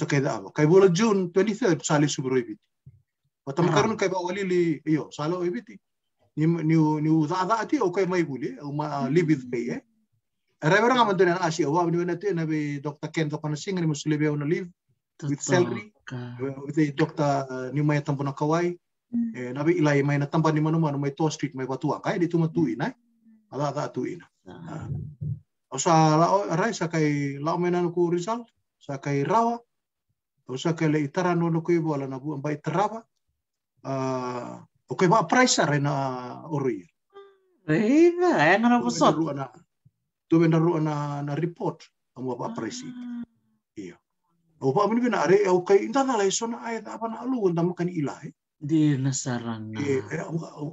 [SPEAKER 2] sa keda aba kai bola june 23rd sali subro ibiti Batam karon kai ba walili iyo salo ibiti ni ni ni da da ati o kai mai buli o ma with pay eh. Revera nga mantunan na asi awa ni na to na be Dr. Ken to kana singa ni musulebe na live with salary. with the Dr. ni may tampo na kawai. Eh nabi ilay may natamba ni manu manu may to street may batuan kaya dito matuin ay ala ada tuin o sa lao aray sa kay lao nanu ko Rizal sa kay Rawa o sa kay itara no ko ibo ala na buang ba itaraba ah o kay ba price aray na ori
[SPEAKER 1] Rega, ay nga na busot.
[SPEAKER 2] na tu ben daru na na report amo ba price iya. O pa mun bina are o kay inta na lai sona ay apa na alu undam kan ilay
[SPEAKER 1] Di nasarang na.
[SPEAKER 2] eh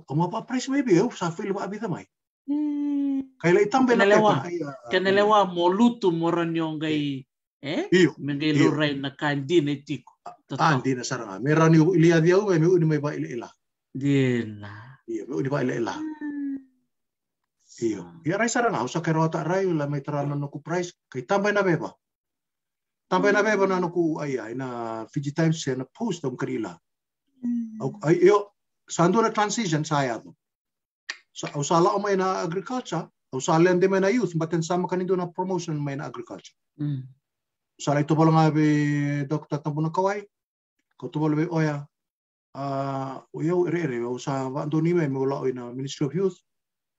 [SPEAKER 2] amo pa price may biyo sa feel ba abi tamay kay lai tambe na
[SPEAKER 1] Kanalewa.
[SPEAKER 2] pepa ay
[SPEAKER 1] Kanalewa mo luto mo ron yung gay, eh?
[SPEAKER 2] iyo.
[SPEAKER 1] Mengay
[SPEAKER 2] Iyo.
[SPEAKER 1] luray na kandi na tiko.
[SPEAKER 2] ah
[SPEAKER 1] Totoo.
[SPEAKER 2] di na saranga meron ni iliya diaw may uni may ba ila ila
[SPEAKER 1] Di na.
[SPEAKER 2] iya may uni ba ila ila iyo. Iya ray saranga usa kay rota ray la may tarana no ku price. Kay tambay na beba. Tambay na beba na no ku ay ay na Fiji Times na post ang kanila Au- ay yo sando na transition saya to sa usala o may na agriculture usala hindi may na youth baten sama kanindo na promotion may na agriculture
[SPEAKER 1] Mm.
[SPEAKER 2] usala ito pala nga be Dr. Tambo na kawai ko to pala be oya ah uyaw ere ere usa wa ando ni may mula na Ministry of Youth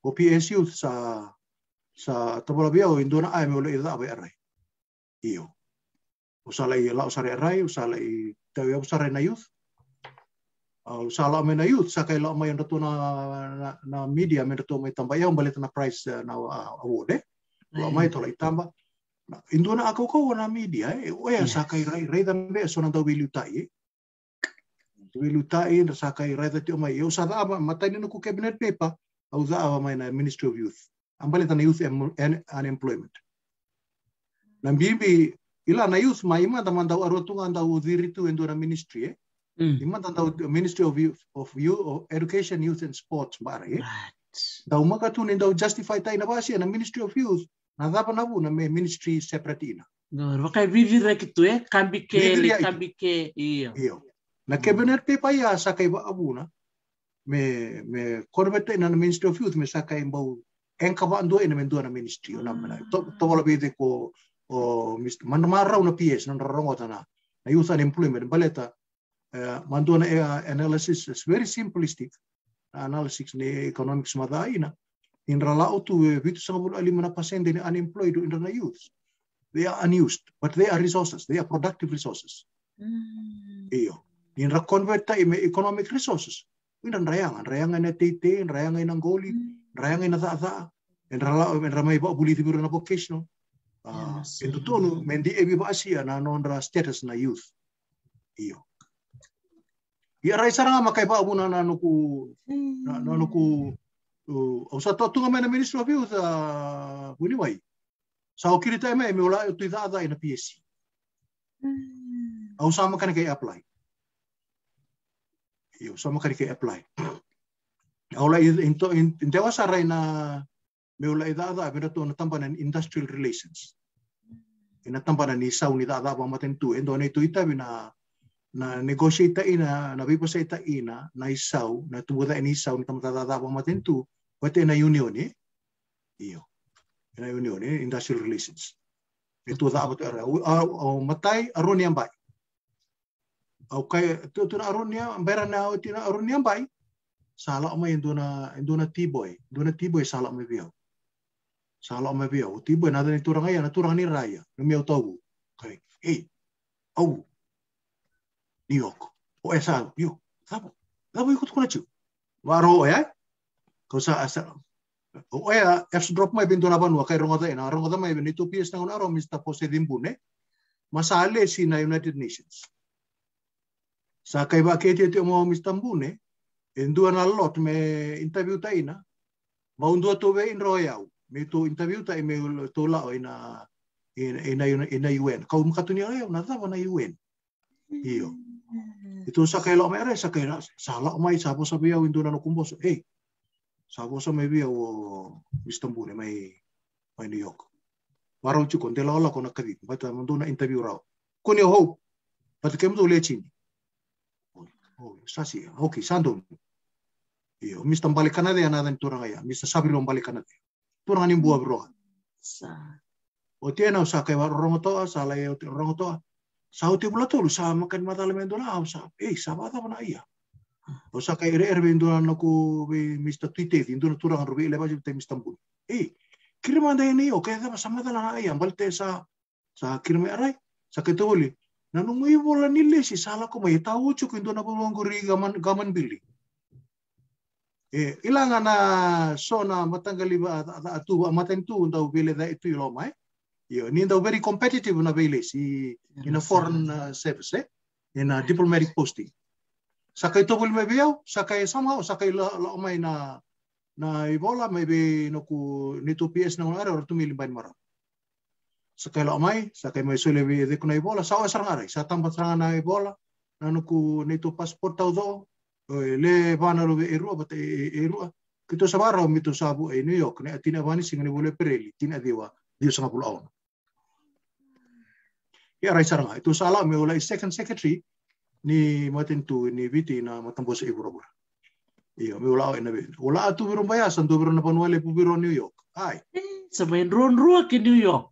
[SPEAKER 2] o PS Youth sa sa to pala be o indo na ay mula ida abay aray iyo usala i la usara aray usala i tayo usara na youth uh, usala may na youth sa kay la may na, na, na media may nato may tambayaw balit na prize uh, na award eh. Wa may to la itamba na indo na ako ko na media eh. Oya
[SPEAKER 1] Yes.
[SPEAKER 2] sa kay ray ray dambe so nang daw bilutai eh. Bilutai na sa kay ray dati umay yo sa da ni ko cabinet paper au da may na Ministry of Youth. Ang balit na youth and unemployment. Nang bibi ila na youth may ima taman daw arotungan daw diritu endo na ministry eh
[SPEAKER 1] Mm.
[SPEAKER 2] Ima daw Ministry of Youth of Youth of Education, Youth and Sports bare. Eh?
[SPEAKER 1] Right.
[SPEAKER 2] Daw makatunin daw justify tayo na ba siya ng Ministry of Youth na dapat na po na may ministry separate ina.
[SPEAKER 1] No, wakay vivire kito eh. Kambi ke,
[SPEAKER 2] Vivire
[SPEAKER 1] li
[SPEAKER 2] ito.
[SPEAKER 1] kambi ke. Iyo.
[SPEAKER 2] Iyo. Na cabinet pa pa ya sa kay ba abuna me me korbete na Ministry of Youth me sa kay bao engka ba ando ina mendo na ministry o namana. To to wala bide ko o Mr. Manamaraw na PS na rarongot na na youth unemployment baleta uh, mando na uh, analysis is very simplistic. Analysis ni economics madaina in rala tu e vitu sanga bulu ali mana pasente ni unemployed in rana youth they are unused but they are resources. They are productive resources. Mm. iyo. In ra convert ta ime economic resources. In ran rayangan rayangan na tete rayangan na ngoli mm. rayangan na ta ta en rala en ramai ba buli tibiru na vocational. Uh, en tutonu mendi ebi ba asia na nondra status na youth. Iyo ia rai saranga makai ba abuna na nuku na, na nuku uh, au sa totunga mai na ministro youth uh, buni wai sa o kirita mai me ola tu ida ada ina PSC au sa makani kai apply. Iyo sa makani kai apply. Au la in to in dewa sa rai na me ola ida ada be to na tampana industrial relations. Ina tampana ni sa unida ada ba matentu endo ne tu ita bina na negotiate ina na bipo sa ita ina na isaw na tubuda ini isaw ni tamatata pa matintu wate na union eh iyo. Na union industrial relations. Itu da abot era o matai aroni ambai au kai tu tu aroni ambera na o tina aroni ambai sala ma induna induna tiboy induna tiboy sala ma biao sala ma biao tiboy na ni turang ya na turang ni raya no mi tau kai eh au New York. O e sa, yo, tabo. Tabo ikut kuna chu. Waro e, ko sa asa. O e a, F drop mai bintu laban wa kai rongota ina. Rongota mai bin itu PS nang unaro mista pose dimbune. Masale si na United Nations. Sa kai ba kete te mo mista mbune. Endua na lot me interview ta ina. Ma undua to ve in royau. Me to interview ta me to la ina ina ina ina UN. Kau mkatunia leo na tava na UN. Iyo. Itu sa kay lo mere sa kay sala mai sa po sa biya windo na kumbos. Eh. Sa po sa may biya o Istanbul may may New York. Warau chu kon tela ola kon akadi. Bata mundo na interview raw. Kun yo hope. Bata kem do lechin. Oh, sasi. Okay, sandon. Iyo, mista balik kanade ana dan turang aya. Mista sabi lo balik kanade. Turang ni buah bro. Sa. O tiena sa kay rongo to sa lay rongo to Sa te bula tolu sa makan mata le mendona au sa. Eh sa bata mana ia. O sa kai re erbe ndona no ku be Mr. Tite ndona turang robe le baju te. Eh kira manda ini o kai da sa mata la ia balte sa sa kira me arai sa ke toli. Na no mai bola ni le si sala ko mai tau chu ku ndona bo nguri gaman gaman bili. Eh ilanga na sona matanggali ba atu matentu ndau bile da itu lo mai. Yo, ni ndau very competitive na vele si in a foreign uh, service, eh? in a diplomatic posting. Sakai tobul me biao, sakai somehow, sakai la, la mai na na ibola maybe no ku nito PS na ngara or tumili bain mara. Sakai la mai, sakai mai sole bi de kuna ibola, sa asar ngara, sa tampa saranga na ibola, na no ku nito passport tau do, le bana lo erua bate erua. Kito sa barao mito sabu e New York, ne atina vani singa ne bole pereli, tina diwa, dio sanga pula ya saranga. Itu salah me ulai second secretary ni matin tu ni viti na matambo sa ibura bura iyo me ulao ina be. Ula atu biro baya san tu biro na panuale pu biro New York. Ai
[SPEAKER 1] sa main ron rua ke New York?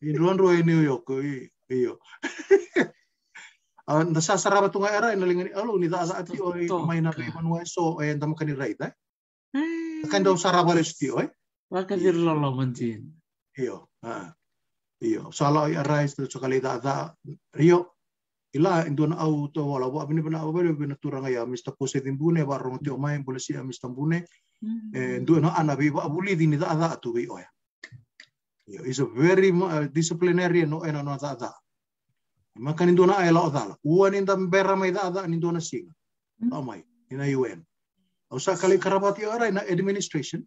[SPEAKER 2] In ron rua New York iyo. Na sa saraba tunga era ina lingani alo ni da ati o mai na manuale so e ndam kani right eh. Kan do saraba le sti oi.
[SPEAKER 1] Dir lolo mantin.
[SPEAKER 2] Iyo. Ah. Iyo, sala i arais tu sakali da da rio ila indona au to wala wa bini bina wa bina turanga ya mista pose timbune wa rong tio mai bole si mista bune. E ndona ana bi wa buli dini da da tu bi oya Iyo, is a very uh, disciplinarian no ena no da da maka ni ndona ai la da ua ni ndam bera mai da da ni ndona singa amai ina UN au sakali karabati ora ina administration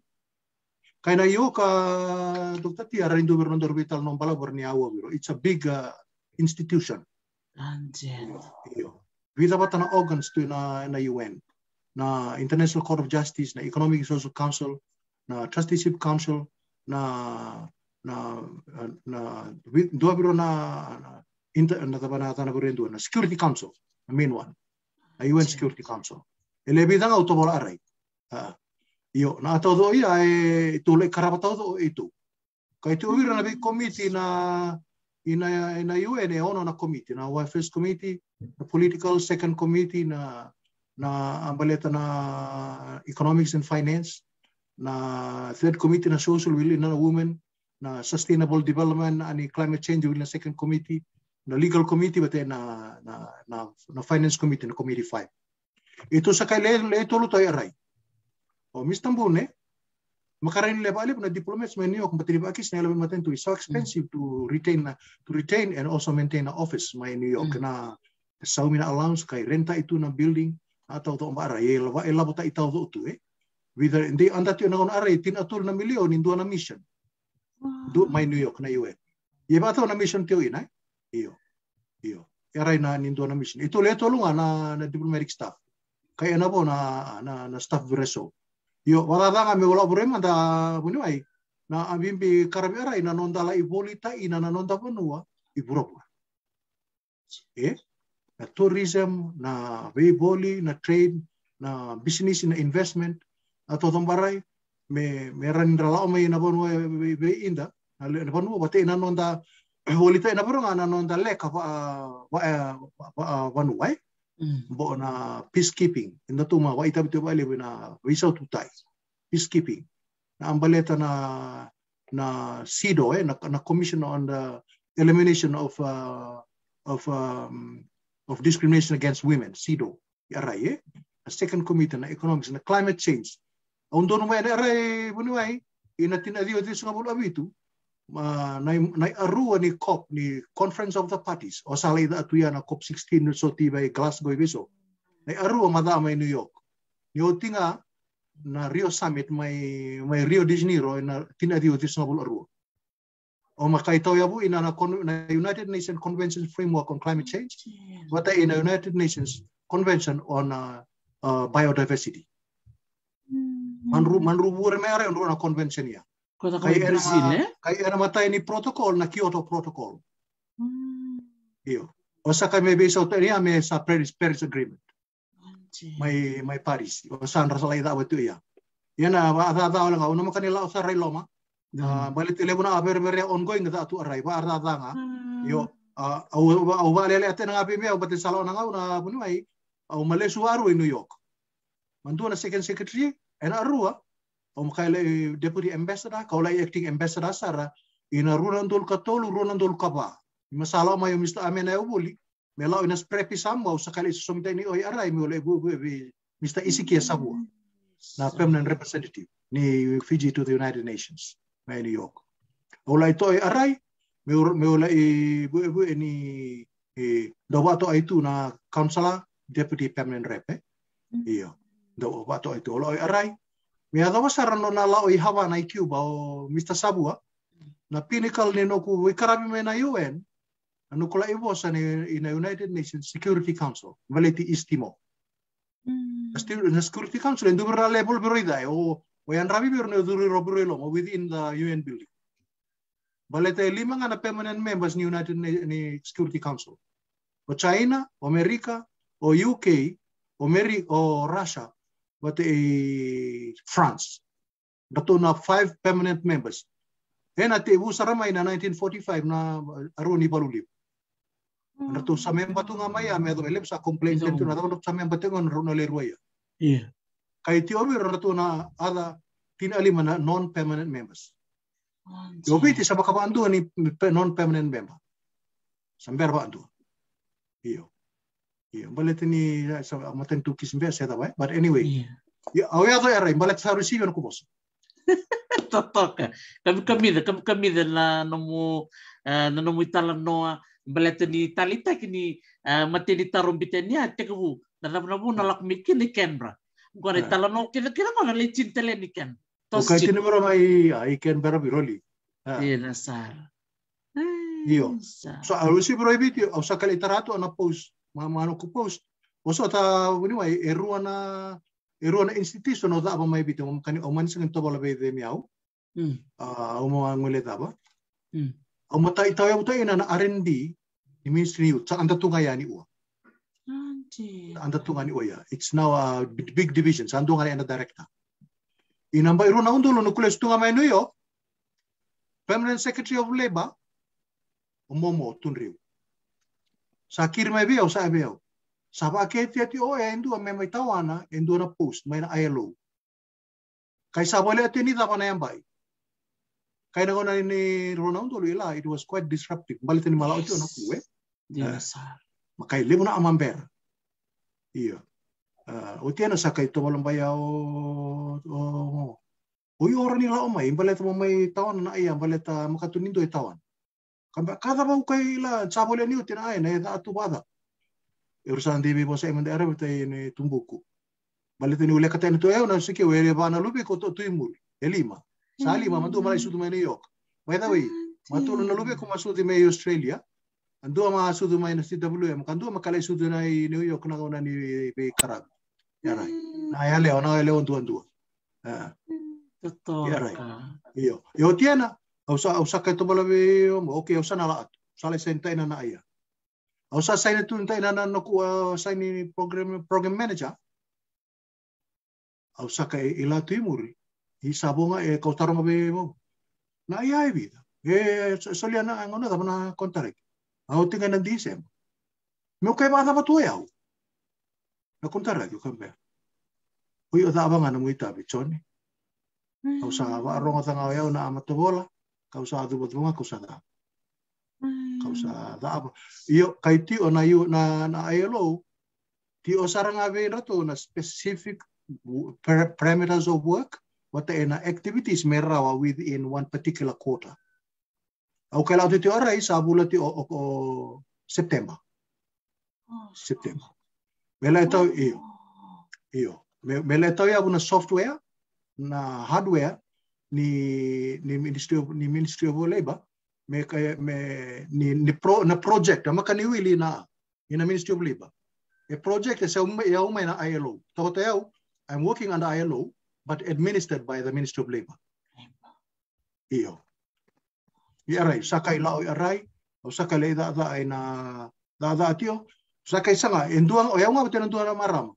[SPEAKER 2] Kaina yo ka dokta ti ara indo bernando vital non bala borni awa biro. It's a big uh, institution.
[SPEAKER 1] Anjen.
[SPEAKER 2] Iyo. Vida bata na organs tu na na UN. Na International Court of Justice, na Economic and Social Council, na Trusteeship Council, na na na dua biro na na inter na taba na tana biro na Security Council, the main one. Na UN Security Council. Ele bidang auto bola arai. Io, na tau do ia e tu le karapa tau do e tu. Kai tu uira na bi komiti na ina ina UN e ono na komiti na First Committee, na Political Second Committee na na ambaleta na Economics and Finance, na third committee na social will na women na sustainable development ani climate change will na second committee na legal committee bate na na na, na finance committee na committee 5 ito sa kay le le tolo tayo aray o mistambune makarin le bali na diplomats may York batili ba kis na maten to is so expensive to retain to retain and also maintain an office. May New York mm. na sa mina allowance kay renta itu na building atau to mbara ye lava ela bota itaw do tu eh. Whether hindi anda tiyo na aray tin atul na milyon indo na mission. Do may New York na UN ye ba na mission tiyo ina iyo. Iyo. Aray na nindo na mission. Ito le tulungan na na diplomatic staff. Kaya na po na na, na staff reso yo wala nga me wala bure manda buni ai na ambimbi karami aray na nonda la ibolita ina na nonda benua iburo eh na tourism na veiboli na trade na business na investment atau tombarai me me randra me na bonu be inda na bonu bate na nonda holita na bonu na nonda leka pa pa banu wai bo na peacekeeping. Inda tuma wa ita bitu bale na visa tutai peacekeeping. Na ambaleta na na SIDO eh na, na commission on the elimination of uh, of um, of discrimination against women SIDO. Arai eh? A second committee na economics na climate change. Undo no mai aray bunuay inatin adio ti sa bulu abitu uh, na na arua ni COP ni Conference of the Parties. O salay da atuya na COP 16 no so tibay Glasgow biso. Na arua madama New York. Ni otinga na Rio Summit may may Rio de Janeiro na tinadio ti sa bulu arua o makaitaw yabu ina na, na United Nations Convention Framework on Climate Change. Wata ina United Nations Convention on uh, uh, Biodiversity. Manru manru bure mere na convention ya
[SPEAKER 1] Kota kau Brazil, eh?
[SPEAKER 2] Kai era matai ni protocol na Kyoto protocol. Iyo. O sa kami bisa uta me sa Paris Paris agreement. May may Paris. O sa rasa lai da watu ya. Yana ba ada ada lang uno makanila sa ray loma. Uh, balit telefona aber ber ongoing da tu arai ba arda da nga. Yo au au ba lele ate nga bi me au batin salo nga na bunu ai au male suaru in New York. Mantu na second secretary ena rua o makaile deputy ambassador kaula acting ambassador sara ina runa ndol katolu runa ndol kaba masala mayo mista amena ubuli. Mela ina sprepi samwa usakali susomita ni oi arai mi ole bu mista isiki sabua. Na permanent representative ni Fiji to the United Nations na New York. Ola ito ai arai me ola i bu bu ni e dawato aitu na councilor deputy permanent rep eh. Iyo. Do wato itu lo arai me ada wasara no na lao i hawa na Cuba o Mr. Sabua na pinnacle ni no ku ikarabi me na UN anu kula i bosa ni ina United Nations Security Council valeti istimo mm. na Security Council en dubra level beroida o o yan rabi biro no duri robro lo within the UN building valete lima nga na permanent members ni United ni Security Council o China o Amerika o UK o Meri o Russia what a France. Dato na five permanent members. Then at Ibu Saramay na 1945 na aro ni Balulip. Hmm. Dato sa memba to nga maya, may dato elip sa complaint to na dato sa memba to nga ro na leruaya.
[SPEAKER 1] Yeah.
[SPEAKER 2] Kay ti obi dato na ada tinalima na non-permanent members. Yobi ti sa makabandu ni non-permanent member. Samber andu. Iyo. Yeah, balit ni sa maten tu kismbe sa tawa. But anyway. Ya, awya to era, balit sa receive ko boss.
[SPEAKER 1] Totoka. Kami kami da kami kami da na nomu na nomu itala noa balit ni talita kini mati ni tarum bitenia teku na namu na lak mikin ni Canberra. Gua ni tala no kira kira mana lecin tele ni Ken.
[SPEAKER 2] Tos kini mero mai ai Canberra biroli.
[SPEAKER 1] Iya nasar.
[SPEAKER 2] Iyo. So, alusi bro ibiti, au sakali tarato na post mamano ko post. Oso ta wini wai erua na erua na institution o da ba mai bito kani o man sing to bala be de miau.
[SPEAKER 1] Mm
[SPEAKER 2] a o mo ngule da ba
[SPEAKER 1] mm
[SPEAKER 2] o mata itaw ya buta ina na R&D ni ministry youth sa anda tunga yani uwa anda tunga ni uya it's now a big division sa andunga ni director. Inamba iru na undulo no kules tunga mai New York permanent secretary of labor o momo tunriu sa kirma beo sa beo sa ba ke ti ti o e ndu me mai tawana ndu na post mai na ILO Kai sa boleh ati ni tapana yang baik. Kai na kona ni Ronaldo ila it was quite disruptive. Balik ni malau itu nak kue.
[SPEAKER 1] Yes.
[SPEAKER 2] Makai limu na amamber. Iya. Uh, o tiana sa kai to malam baya o o o i ora ni la o mai bale to mai tawan na ia bale ta makatunindo i tawan. Kamba kada ba kai la sa boleh ni utina ai na da atu bada. Urusan di bi bosa emang daerah betai ni tumbuku. Balik tu ni ule kata ni tu eh na sikit wele bana lubi ko to tu imul. Elima. Sali mama tu malai sudu mai New York. By the way, matu na lubi ko masudi mai Australia. Andua ma sudu mai na CWM. Kandua makalai sudu na New York na kauna ni be karab. Ya rai. Na ya leo na leo tu andua. Ah.
[SPEAKER 1] Betul.
[SPEAKER 2] Ya, right. Iyo. Yo tiana. Au sa au sa kai to bala be okay au sa na laat. Sale sentai na na aya. Au sa sai na tu ntai na na ku sai ni program program manager. Au sa kai ila tu imuri. I sabonga e kau tarong be mo. Na ia e vida. E solia na ngona da na kontarek. Au tinga na disem. Meu kai ba da tu au. Na kontarek yo kambe. Ui o da abanga na muita be choni. Kau sa wa ronga tanga o na amatobola. Kau sa adu botunga kau sa da. Kau sa da apa. Iyo kai ti o na na ILO. Ti o sarang ave na to na specific parameters of work. What the na activities merawa within one particular quarter. Au kai lau te te orai sa bula ti o, o, o September. September. Mela e tau iyo. Iyo. Mela e tau ia na software na hardware ni ni Ministry of ni Ministry of Labor me me ni ni pro na project ama kani wili na ina Ministry of Labor. A project is um ya uma na ILO. Te au I'm working under ILO but administered by the Ministry of Labor. Iyo. I arai, sakai lao i arai, o sakai le da da ai na da da tio, sakai sanga enduang o yaunga betul enduang na marama.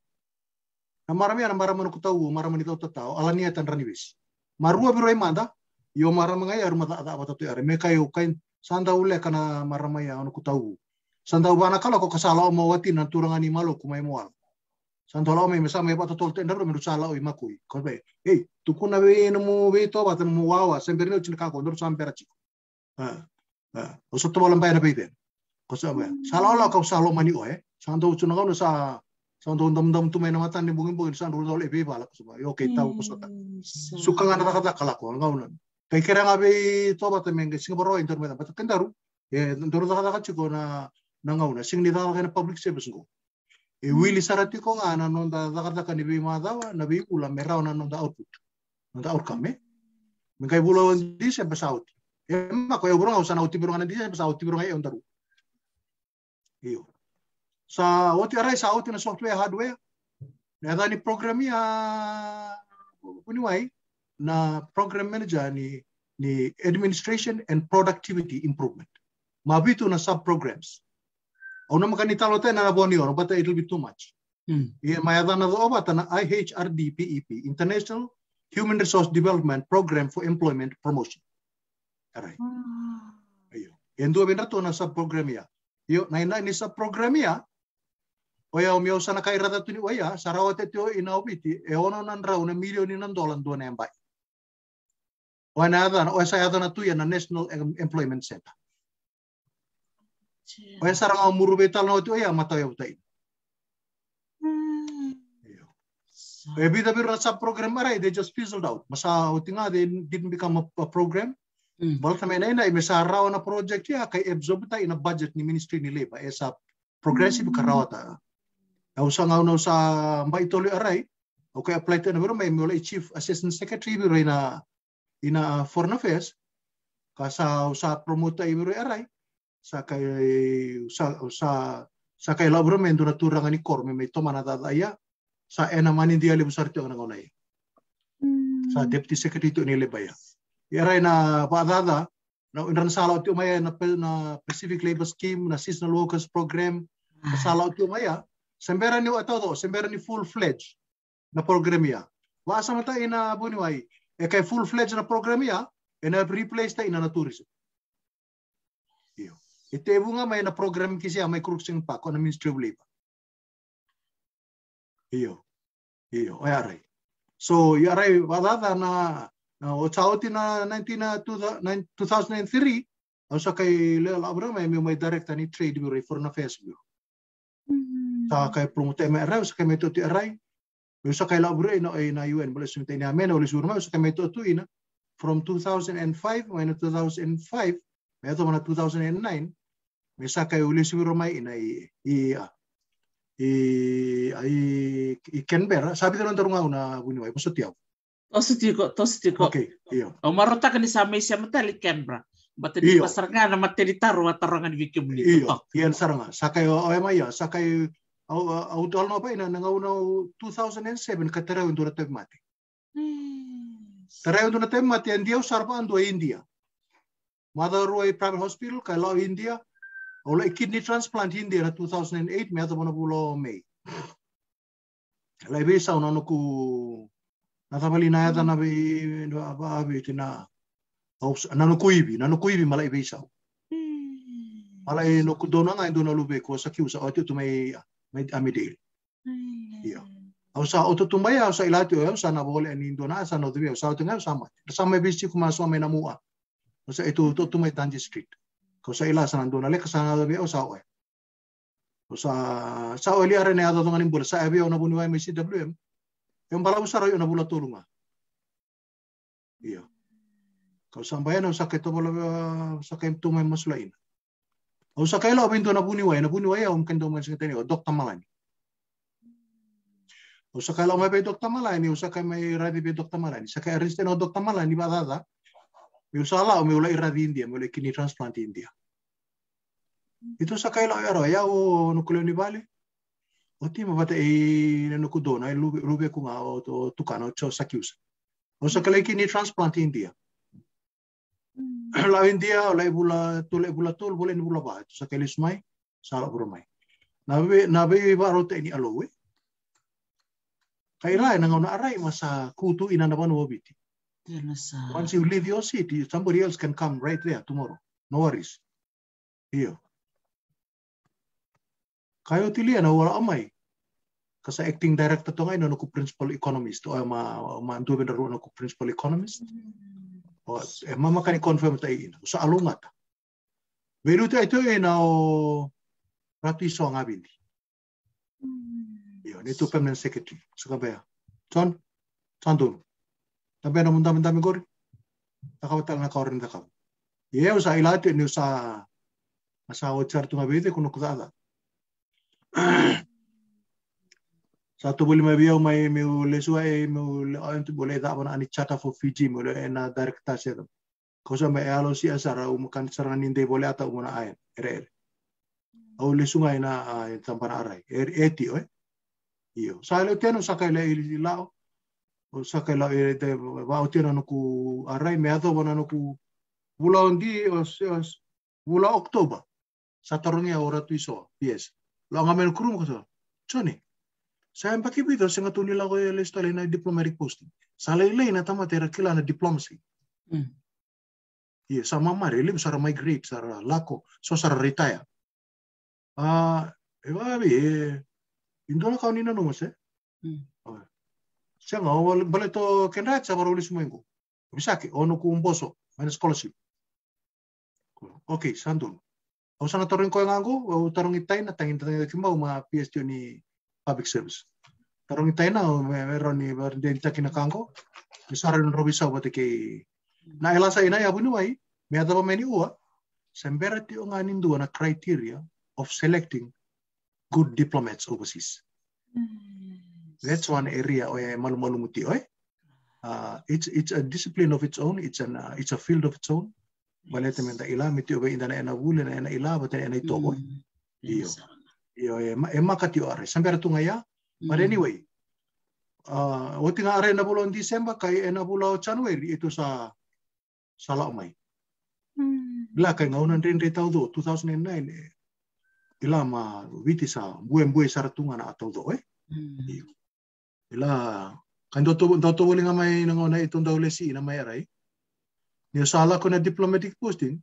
[SPEAKER 2] Na marama ya na marama no kutau, marama ni tau tatau, ala nia tan ranibis. Marua biro ai manda, yo marama ngai aru mata da bata tu are, me kai o kai sanda ule kana marama ya no kutau. Sanda ubana kala ko kasala o mawati na turanga ni malo kumai moal. Sanda lao me mesa me bata tol tenda ro me sala o makui. Ko be, hey, tukuna be no mo be to bata mo wawa, sempre no china kako, ndor sampera chiko. o so tomo lambai na peite ko sa ba sala ola ka sala mani o e sando chu na sa tu me na mata ni bungin bungin sando dol e be bala ko ba yo ke tau ko sota suka ngana kata kala ko ngau na kai kera nga be to ba te menge singapore inter me ba kendaru e ndoro da kata chiko na na ngau na sing ni da ka public service ngo e wili sarati ko nga na nonda da kata ka ni be ma da na merao na nonda output. Nonda outcome me Mengai bulo di se pesawat Emma ko burung usan auti burung nanti sa auti burung ay ondaru. Iyo. Sa oti arai sa auti na software hardware. Na da ni program ya kuniwai na program manager ni ni administration and productivity improvement. Mabitu na sub programs. Au na makani talo te na boni ono but it'll be too much.
[SPEAKER 1] Hmm.
[SPEAKER 2] Iya mayada na do obata na IHRD PEP International Human Resource Development Program for Employment Promotion. Aray. Ayo. Yan dua benar to na sa program ya. Yo na ina ni sa program ya. Oya umyo sana kay rata tuni oya sarawat ito inaubiti e ono nan raw na milyon ni nan dolan do na yambay. O na ada o sa ada na tuya na National Employment Center. O sarang ang murubetal na ito oya mataw ya utay. E bida biro sa program aray they just fizzled out. Masa utinga they didn't become a, a program.
[SPEAKER 1] Mm.
[SPEAKER 2] Bal sa na ina imesaraw na project ya kay absorb ta ina budget ni Ministry ni Labor e sa progressive karawata. Au sa ngau sa mbay tuloy aray. Okay apply to na biro may mula chief assistant secretary biro ina ina foreign affairs. Kasa sa promote biro aray. Sa kay sa sa sa kay labro men dura turang ni korme may tomana dadaya. Sa ena manin dia lebu sarti ang nangonay. Sa deputy secretary to ni Lebaya. Yaray na paadada, na inran sala ito umaya na, na Pacific Labor Scheme, na Seasonal Workers Program, na sala ito umaya, sembera ni ito to, sembera ni full-fledged na program ya. Wasa mata ina buniway, e kay full-fledged na program ya, e na replace ta ina na tourism. Iyo. Ito nga may na program kasi may cruising pa ko na Ministry of Labor. Iyo. Iyo. O yaray. So, i arai wadada na, na o chaoti na 2003, au sa kai lea la abra mai mai director ni trade bureau for na affairs bureau. Sa kai promote me arai, sa kai me toti arai, me sa kai la abra ina ina UN boleh sumita ina amena oleh surma, sa kai me toti ina from 2005 mai 2005 me ato mana 2009 me sa kai oleh surma ina i i i i Canberra, sabi tolong tarunga una buni wai, poso tiau.
[SPEAKER 1] Tosi tiko, tosi tiko.
[SPEAKER 2] Okay, iyo.
[SPEAKER 1] O marota ka ni sa may siya matali Canberra. Bata di pasar nga na matali taro at tarangan di wiki muli.
[SPEAKER 2] Iyo, iyan saranga. Sakay o ay maya, sakay au au tol no pa ina nga una 2007 ka taraw ndo na mati. Taraw ndo na mati ang diaw sarpa ando India. Mother Roy Private Hospital Lao India. Ola kidney transplant India na 2008 me ato na bulo May. Lai bisa una no ku natabali na yata na bi ba bi tina Ops, nano kuibi, nano kuibi malai bisa. Malai no kudona nga ndo na lube ko sa kiusa o tu may amidil. Iyo. Au sa auto tumbaya sa ilati o sa na bole ani ndo na sa no debe sa tunga sama. Sa may bisi kuma so may namua. O sa ito to tumay Tanji Street. Ko sa ila sa nando na le sa na debe o sa o. O sa sa o li are ne ato nganim bula sa ebe o na bunuwa may CWM. Yung bala usara yo na bula tulunga. Iyo. Kau sambayan ang sakit to bala sakit to may masulain. O sa kaila o binto na buniway, na buniway ang kendo man sa o Dr. Malani. O sa kaila o may. Malani, o sa kay may radi be Dr. Malani. Sa kay arrestin o Dr. Malani ba dada? May usala o may ulay iradi India, may ulay kini transplant India. Ito sa kaila o aro, ya o nukuleo ni Bali. O ti mabata e nanukudo na lube ko nga o tukano cho sa kiusa. O kini transplant India. La India la bula tul bula tul boleh ni bula ba? Sa kelis mai sala bura mai nabe nabe ba rote ni alowe kai rai nang ona arai masa kutu ina na banu obiti once you leave your city somebody else can come right there tomorrow. No worries. Iyo. Kayo tilia na wala amai kasa acting director to ngayon no ko principal economist. O ma ma ndo ben ro no ko principal economist. O e mama kani confirm ta ina sa alunga ta veru ta ito e na o rati so nga bindi yo tu permanent secretary sa kabaya son sandun tabe na munda munda migori takawata na kaurin ta kaw ye sa ilate ni sa masa o char tu ngabide kuno satu mai biau mai meu le suai meu le antu boleh tak mana ani chata for Fiji meu le na directa se dam kosa mai alo si asara u makan sarangan inde boleh atau muna ayan ere ere. Au sungai na tampan arai er eti oi iyo. Sa le teno sakai le ili lao o sakai lao e te wa o teno ku arai me ato bona ku bula ondi os os bula oktober. Sa tarungia ora tu iso yes lo ngamen kurum ko Johnny saya pakai video saya ngatuni lagu ya listo na diplomatic posting. Salai lai na tama tera kila na diplomacy.
[SPEAKER 1] Hmm.
[SPEAKER 2] Iya, sama mare lim sara migrate sara lako so sara retire. Ah, e va bi indo na kauni na no eh. Saya ngau bale to kenra sa baru ulis minggu. Bisa ke ono ku umboso mana scholarship. Okay, sandul. Au sana torong ko ngango, au torong itai na tangin tangin kimau ma PhD ni public service. Tarong itay na, meron ni Bardin Takinakangko, misara ng Robisa ba ke na ela sa ina yabu nuai, may ada pa meni ua, sembera ti nga nindu na criteria of selecting good diplomats overseas. That's one area o malu-malu muti oi. Uh, it's it's a discipline of its own, it's an uh, it's a field of its own. Balete menta ila miti obe inda na ena wule na ena ila bata ena ito oi. Iyo. Iyo e e makati o are. Sembera tunga ya, But anyway, uh, o tinga are na bulan Disember kay na bulan January ito sa sa Laumay. Bila kay ngaunan rin rin tao do 2009 eh. Ila ma witi sa buem buem saratunga na ataw do eh. Ila kan do to do to nga may nangona itong daw lesi na may aray. Niyo sala ko na diplomatic posting.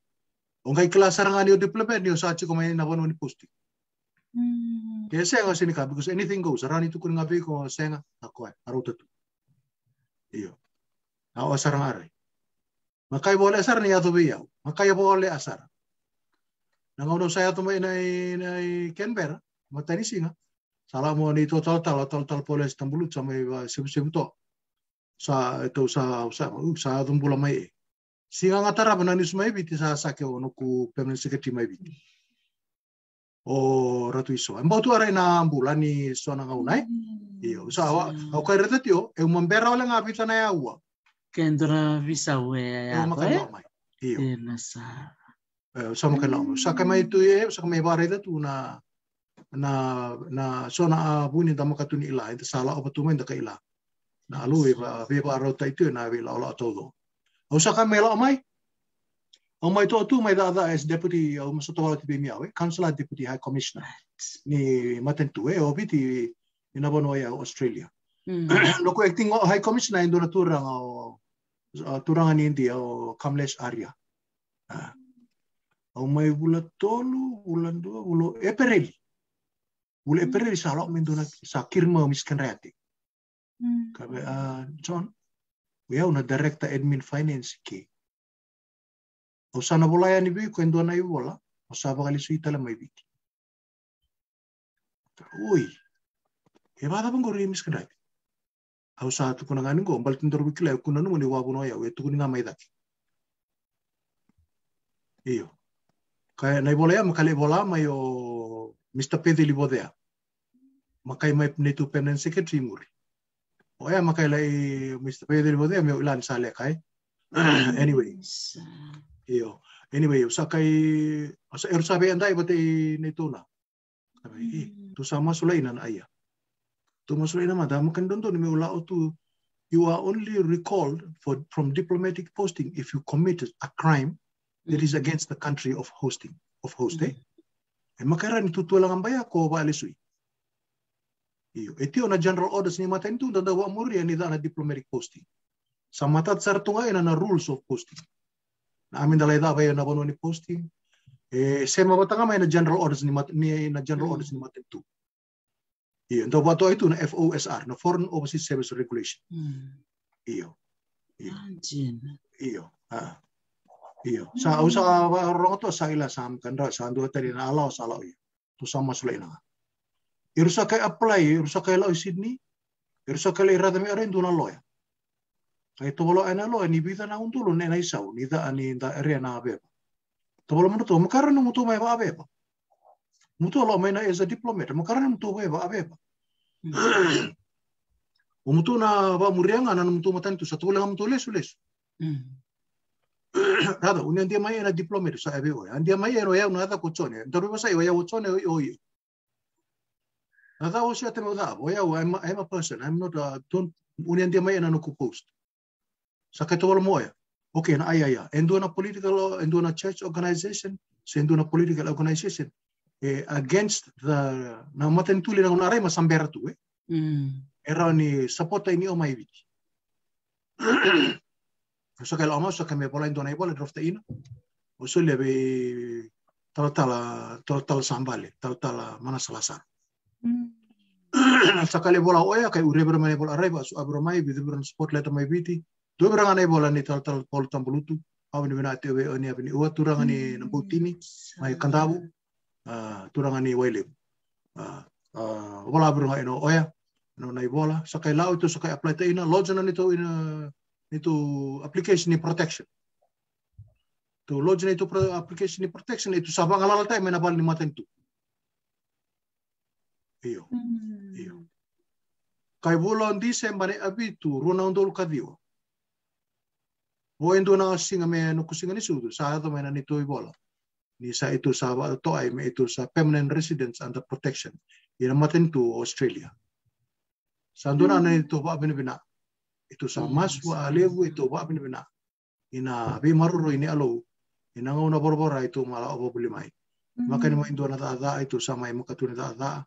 [SPEAKER 2] O kay klasa nga niyo diplomat niyo sa ko may nabono ni posting. Kaya saya nga sinikabi because anything goes. Arani to ko nga ko saya nga ako ay araw to. iyo. Na o asar ngare makai boleh asar ni atu biyau makai boleh asar. Na ngono saya tu mai nai nai Canberra matani singa. Sala mo ni total tal total pole Istanbul sama sebu sebu to sa itu sa sa sa tumbula mai singa ngatara banani sumai biti sa sake ono ku permanent secretary mai biti o ratu iso. Mbau tu arai na ambulani so na ngau nai. Iyo, sa awa, au kai rata tio, e umambera ole ngā pita na aua.
[SPEAKER 1] Kendra visa we
[SPEAKER 2] E
[SPEAKER 1] ya.
[SPEAKER 2] Iyo,
[SPEAKER 1] Tena sa.
[SPEAKER 2] e sa lau mai. Sa kai mai tu e, sa kai mai bare tu na na na so na buni da maka tuni ila, ita sala o patu mai da ka ila. Na alu e ba be ba rota itu na be lau lau todo. Au sa kai mai lau mai. Au mai to tu mai da da as deputy au maso to ti be miau, councillor deputy high commissioner. Ni matentu e o biti ina bono ya Australia.
[SPEAKER 1] Mm.
[SPEAKER 2] loko acting o high commissioner indo na turang o o turangan ni India o Kamlesh Arya. Ah. Au mai bula tolu, bulan dua, bulo April. Bula April sa lo mendo na sa kirma miskan reati.
[SPEAKER 1] Mm.
[SPEAKER 2] Kabe ah John, we una director admin finance ki. O sana bolaya ni bi ko endo na ibola, o sa ba kali suita la mai biti. Ui. E ba da bangori miskan reati. au sa tu kuna ngani go bal tindor wikila kuna no ni wabu no ya we tu daki iyo kaya nai bola ya makale bola mai o Mr. Pedro Libodea makai mai ni tu permanent secretary muri o ya makai lai Mr. Pedro Libodea me ulan sale kai anyway
[SPEAKER 1] Sa.
[SPEAKER 2] Iyo. Anyway sa kai sa er sabe andai bate ni tu na? Sabi eh tu sama sulainan ayah tu masuk ina madam kan don don me ula tu you are only recalled for from diplomatic posting if you committed a crime that is against the country of hosting of host eh? E makara ni tutu lang ambaya ko ba lesui iyo eti ona general orders ni mata itu da wa muri ni da na diplomatic posting. Sa mata tsar tunga ina na rules of posting amin dalay da ba na bono ni posting. Eh sema batanga may na general orders ni mat ni na general orders ni mata itu iyo ndo bato itu na FOSR na Foreign Overseas Service Regulation.
[SPEAKER 1] Mm.
[SPEAKER 2] iyo. Iyo. Iyo. Ah iyo. Sa usa ro to sa ila sam kandra sa ndo tadi na ala sa ala iyo. To sama sula ina irusa kai apply irusa kai la Sydney irusa kai ira me ora nduna loya kai to bolo ana lo ni bita na untulo ne na isau ni da ani da area na be to bolo mo to makara no muto mai ba be muto lo mai na as a diplomat makara no muto ba ba be o muto na ba murianga na muto matan tu sa to lang muto lesu lesu
[SPEAKER 1] Mm.
[SPEAKER 2] Rada, unia ndia mai era diplomat sa ebe oya. Ndia mai era ya una da kochone. Ndoru basa yo ya kochone oi oi. Nada o sia te mo da. Oya I'm, I'm a person. I'm not a don't unia ndia mai era no post. Sa ka tolo moya. Okay, na aya ya. Endo na political endo na church organization, so endo na political organization eh, against the na maten tuli na unarai masambera tu eh.
[SPEAKER 1] Mm.
[SPEAKER 2] Era ni support ini o mai viti. so que lo vamos a que me pola indona igual drofta ina o so le be tal tal tal tal sambale tal tal mana salasar
[SPEAKER 1] Mm.
[SPEAKER 2] sakale bola oya kai ure ber mane bola reba so abro mai bi ber spotlight mai biti do ber ngane bola ni tal tal pol tambulutu aw ni bina te we oni abini o turanga ni nambutini mai kandabu. Ah turanga ni wele ah ah bola abro ngai no oya. No nai bola. Sakai lau tu sakai apply te ina lodge na nito ina nito application ni protection. Tu lodge na pro- application ni protection itu sabang alala tayo may nabal ni maten tu iyo.
[SPEAKER 1] Mm.
[SPEAKER 2] Iyo. kay bulan Disemba ni abitu runa undol kadiwa o endo na singa me no kusinga ni sudu sa ato may nanito bola ni sa ito sa to ay may ito sa permanent residence under protection. Ina maten tu Australia. Sa ando na
[SPEAKER 1] Mm.
[SPEAKER 2] ito ba binibina ito sa
[SPEAKER 1] Yes.
[SPEAKER 2] maswa alevu ito ba binibina ina bi maruro ini alo ina ngona borbora ito mala obo bulimay maka ni mo indo na tada ito sa may makatuna tada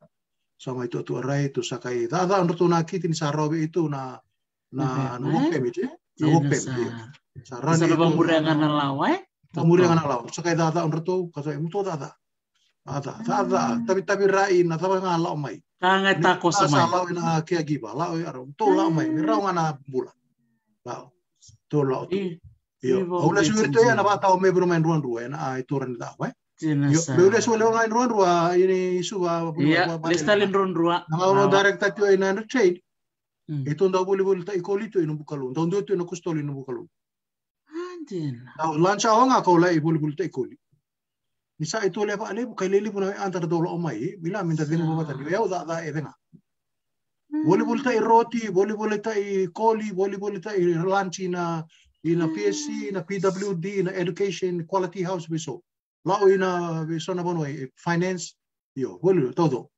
[SPEAKER 2] sa may to to aray ito sa kay tada ang ruto nakiti ni sa robe ito na na no pem ito
[SPEAKER 1] Tena
[SPEAKER 2] Open,
[SPEAKER 1] sa.
[SPEAKER 2] iya. sa ran
[SPEAKER 1] Sa labang burangan na laway.
[SPEAKER 2] Tamuri nga nalaw. Sa kay dada ang ruto kasi mo to dada. Dada, dada, tabi tabi rai na tabi nga lao may.
[SPEAKER 1] Kangay tako sa
[SPEAKER 2] lao na kaya giba, lao araw. To lao may, miraw nga na bula. lao to yo to ya na ba ta o me bro men ruan ruan na ai to ran da ba
[SPEAKER 1] Tina
[SPEAKER 2] yo
[SPEAKER 1] sa.
[SPEAKER 2] be udah suwe lewa ruan ruan ini isu ba
[SPEAKER 1] Iya, lestalin ron rua.
[SPEAKER 2] na ngau direct ta tio ina na trade itu nda boleh boleh ta ikolito ino bukalu nda ndo to ino kustoli bukalu
[SPEAKER 1] Andin.
[SPEAKER 2] na lancha wanga ko la boleh boleh ta ikoli ni sa itu le ba le bukai lele puna antar dolo o mai bila minta dengo ba ta yo ya da da e denga boleh boleh ta i roti boleh boleh ta i koli boleh boleh ta i lunch ina PSC ina PWD ina education quality house beso lao ina beso na bono finance? Yo boleh todo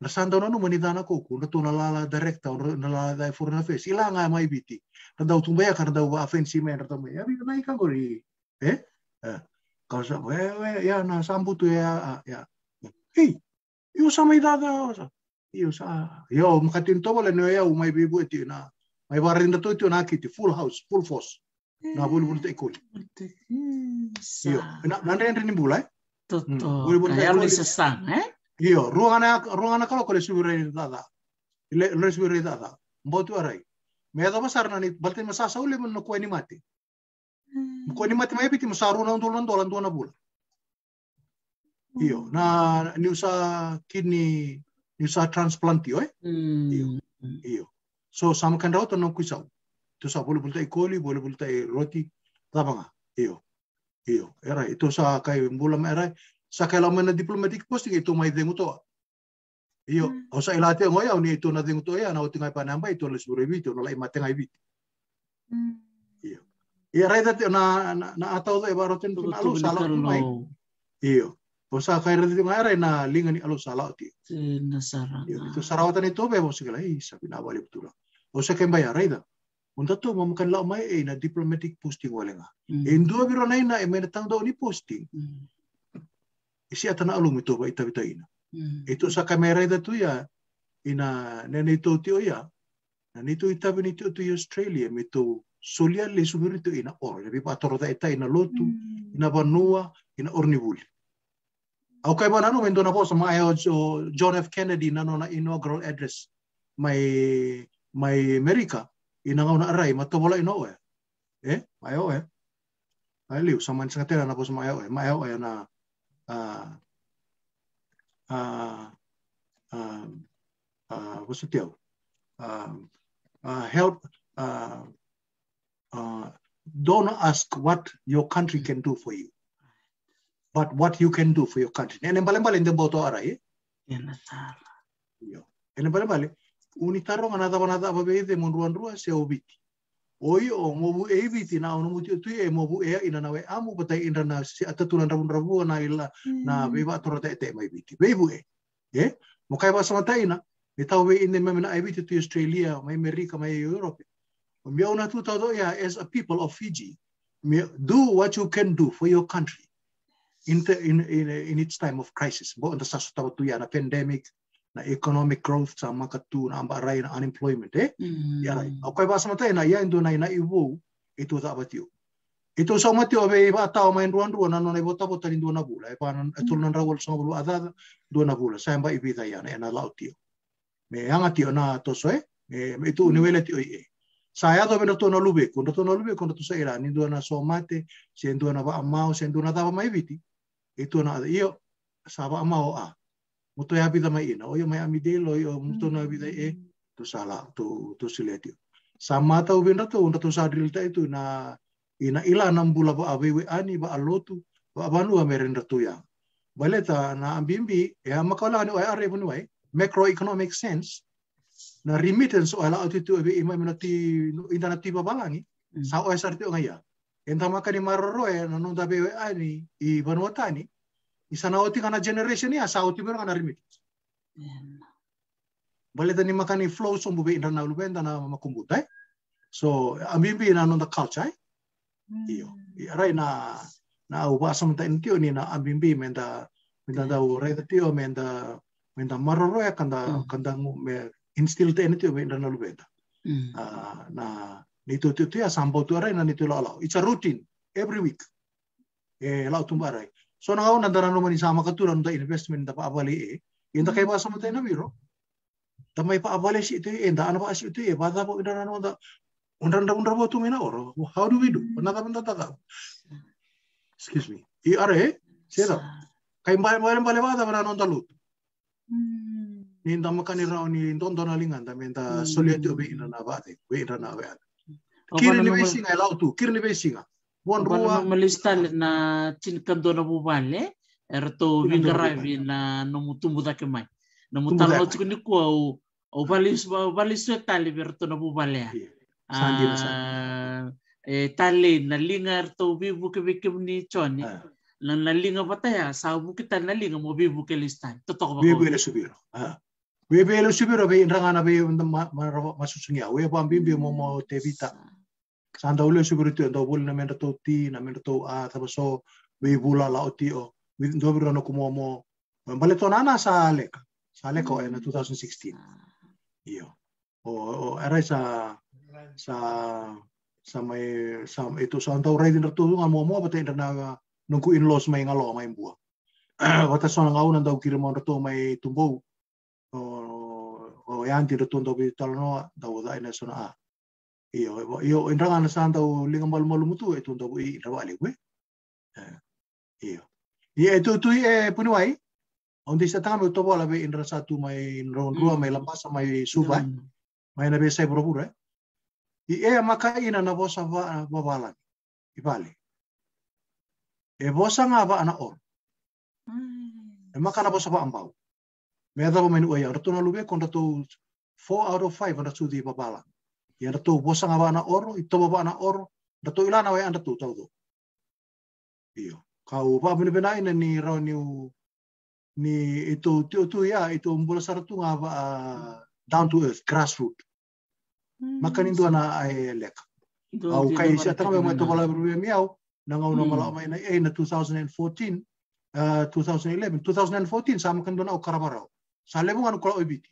[SPEAKER 2] na sanda no mani dana ko ku na to na lala director na lala da foreign affairs ila nga mai biti. Na dau tumbaya ka na dau offense men na ya bi na ika gori eh eh ka sa we we ya na sambu tu ya ya hey yo sa mai dada yo sa yo makatin to wala no ya mai bi buti na. Mai barin da to na kiti full house full force. Na bulu bulu te ikuli yo na na ren bulai
[SPEAKER 1] Toto.
[SPEAKER 2] Boleh buat
[SPEAKER 1] Kaya
[SPEAKER 2] tayo
[SPEAKER 1] li
[SPEAKER 2] ulit.
[SPEAKER 1] sa sang, eh?
[SPEAKER 2] Iyo, ruangana ruangana kalau kole subire dada. Ile le subire dada. Mbotu arai. Me da basar nani balte masasa ule mun ko ni mati. Ko ni mati mai biti masaru na ndolan dolan dona bula. Iyo, na ni usa kidney ni usa transplant eh.
[SPEAKER 1] Hmm.
[SPEAKER 2] Iyo. So sama kan raw tanong kuisaw. Tu sa boleh bulta ikoli, boleh bulta roti tabanga. Iyo. Iyo. Era itu sa kay bulam era sa kailangan na diplomatic posting ito may dengo to. Iyo,
[SPEAKER 1] Hmm.
[SPEAKER 2] o sa ilate ngo ya ni ito na dengo to ya na utingay pa namba ito les burevito no lai matengay bit. Iya rai dat na na, na ataw do ibarotin to na alo sala to mai. Iyo. O sa kay rai nga rai na linga ni alo sala ti.
[SPEAKER 1] Tina sarang.
[SPEAKER 2] Iyo, ito sarawatan ito be mo sigala eh sabi na bali betul. O sa kay bayar rai da. Unta to mamakan la mai eh na diplomatic posting wala nga. Indo biro na ina e may natang daw ni posting. Isi ata na alum ito ba ita ina. Ito sa kamera da to ya ina nenito ti ya. Na nito itabi nito to Australia mito solia le subirito ina or lebi patoro da ita ina lotu ina banua ina ornibuli. Au kai bana no mendo na posa mai o John F Kennedy na no na inaugural address mai mai America ina ngau na arai matobola ino e. Eh, mai o e. Ai liu sa man sangatera na posa mai o e. Mai o e na ah ah ah ah what's it deal? Um, uh, help uh, uh, don't ask what your country can do for you, but what you can do for your country. Ene bale bale ndem boto ara ye.
[SPEAKER 1] Tina sarang.
[SPEAKER 2] Yo. Ene bale bale unitaro ngana da bana da babe de mon ruan rua se obiti. Oi o mobu e biti na ono muti tu e mobu e ina na we amu batai ina na si ataturan rabun rabu na ila na hmm. beba torota ete mai biti. Bebu e. Ye? Mo kai ba sama taina. Ni tau we inde me na biti tu Australia, mai America, mai Europe. Mi ona tu tau ya as a people of Fiji. Do what you can do for your country in the, in in in its time of crisis. Bo anda sa tau tu ya na pandemic, na economic growth sa mga tu na amba rai na unemployment eh. Ya rai. Kay ba sama na ya indo na ina iwo ito ta batyo. Ito sa matyo be iba tao main ruan ruan ano na ibota bota din na bula. E paano ito nan rawal sa bulu ada do na bula. Sa ba ibita yan e na lao tiyo. Me hanga tiyo na to so eh. Me me ito niwele tiyo eh. Saya to beno to na lube, kundo to na lube, kundo to sa ira, nindo na somate, siendo na ba amao, siendo na daba mai biti. Ito na iyo sa ba amao a. Muto ya bida mai ina, oyo mai amidelo, oyo muto na bida e to sala to to siletio. Sama ta ubin to unda to sa drilta itu na ina ila nam bula ba awewe ani ba alotu ba banu ameren to ya. Baleta na ambimbi ya makala ni ay are bunu ay macroeconomic sense na remittance o ala atu tu ebe ima mina ti inda na ti babalangi sa o SRT o ngaya. Enta maka ni maroro e na nunda be ani i Vanuatani isa na oti kana generation ya sa oti kana remittance. Baleta ni maka ni flow so bube inda na lubenda na makumbuta eh. So ambimbi na nunda culture eh. Iyo. Rai na na uba samta intio ni na ambimbi menda menda da rai tio menda menda maroro ya kanda
[SPEAKER 1] Mm.
[SPEAKER 2] kanda me instill te intio menda na lubenda. Ah, na nito tu ya sambo tu arai na nito la la. It's a routine every week. Eh la tu barai. So nakauna naman isama katulad da investment da paabali eh. e. Yenda kay basa matay na biro. Da may paabali si ito eh. e, da ano pa si ito e, bata po ina nanon da undran da undra botu mena oro. How do we do? Panaka benda taka. Excuse me. I are sera. Kay mbay mbay mbay bata mena non da lut. Ninda makani rao ni don don alingan da menta soliati obe ina na bate, we ina na we. Kirni be singa lau tu, kirni be singa.
[SPEAKER 1] Buon rua. malista na tin kando na bubale. Erto vingara na no mutumbu da ke mai. Na mutalo tu ni ko au au valis valis tali berto na bubale. e tale na linga erto vivu ke vikim ni choni. Na na linga bataya sa kita na linga mo vivu ke listan. Totok
[SPEAKER 2] ba. Vivu ele subiro. Vivu ele subiro be rangana be masusungia. We pa bimbi mo mo te vita. Sanda ule subiro tu ndo bul na menda to ti na menda to a tabaso be bula la oti o. Ndobiro no kumomo bale tonana sa leka. Sa leka o na 2016 iyo. O o era sa sa sa may sa ito sa antaw ray din rato nga mo mo batay na nungku in laws may ngalo may buwa wata so nga unan daw kira mo rato may tumbo o o yan ti rato daw bital no daw da ina so na iyo iyo indra nga na sa antaw lingang malmalu mutu ito daw i rawali we iyo Ia itu tu e punuai. Onde sa tanga me tobo la be indra satu mai ron rua mai lampasa mai suba. Mai na be sai propura. I e maka ina na vosa va babalan. I vale. E vosa nga va ana or. E maka na vosa va ambau. Me ada mai nu ia rato na lube kon rato 4 out of 5 ana tu di babalan. Ia rato vosa nga va ana or, i tobo va ana or, rato ilana wai anda tu tau Iyo kau pa bina bina ina ni rau ni ni itu tu tu ya itu mbula saratu nga ba uh, down to earth grassroot. Hmm. maka ni na ai lek. Au kai sia tanga mo to bala bru miau. Na ngau no mala mai na na 2014 uh, 2011 2014 sama kan dona au karabarau. Sa lebungan ko obiti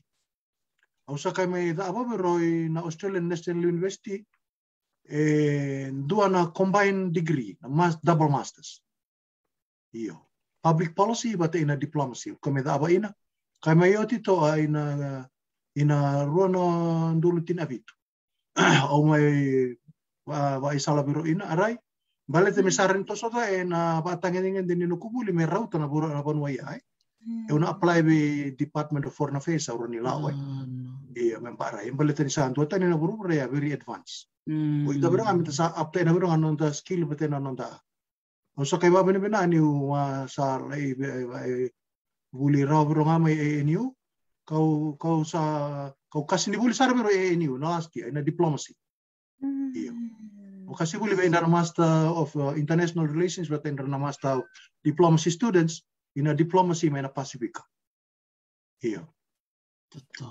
[SPEAKER 2] au kai mai da aba roi na Australian National University eh dua na combined degree na mas, double masters Iyo. Public policy bata ina diplomacy. Kami da aba ina. Kay mayo tito ay ina ina dulu tin abitu. o may wa isala biro ina aray. Bale te mesarin to sota e na batangin ngin din no kubuli me rauta na buro na ay. E una apply be Department of Foreign Affairs uro ni laway. Iya membara. Yung bale te ni sa antuata ni na buro very advanced. Mm. O ita biro kami sa update na biro nganon ta skill bete na non ta o sa kay babani bina ni wa sa lai buli raw bro nga may ANU kau kau sa kau kasi ni buli sa bro ANU no asti na diplomacy iyo o kasi buli ba indar master of uh, international relations but indar na master diplomacy students ina diplomacy may na Pacific iyo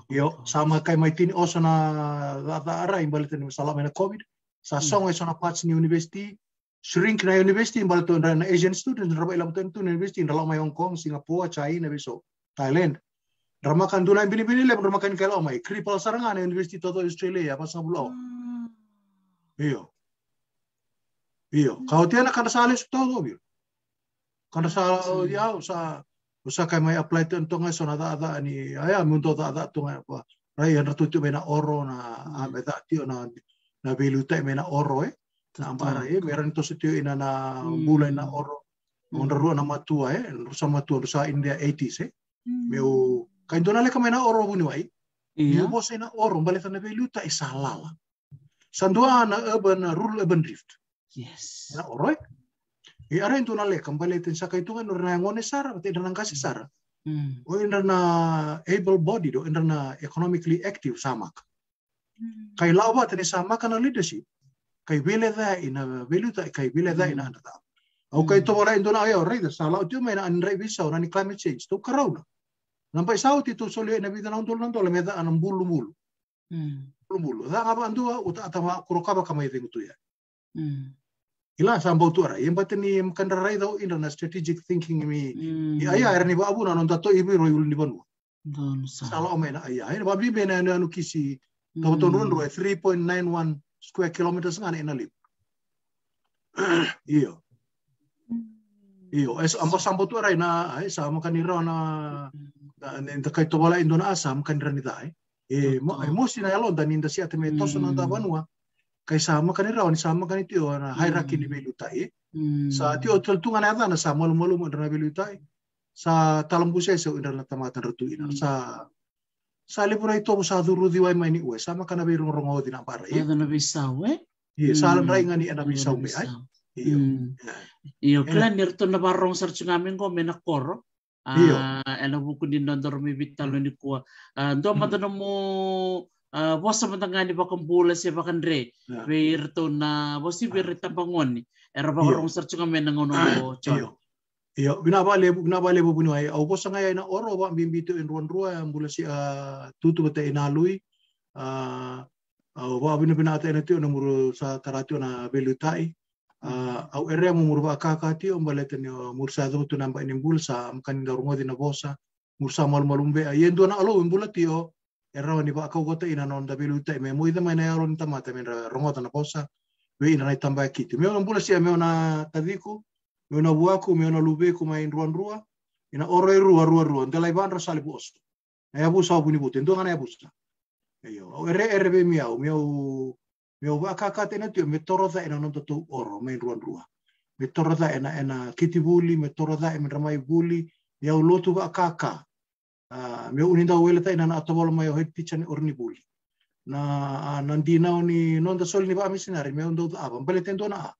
[SPEAKER 2] Yo, sama kay may tini oso na ara imbalit ni masala may na COVID. Sa song ay sa na patch ni university, shrink na university in balto na Asian students raba ilang to to university in may Hong Kong Singapore China biso Thailand. Rama kan dula bini-bini le rama kan kala may cripple sarangan university to Australia pas sa bulo hmm. iyo iyo kau tiana kada sali su to kada sa ya sa usa kay may apply to to nga so na ada ni aya munto ta ada to nga pa rai na tutu na oro na ameta tio na na biluta na oro eh. Na ambara e meron to sitio ina na bulay na oro. Mm. ro na matua e sa matua sa India 80s eh. Meu kain dona le kamena oro buni wai iya. Mo na oro. Balik na beluta e salala sandua na urban na rural urban drift.
[SPEAKER 1] Yes.
[SPEAKER 2] Na oro e e ara into na le kambali tin sa kaitungan na ngone sara te na kasi sara mm. o na able body do na economically active samak mm. kai lawa tene samak na leadership kai vile da ina velu ta kai vile da ina anda au kai to ora indona ayo rei da sala tu me na an rei visa ora ni climate change to karauna nampai sau ti tu soli na vida nontul nontul me da an bulu bulu bulu bulu da ngapa andua uta atama kurokaba kama itu tu ya ila sambo tu ara yang bateni em kandar rai da ina na strategic thinking mi ya aya era ni ba abu na non tato ibi roi ul ni banu sala o me na aya ina babi me na anu kisi. Tahu tahun 3.91 square kilometers ngane ina lip. iyo. Iyo, es ampas sampo tu aray na ay sa makanira na na kay to wala indona asam kanira ni dai. Eh. Mo ay mo sinayalon dan inda siya teme toso na tabanwa. Kay sama kan raw ni sama kan itu na hierarchy ni belu tai. Sa tio tul tungan ata na sa malu malu mo na belu tai. Sa talam buse so indra na tamatan ratu ina. Sa sa libura itu sa duru di wai mai ni ue sama kan belu rongo di na para.
[SPEAKER 1] Iya na bisau eh.
[SPEAKER 2] Iya salan rai ngani ana bisau me ai.
[SPEAKER 1] Iyo. Iyo klan nirto na barong sa ngamin ko koro.
[SPEAKER 2] Iya.
[SPEAKER 1] ena buku di nondor mi vitalo ni kuwa. Ndo madano mo uh, bosa matangani bakang bula siya bakang re. Virto na bosi virita bangon ni. Era ba horong sa tsunga men ngono ko chon.
[SPEAKER 2] Iyo. Iyo, binabale binabale bo bunuay. Au bosa ngaya na oro ba bimbito in ruan rua ang bula siya tutu bata inalui. Uh, au ba bina binata na tiyo na muro sa taratio na belutai. Uh, au ere mo murba kaka tio mbalete ni mursa do tu namba ini bulsa mkan da rungo dina bosa mursa mal malumbe ayen do na alo imbula tio era ni ba ka gota ina non da bilu tai me moida mai na ron tama ta men rungo na bosa we ina nai tamba kiti me on bula sia me ona tadiku me ona buaku me ona lube ku mai ruan rua ina oro rua rua rua ndelai ban rasali bos na ya busa buni buten do ngana ya busa ayo ere ere be miau. Miau o waka ka tena tu me ena nonto tu oro. Me ruan rua me toro da ena ena kiti buli me toro da ena ramai buli ya u lotu wa ka ka uh, me uninda wele ta ena na atawala mai o he ticha ni orni buli. Na uh, nandi na ni nonda sol ni ba misinari me undo da aba bale tendo na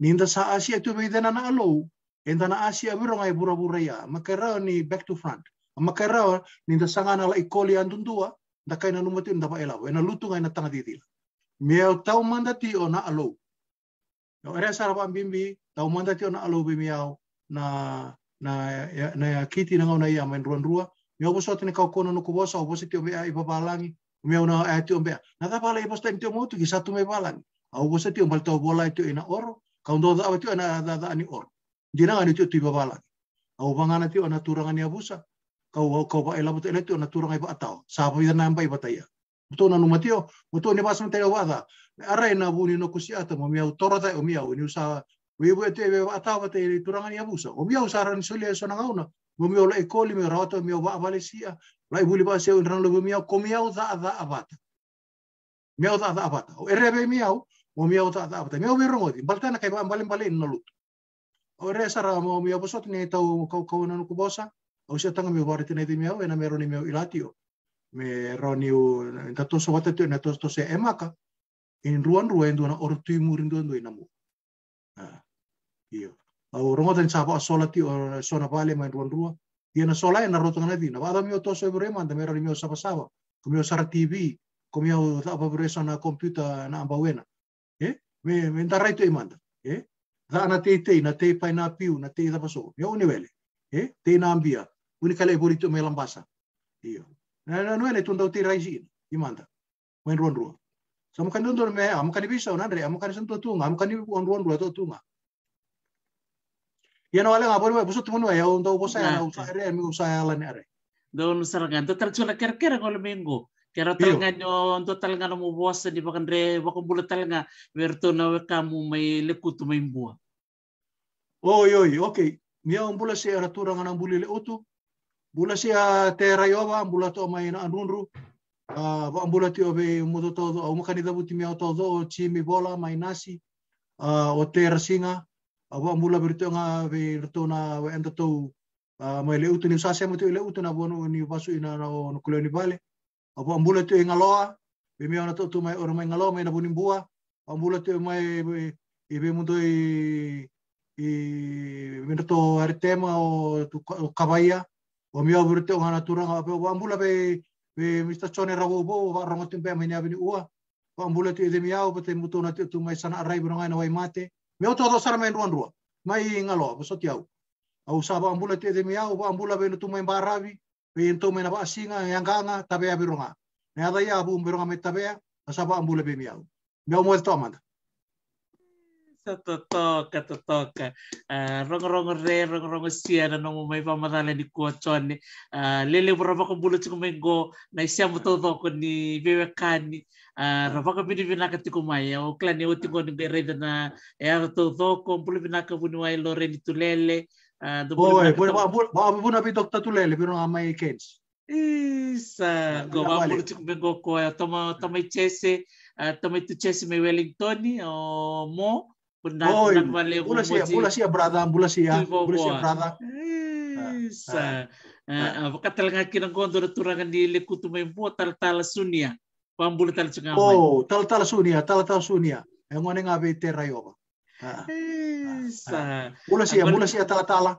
[SPEAKER 2] ninda sa asia tu me dena na alo enda na asia biro ngai bura bura ya makara ni back to front. Makara ninda sangana la ikoli andundua da kaina numati nda pa elawo ena lutu ngai na tanga ditila Miau tau mandati o na alo. No ere sara pa bimbi tau mandati o na alo bi miau na na na ya kiti na ngona ia main ruan rua. Miau boso tini kau kono no kubosa o bosi tio i papalangi. Miau na e tio bea. Na ta pala i bosta tio motu ki satu me palangi. Au bosi tio mal tau bola tio ina oro. Kau ndo da tio na da da ni oro. Dina ngani tio tio papalangi. Au bangana tio na turanga ni abusa. Kau kau pa elabu tio tio na turanga i pa atau. Sapa i na mbai bataya to na numa tio mo to ne basam tele wada ara na buni no kusi ata mo miau tora ta o miau ni usa we we te we ata wa te turanga ni abusa o miau sara ni sole so na ngauna mo miau la ekoli me rato miau ba valesia la buli ba se o ran lo miau ko miau da da abata miau da da abata o erebe miau mo miau da da abata miau be rongo di baltana kai ba balen balen no lut o re sara mo miau bosot ni tau kau kau na ko bosa o se tanga miau barite ni miau ena mero ni miau ilatio. Me roniu ta to so wata to na to to se emaka. In ruan ruan do na or tu mu rindo do ina mu. Ah io au rongo tan sapa sola ti o sona vale mai ruan rua ia na sola na roto na dina vada mio to so bre man me ro mio sapa sapa ko mio sara tv ko mio ta bre na computer na amba wena eh me me nda right e manda. Eh da na te te na te pai na piu na te da paso mio univele eh te na ambia. Unica le bolito me lambasa io. Na na no ele tunda uti raisi i manda. Wen ruan ruan so mo kan dondo me am kan bisa na re am kan tunga am kan ni ruan ruan to tunga ya no ale nga bolu busut mo ya undo bosa ya re mi usa ya la ne are
[SPEAKER 1] don sarangan to tercula ker ker ngol minggu kera talanga nyo untuk talanga no bosa di bakan re bakan bulat talanga werto na kamu may lekutu may buah
[SPEAKER 2] oi oi okay mia un bula se ratura ngana bulile utu bula sia te raiowa bula to mai na anunru uh, bula ti obe mudo todo makani da buti mia todo o chimi bola mai nasi uh, o te rasinga ava bula berto nga be rto na we enda to mai le utu ni sa se mo le utu na bono ni basu ina no no kulo ni bale. Ava bula ti ngaloa be mia na to tu mai ora mai ngaloa mai na bua bula ti mai e be mundo i i minto aritema o tu kabaia. O mia burte o hana turanga pe o ambula be be mista chone rawo bo wa rongo tempe mai ni ua. O ambula te de mia o te na tu mai sana arai bronga na wai mate me o todo sara mai ruan rua. Mai ngalo bo so tiau au saba ambula te de mia o ambula be tu mai baravi be ento mai na ba singa yang ganga tabe ne ada ya bu bronga me tabe ya saba ambula be mia me o mo to amanda
[SPEAKER 1] totoka totoka. Uh, rongo-rongo re rongo-rongo sia na nongo mai pamatala ni kuachone uh, lele borapa ko bulo tiko mengo na isia mo todo ko ni bewe kani. Uh, rapa ka bini binaka tiko mai o klani o tiko ni bereda na e ara todo ko bulo binaka buni wai lore ni tulele.
[SPEAKER 2] Uh, oh eh buna buna buna bi dokta tulele bino amai kens.
[SPEAKER 1] Isa go ba bulo tiko mengo ko toma toma chese uh, tamai tu chesi me Wellington o mo
[SPEAKER 2] bunda oh, vale bula sia bula sia brother bula sia bula sia brother
[SPEAKER 1] sa vakatalanga kina gondo na turangan di le kutu mai mo tal tal sunia. Pambula tal chunga
[SPEAKER 2] oh tal tal sunia tal tal sunia e ngone ngabe te rayo
[SPEAKER 1] sa
[SPEAKER 2] bula sia bula sia tal tala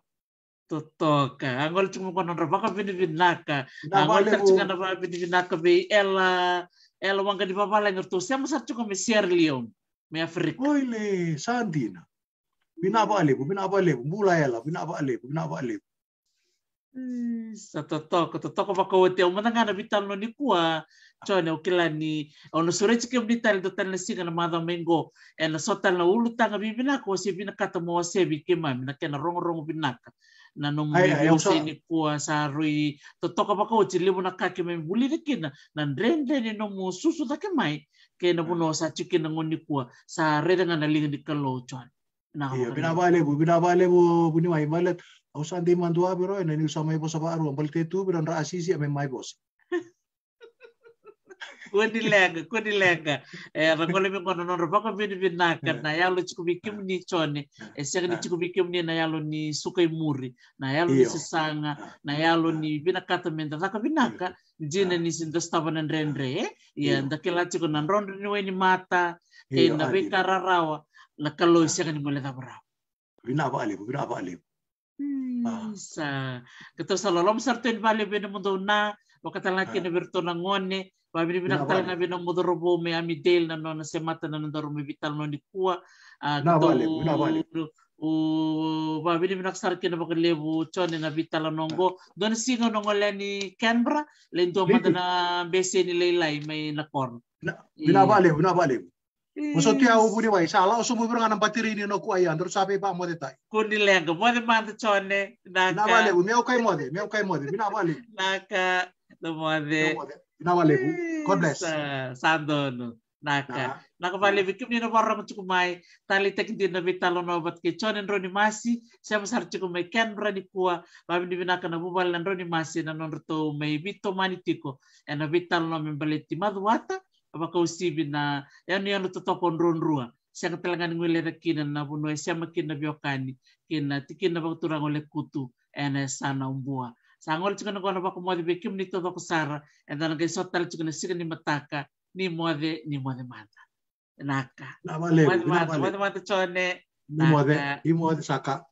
[SPEAKER 1] totoka angol cuma kono ra baka vini vinaka. Angol tal chunga na vini vinaka be ela ela wanga di babala ngertu siamo sa chunga me Sierra Leone Afrika.
[SPEAKER 2] Oile, sandina. Binaba alepo, binaba alepo, mula ela, binaba alepo, binaba alepo.
[SPEAKER 1] Sa totoko, totoko baka wote, o mananga na vital no ni kua, chone o kila ni, o no sure chike mnital do tal na singa na madha mengo, e na sotal na ulu tanga bibinaka, o si binakata mo wa sebi kema, minake na rongo rongo binaka. na no mo se ni kua sa rui to toka pa ko ti levo na ka ke me buli kina na. Ndrende ni no mo susu da ke mai ke na buno sa chiki na ngoni kua sa nga na linga di kalo chuan
[SPEAKER 2] na iya bina bale bu bina bale bu buni mai malet au sa de mandua bero na ni usama ibo sa baru ambal tetu biro ra asisi ame mai bos
[SPEAKER 1] kudilega kudilega e rakole mi kono non ropaka vini vinaka na yalo chikubikim ni chone. E sega ni chikubikim ni na yalo ni sukai muri na yalo ni sisanga na yalo ni vinakata menda taka vinaka jina ni sinda stava na rendre ya ndakela chiko na rondo ni weni mata e na veka rarawa na kalo sega ni mole tabra
[SPEAKER 2] vina vale vina vale
[SPEAKER 1] sa. Kato sa lolom sarten vale bene mundo na na virtona ngone Babini binaktal na binang modorobo me amidel na no na semata na nandaro me vital no ni kuwa.
[SPEAKER 2] Na vale, na vale.
[SPEAKER 1] O babini binaksar kina bakal lebu chone na vital nongo. Don singo nongo le ni Canberra, len do mata na bese ni leilai may na korn.
[SPEAKER 2] Binabale, binabale. Maso tia u buni wai sala o sumu beranga batiri ni no kuai andro sabe pa mo detai.
[SPEAKER 1] Kundi lenga mo de manda chone
[SPEAKER 2] na Na vale, meu kai mo de, meu kai mo de, binabale.
[SPEAKER 1] Naka no mo de.
[SPEAKER 2] Nawalebu. God bless.
[SPEAKER 1] Sandono. Naka. Naka vale vikim ni na warra mo mai. Tali tek di na vitalo no bat ke chonen roni masi. Sia masar chuku mai. Ken rani kuwa babi ni binaka na bubal na roni masi. Na non rto mai. Vito manitiko e na vitalo no membaleti maduata apa kau sibi na ya ni anu totopon ron rua. Sia katelangan ngule kina na buno sia makin na biokani kina tikin na bakturang oleh kutu. Ene sana umbua sangol chikana kona bako mode be kim ni todo ko sara and then ga sotal chikana sika ni mataka ni mode ni mode mata. Naka.
[SPEAKER 2] Na vale
[SPEAKER 1] mode mata mode mata chone
[SPEAKER 2] ni mode ni mode saka